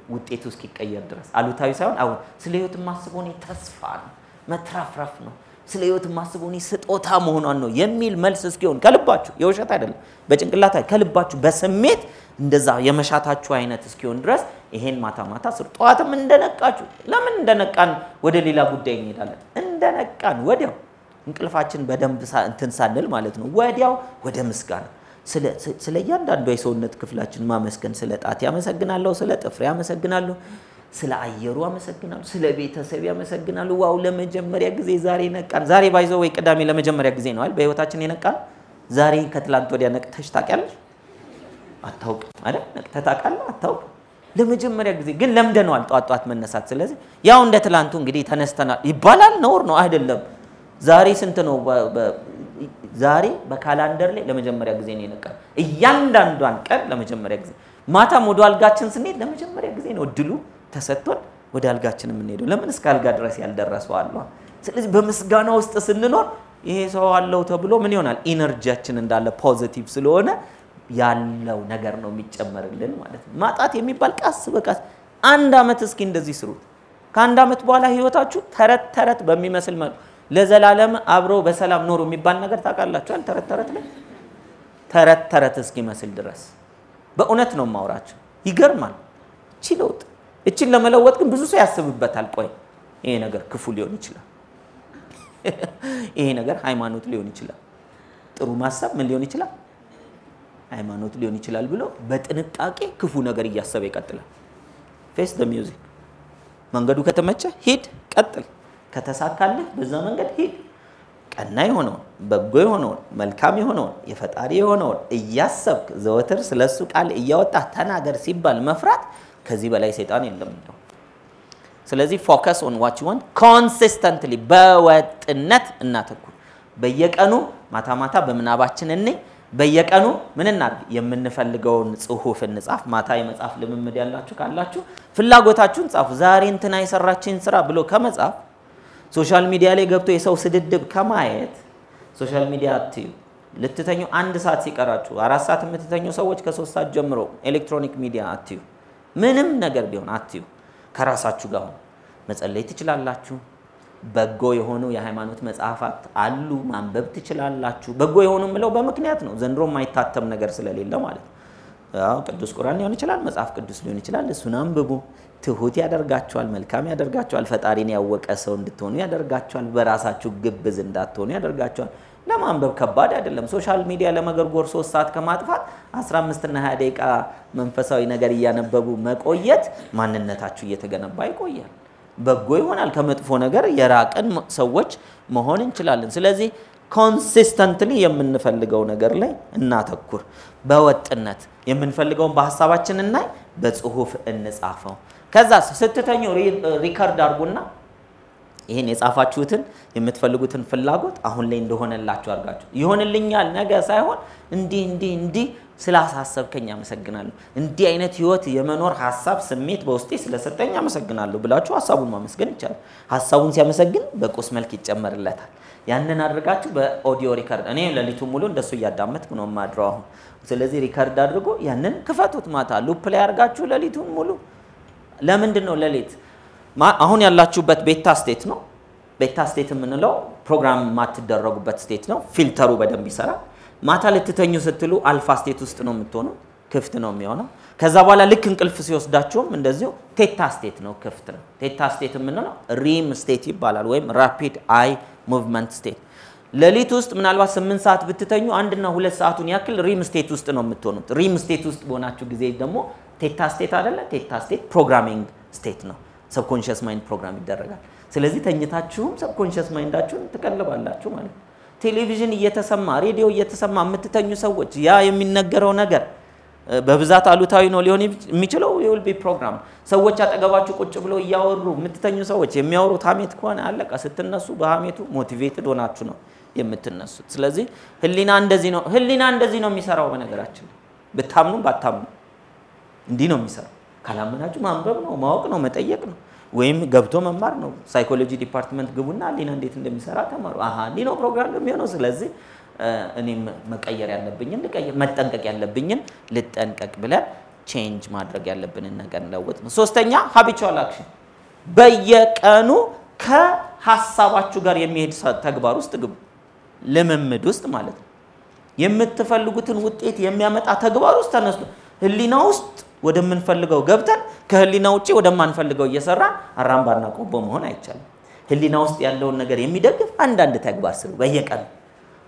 ውጤቱ እስኪቀየር ድረስ አሉታዊ ሳይሆን አሁን ስለ ህይወት የማስበው እኔ ተስፋ ነው፣ መትረፍረፍ ነው፣ ስለ ህይወት የማስበው እኔ ስጦታ መሆኗን ነው የሚል መልስ እስኪሆን ከልባችሁ የውሸት አይደለም፣ በጭንቅላት ከልባችሁ በስሜት እንደዛ የመሻታችሁ አይነት እስኪሆን ድረስ ይሄን ማታ ማታ ስሩ። ጠዋትም እንደነቃችሁ ለምን እንደነቃን ወደ ሌላ ጉዳይ እንሄዳለን። እንደነቃን ወዲያው እንቅልፋችን በደንብ እንትን ሳንል ማለት ነው ወዲያው ወደ ምስጋና ስለ- እያንዳንዱ የሰውነት ክፍላችን ማመስገን፣ ስለ ጣት ያመሰግናለሁ፣ ስለ ጥፍሬ ያመሰግናለሁ፣ ስለ አየሩ አመሰግናለሁ፣ ስለ ቤተሰብ ያመሰግናለሁ። wow ለመጀመሪያ ጊዜ ዛሬ ነቃን። ዛሬ ባይዘው ወይ ቅዳሜ ለመጀመሪያ ጊዜ ነው አይደል በህይወታችን የነቃን። ዛሬ ከትላንት ወዲያ ነቅተሽ ታውቂያለሽ? አታውቅም አይደል? ነቅተህ ታውቃለህ? አታውቅም። ለመጀመሪያ ጊዜ ግን ለምደነዋል ጧት ጧት መነሳት። ስለዚህ ያው እንደ ትላንቱ እንግዲህ ተነስተናል ይባላል። ነውር ነው አይደለም። ዛሬ ስንት ነው? ዛሬ በ calendar ላይ ለመጀመሪያ ጊዜ ነው የነቃ። እያንዳንዷን ቀን ለመጀመሪያ ጊዜ ማታም ወደ አልጋችን ስንሄድ ለመጀመሪያ ጊዜ ነው እድሉ ተሰጥቶን ወደ አልጋችን የምንሄደው። ለምን እስከ አልጋ ድረስ ያልደረሰው አለ። ስለዚህ በምስጋና ውስጥ ስንኖር ይሄ ሰው አለው ተብሎ ምን ይሆናል? energy ያችን እንዳለ positive ስለሆነ ያለው ነገር ነው የሚጨመርልን ማለት ነው። ማጣት የሚባል ቀስ በቀስ አንድ አመት እስኪ እንደዚህ ስሩት። ከአንድ አመት በኋላ ህይወታችሁ ተረት ተረት በሚመስል መልኩ ለዘላለም አብረው በሰላም ኖሩ የሚባል ነገር ታውቃላችኋል። ተረት ተረት ላይ ተረት ተረት እስኪመስል ድረስ በእውነት ነው የማውራቸው። ይገርማል። እቺ ለውጥ እችን ለመለወጥ ግን ብዙ ሰው ያስብበታል። ቆይ ይሄ ነገር ክፉ ሊሆን ይችላል፣ ይሄ ነገር ሃይማኖት ሊሆን ይችላል፣ ጥሩ ማሰብ ምን ሊሆን ይችላል ሃይማኖት ሊሆን ይችላል ብሎ በጥንቃቄ ክፉ ነገር እያሰበ ይቀጥላል። face the music። መንገዱ ከተመቸ ሂድ፣ ቀጥል። ከተሳካልህ በዛ መንገድ ሂድ። ቀና የሆነውን በጎ የሆነውን መልካም የሆነውን የፈጣሪ የሆነውን እያሰብክ ዘወትር ስለሱ ቃል እያወጣ ተናገር ሲባል መፍራት ከዚህ በላይ ሰይጣን የለም እንደው። ስለዚህ focus on what you want consistently በወጥነት እናተኩር። በየቀኑ ማታ ማታ በምናባችን እኔ በየቀኑ ምን እናድርግ? የምንፈልገውን ጽሁፍ እንጻፍ። ማታ የመጻፍ ልምምድ ያላችሁ ካላችሁ ፍላጎታችሁን ጻፉ። ዛሬ እንትና የሰራችን ስራ ብሎ ከመጻፍ social media ላይ ገብቶ የሰው ስድድብ ከማየት social media አትዩ። ልትተኙ አንድ ሰዓት ሲቀራችሁ አራት ሰዓት የምትተኙ ሰዎች ከሶስት ሰዓት ጀምሮ electronic media አትዩ። ምንም ነገር ቢሆን አትዩ። ከራሳችሁ ጋር ሆኑ። መጸለይ ትችላላችሁ። በጎ የሆኑ የሃይማኖት መጻሕፍት አሉ፣ ማንበብ ትችላላችሁ። በጎ የሆኑ የምለው በምክንያት ነው። ዘንድሮ የማይታተም ነገር ስለሌለ ማለት ነው። ቅዱስ ቁርአን ሊሆን ይችላል፣ መጽሐፍ ቅዱስ ሊሆን ይችላል። እሱን አንብቡ። ትሁት ያደርጋችኋል፣ መልካም ያደርጋችኋል፣ ፈጣሪን ያወቀ ሰው እንድትሆኑ ያደርጋችኋል፣ በራሳችሁ ግብዝ እንዳትሆኑ ያደርጋችኋል። ለማንበብ ከባድ አይደለም። social media ለመጎርጎር ሶስት ሰዓት ከማጥፋት 15 እና 20 ደቂቃ መንፈሳዊ ነገር እያነበቡ መቆየት ማንነታችሁ እየተገነባ ይቆያል። በጎ ይሆናል። ከመጥፎ ነገር የራቅን ሰዎች መሆን እንችላለን። ስለዚህ consistently የምንፈልገው ነገር ላይ እናተኩር። በወጥነት የምንፈልገውን በሀሳባችን እናይ፣ በጽሁፍ እንጻፈው። ከዛ ስትተኙ record አድርጉና ይህን የጻፋችሁትን የምትፈልጉትን ፍላጎት አሁን ላይ እንደሆነላችሁ አድርጋችሁ ይሆንልኛል ነገ ሳይሆን እንዲህ እንዲህ እንዲህ ስላሳሰብከኝ አመሰግናለሁ፣ እንዲህ አይነት ህይወት የመኖር ሀሳብ ስሜት በውስጤ ስለሰጠኝ አመሰግናለሁ ብላችሁ ሀሳቡን ማመስገን ይቻላል። ሀሳቡን ሲያመሰግን በቁስ መልክ ይጨመርለታል። ያንን አድርጋችሁ በ audio record እኔ ሌሊቱን ሙሉ እንደሱ እያዳመጥኩ ነው የማድረው አሁን። ስለዚህ record አድርጉና ያንን ክፈቱት። ማታ loop ላይ አድርጋችሁ ሌሊቱን ሙሉ ለምንድን ነው ሌሊት አሁን ያላችሁበት beta state ነው። beta state የምንለው ፕሮግራም የማትደረጉበት state ነው። filter ሩ በደንብ ይሰራል። ማታ ልትተኙ ስትሉ alpha state ውስጥ ነው የምትሆነው፣ ክፍት ነው የሚሆነው። ከዛ በኋላ ልክ እንቅልፍ ሲወስዳችሁም እንደዚሁ theta state ነው፣ ክፍት ነው። theta state የምንለው REM state ይባላል፣ ወይም rapid eye movement state። ሌሊት ውስጥ ምናልባት ስምንት ሰዓት ብትተኙ አንድና ሁለት ሰዓቱን ያክል REM state ውስጥ ነው የምትሆኑት። REM state ውስጥ በሆናችሁ ጊዜ ደግሞ theta state አይደለ? theta state programming state ነው። subconscious mind program ይደረጋል። ስለዚህ ተኝታችሁም subconscious mind ኣችሁን ትቀልባላችሁ ማለት ነው። ቴሌቪዥን እየተሰማ ሬዲዮ እየተሰማ የምትተኙ ሰዎች ያ የሚነገረው ነገር በብዛት አሉታዊ ነው ሊሆን የሚችለው you will be programmed። ሰዎች አጠገባችሁ ቁጭ ብለው እያወሩ የምትተኙ ሰዎች የሚያወሩት ሀሜት ከሆነ አለቀ። ስትነሱ በሀሜቱ motivated ሆናችሁ ነው የምትነሱት። ስለዚህ ህሊና እንደዚህ ነው ህሊና እንደዚህ ነው የሚሰራው። በነገራችን ብታምኑ ባታምኑ እንዲህ ነው የሚሰራው። ካላመናችሁ ማንበብ ነው ማወቅ ነው መጠየቅ ነው ወይም ገብቶ መማር ነው። psychology department ግቡና ህሊና እንዴት እንደሚሰራ ተማሩ። አሀ እንዲህ ነው ፕሮግራም የሚሆነው። ስለዚህ እኔም መቀየር ያለብኝን ልቀይር፣ መጠንቀቅ ያለብኝን ልጠንቀቅ ብለን change ማድረግ ያለብንን ነገር እንለውጥ ነው። ሶስተኛ habitual action፣ በየቀኑ ሀሳባችሁ ጋር የሚሄድ ተግባር ውስጥ ግቡ። ልምምድ ውስጥ ማለት ነው። የምትፈልጉትን ውጤት የሚያመጣ ተግባር ውስጥ ተነስቶ ህሊና ውስጥ ወደምንፈልገው ገብተን ከህሊና ውጭ ወደማንፈልገው እየሰራን አራምባና ቆቦ መሆን አይቻልም። ህሊና ውስጥ ያለውን ነገር የሚደግፍ አንዳንድ ተግባር ስሩ በየቀኑ።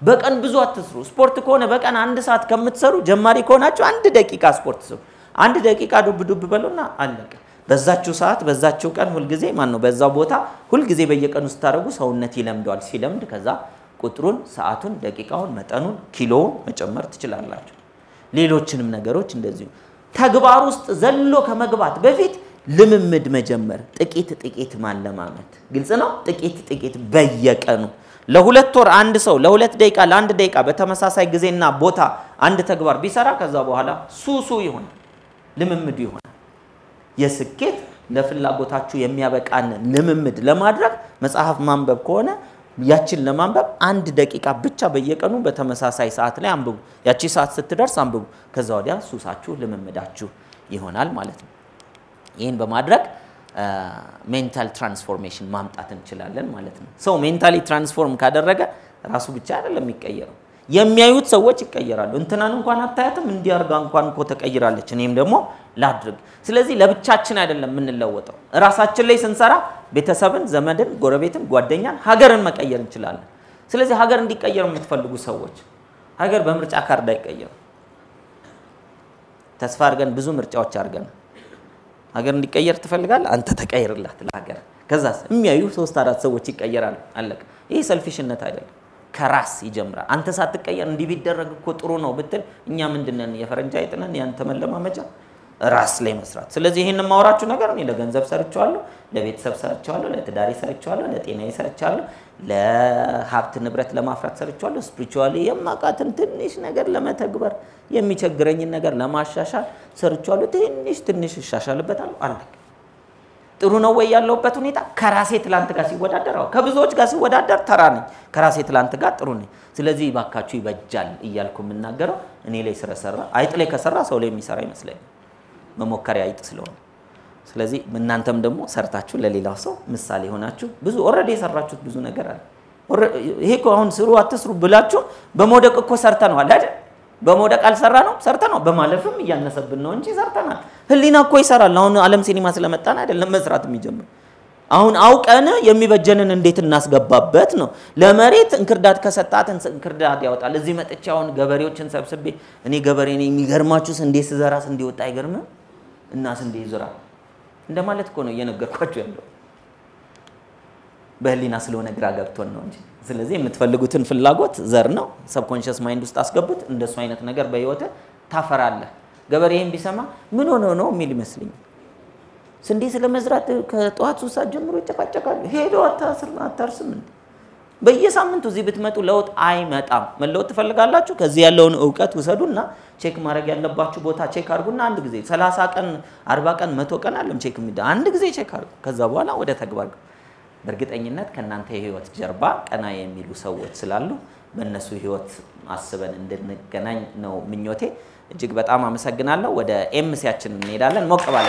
በቀን ብዙ አትስሩ። ስፖርት ከሆነ በቀን አንድ ሰዓት ከምትሰሩ ጀማሪ ከሆናችሁ አንድ ደቂቃ ስፖርት ስሩ። አንድ ደቂቃ ዱብ ዱብ በሉና አለቀ። በዛችሁ ሰዓት በዛችሁ ቀን ሁልጊዜ ማን ነው በዛው ቦታ ሁልጊዜ በየቀኑ ስታደርጉ ሰውነት ይለምደዋል። ሲለምድ ከዛ ቁጥሩን፣ ሰዓቱን፣ ደቂቃውን፣ መጠኑን፣ ኪሎውን መጨመር ትችላላችሁ። ሌሎችንም ነገሮች እንደዚሁ ተግባር ውስጥ ዘሎ ከመግባት በፊት ልምምድ መጀመር፣ ጥቂት ጥቂት ማለማመድ። ግልጽ ነው። ጥቂት ጥቂት በየቀኑ ለሁለት ወር አንድ ሰው ለሁለት ደቂቃ ለአንድ ደቂቃ በተመሳሳይ ጊዜና ቦታ አንድ ተግባር ቢሰራ ከዛ በኋላ ሱሱ ይሆናል፣ ልምምዱ ይሆናል። የስኬት ለፍላጎታችሁ የሚያበቃን ልምምድ ለማድረግ መጽሐፍ ማንበብ ከሆነ ያችን ለማንበብ አንድ ደቂቃ ብቻ በየቀኑ በተመሳሳይ ሰዓት ላይ አንብቡ። ያቺ ሰዓት ስትደርስ አንብቡ። ከዛ ወዲያ ሱሳችሁ ልምምዳችሁ ይሆናል ማለት ነው። ይህን በማድረግ mental transformation ማምጣት እንችላለን ማለት ነው። ሰው mentally transform ካደረገ ራሱ ብቻ አይደለም የሚቀየረው፣ የሚያዩት ሰዎች ይቀየራሉ። እንትናን እንኳን አታያትም እንዲህ አድርጋ እንኳን እኮ ተቀይራለች፣ እኔም ደግሞ ላድርግ። ስለዚህ ለብቻችን አይደለም የምንለወጠው። ራሳችን ላይ ስንሰራ ቤተሰብን፣ ዘመድን፣ ጎረቤትን፣ ጓደኛን፣ ሀገርን መቀየር እንችላለን። ስለዚህ ሀገር እንዲቀየር የምትፈልጉ ሰዎች ሀገር በምርጫ ካርድ አይቀየርም። ተስፋ አድርገን ብዙ ምርጫዎች አድርገን ሀገር እንዲቀየር ትፈልጋል፣ አንተ ተቀይርላት ለሀገር። ከዛስ የሚያዩ ሶስት አራት ሰዎች ይቀየራሉ። አለቀ። ይህ selfish ነት አይደለም፣ ከራስ ይጀምራል። አንተ ሳትቀየር እንዲህ ቢደረግ እኮ ጥሩ ነው ብትል እኛ ምንድነን? የፈረንጅ አይጥ ነን? ያንተ መለማመጃ ራስ ላይ መስራት። ስለዚህ ይህን የማወራችሁ ነገር እኔ ለገንዘብ ሰርቸዋለሁ፣ ለቤተሰብ ሰርቸዋለሁ፣ ለትዳሬ ሰርቸዋለሁ፣ ለጤናዬ ሰርቸዋለሁ፣ ለሀብት ንብረት ለማፍራት ሰርቸዋለሁ። spiritually የማውቃትን ትንሽ ነገር ለመተግበር የሚቸግረኝን ነገር ለማሻሻል ሰርቸዋለሁ። ትንሽ ትንሽ እሻሻልበታለሁ። አለቀ። ጥሩ ነው ወይ ያለሁበት ሁኔታ? ከራሴ ትላንት ጋር ሲወዳደር፣ ከብዙዎች ጋር ሲወዳደር ተራ ነኝ። ከራሴ ትላንት ጋር ጥሩ ነኝ። ስለዚህ ባካችሁ ይበጃል እያልኩ የምናገረው እኔ ላይ ስለሰራ፣ አይጥ ላይ ከሰራ ሰው ላይ የሚሰራ ይመስለኛል መሞከሪያ አይጥ ስለሆነ። ስለዚህ እናንተም ደግሞ ሰርታችሁ ለሌላው ሰው ምሳሌ ሆናችሁ ብዙ already የሰራችሁት ብዙ ነገር አለ። ይሄ አሁን ስሩ አትስሩ ብላችሁ በመውደቅ እኮ ሰርተነዋል አይደል? በመውደቅ አልሰራ ነው ሰርተ ነው። በማለፍም እያነሰብን ነው እንጂ ሰርተናል። ህሊና እኮ ይሰራል። አሁን ዓለም ሲኒማ ስለመጣን አይደለም መስራት የሚጀምር አሁን አውቀን የሚበጀንን እንዴት እናስገባበት ነው። ለመሬት እንክርዳድ ከሰጣት እንክርዳድ ያወጣል። እዚህ መጥቼ አሁን ገበሬዎችን ሰብስቤ እኔ ገበሬ ነኝ የሚገርማችሁ ስንዴ ስዘራ ስንዴ ወጣ አይገርምም? እና ስንዴ ይዝራ እንደማለት እኮ ነው እየነገርኳችሁ ያለው። በህሊና ስለሆነ ግራ ገብቶን ነው እንጂ። ስለዚህ የምትፈልጉትን ፍላጎት ዘር ነው፣ subconscious mind ውስጥ አስገቡት። እንደሱ አይነት ነገር በህይወት ታፈራለህ። ገበሬ ይህን ቢሰማ ምን ሆነ ነው የሚል ይመስለኛል። ስንዴ ስለ መዝራት ከጠዋት ሶስት ሰዓት ጀምሮ ይጨቃጨቃሉ። ሄዶ አታርስም እንዴ? በየሳምንቱ እዚህ ብትመጡ ለውጥ አይመጣም። መለወጥ ትፈልጋላችሁ? ከዚህ ያለውን እውቀት ውሰዱና check ማድረግ ያለባችሁ ቦታ check አድርጉና አንድ ጊዜ 30 ቀን 40 ቀን መቶ ቀን አለም ቼክ የሚዳ አንድ ጊዜ ቼክ አድርጉ። ከዛ በኋላ ወደ ተግባር በእርግጠኝነት ከእናንተ የህይወት ጀርባ ቀና የሚሉ ሰዎች ስላሉ በእነሱ ህይወት አስበን እንድንገናኝ ነው ምኞቴ። እጅግ በጣም አመሰግናለሁ። ወደ ኤምሲያችን እንሄዳለን። ሞቅ ባለ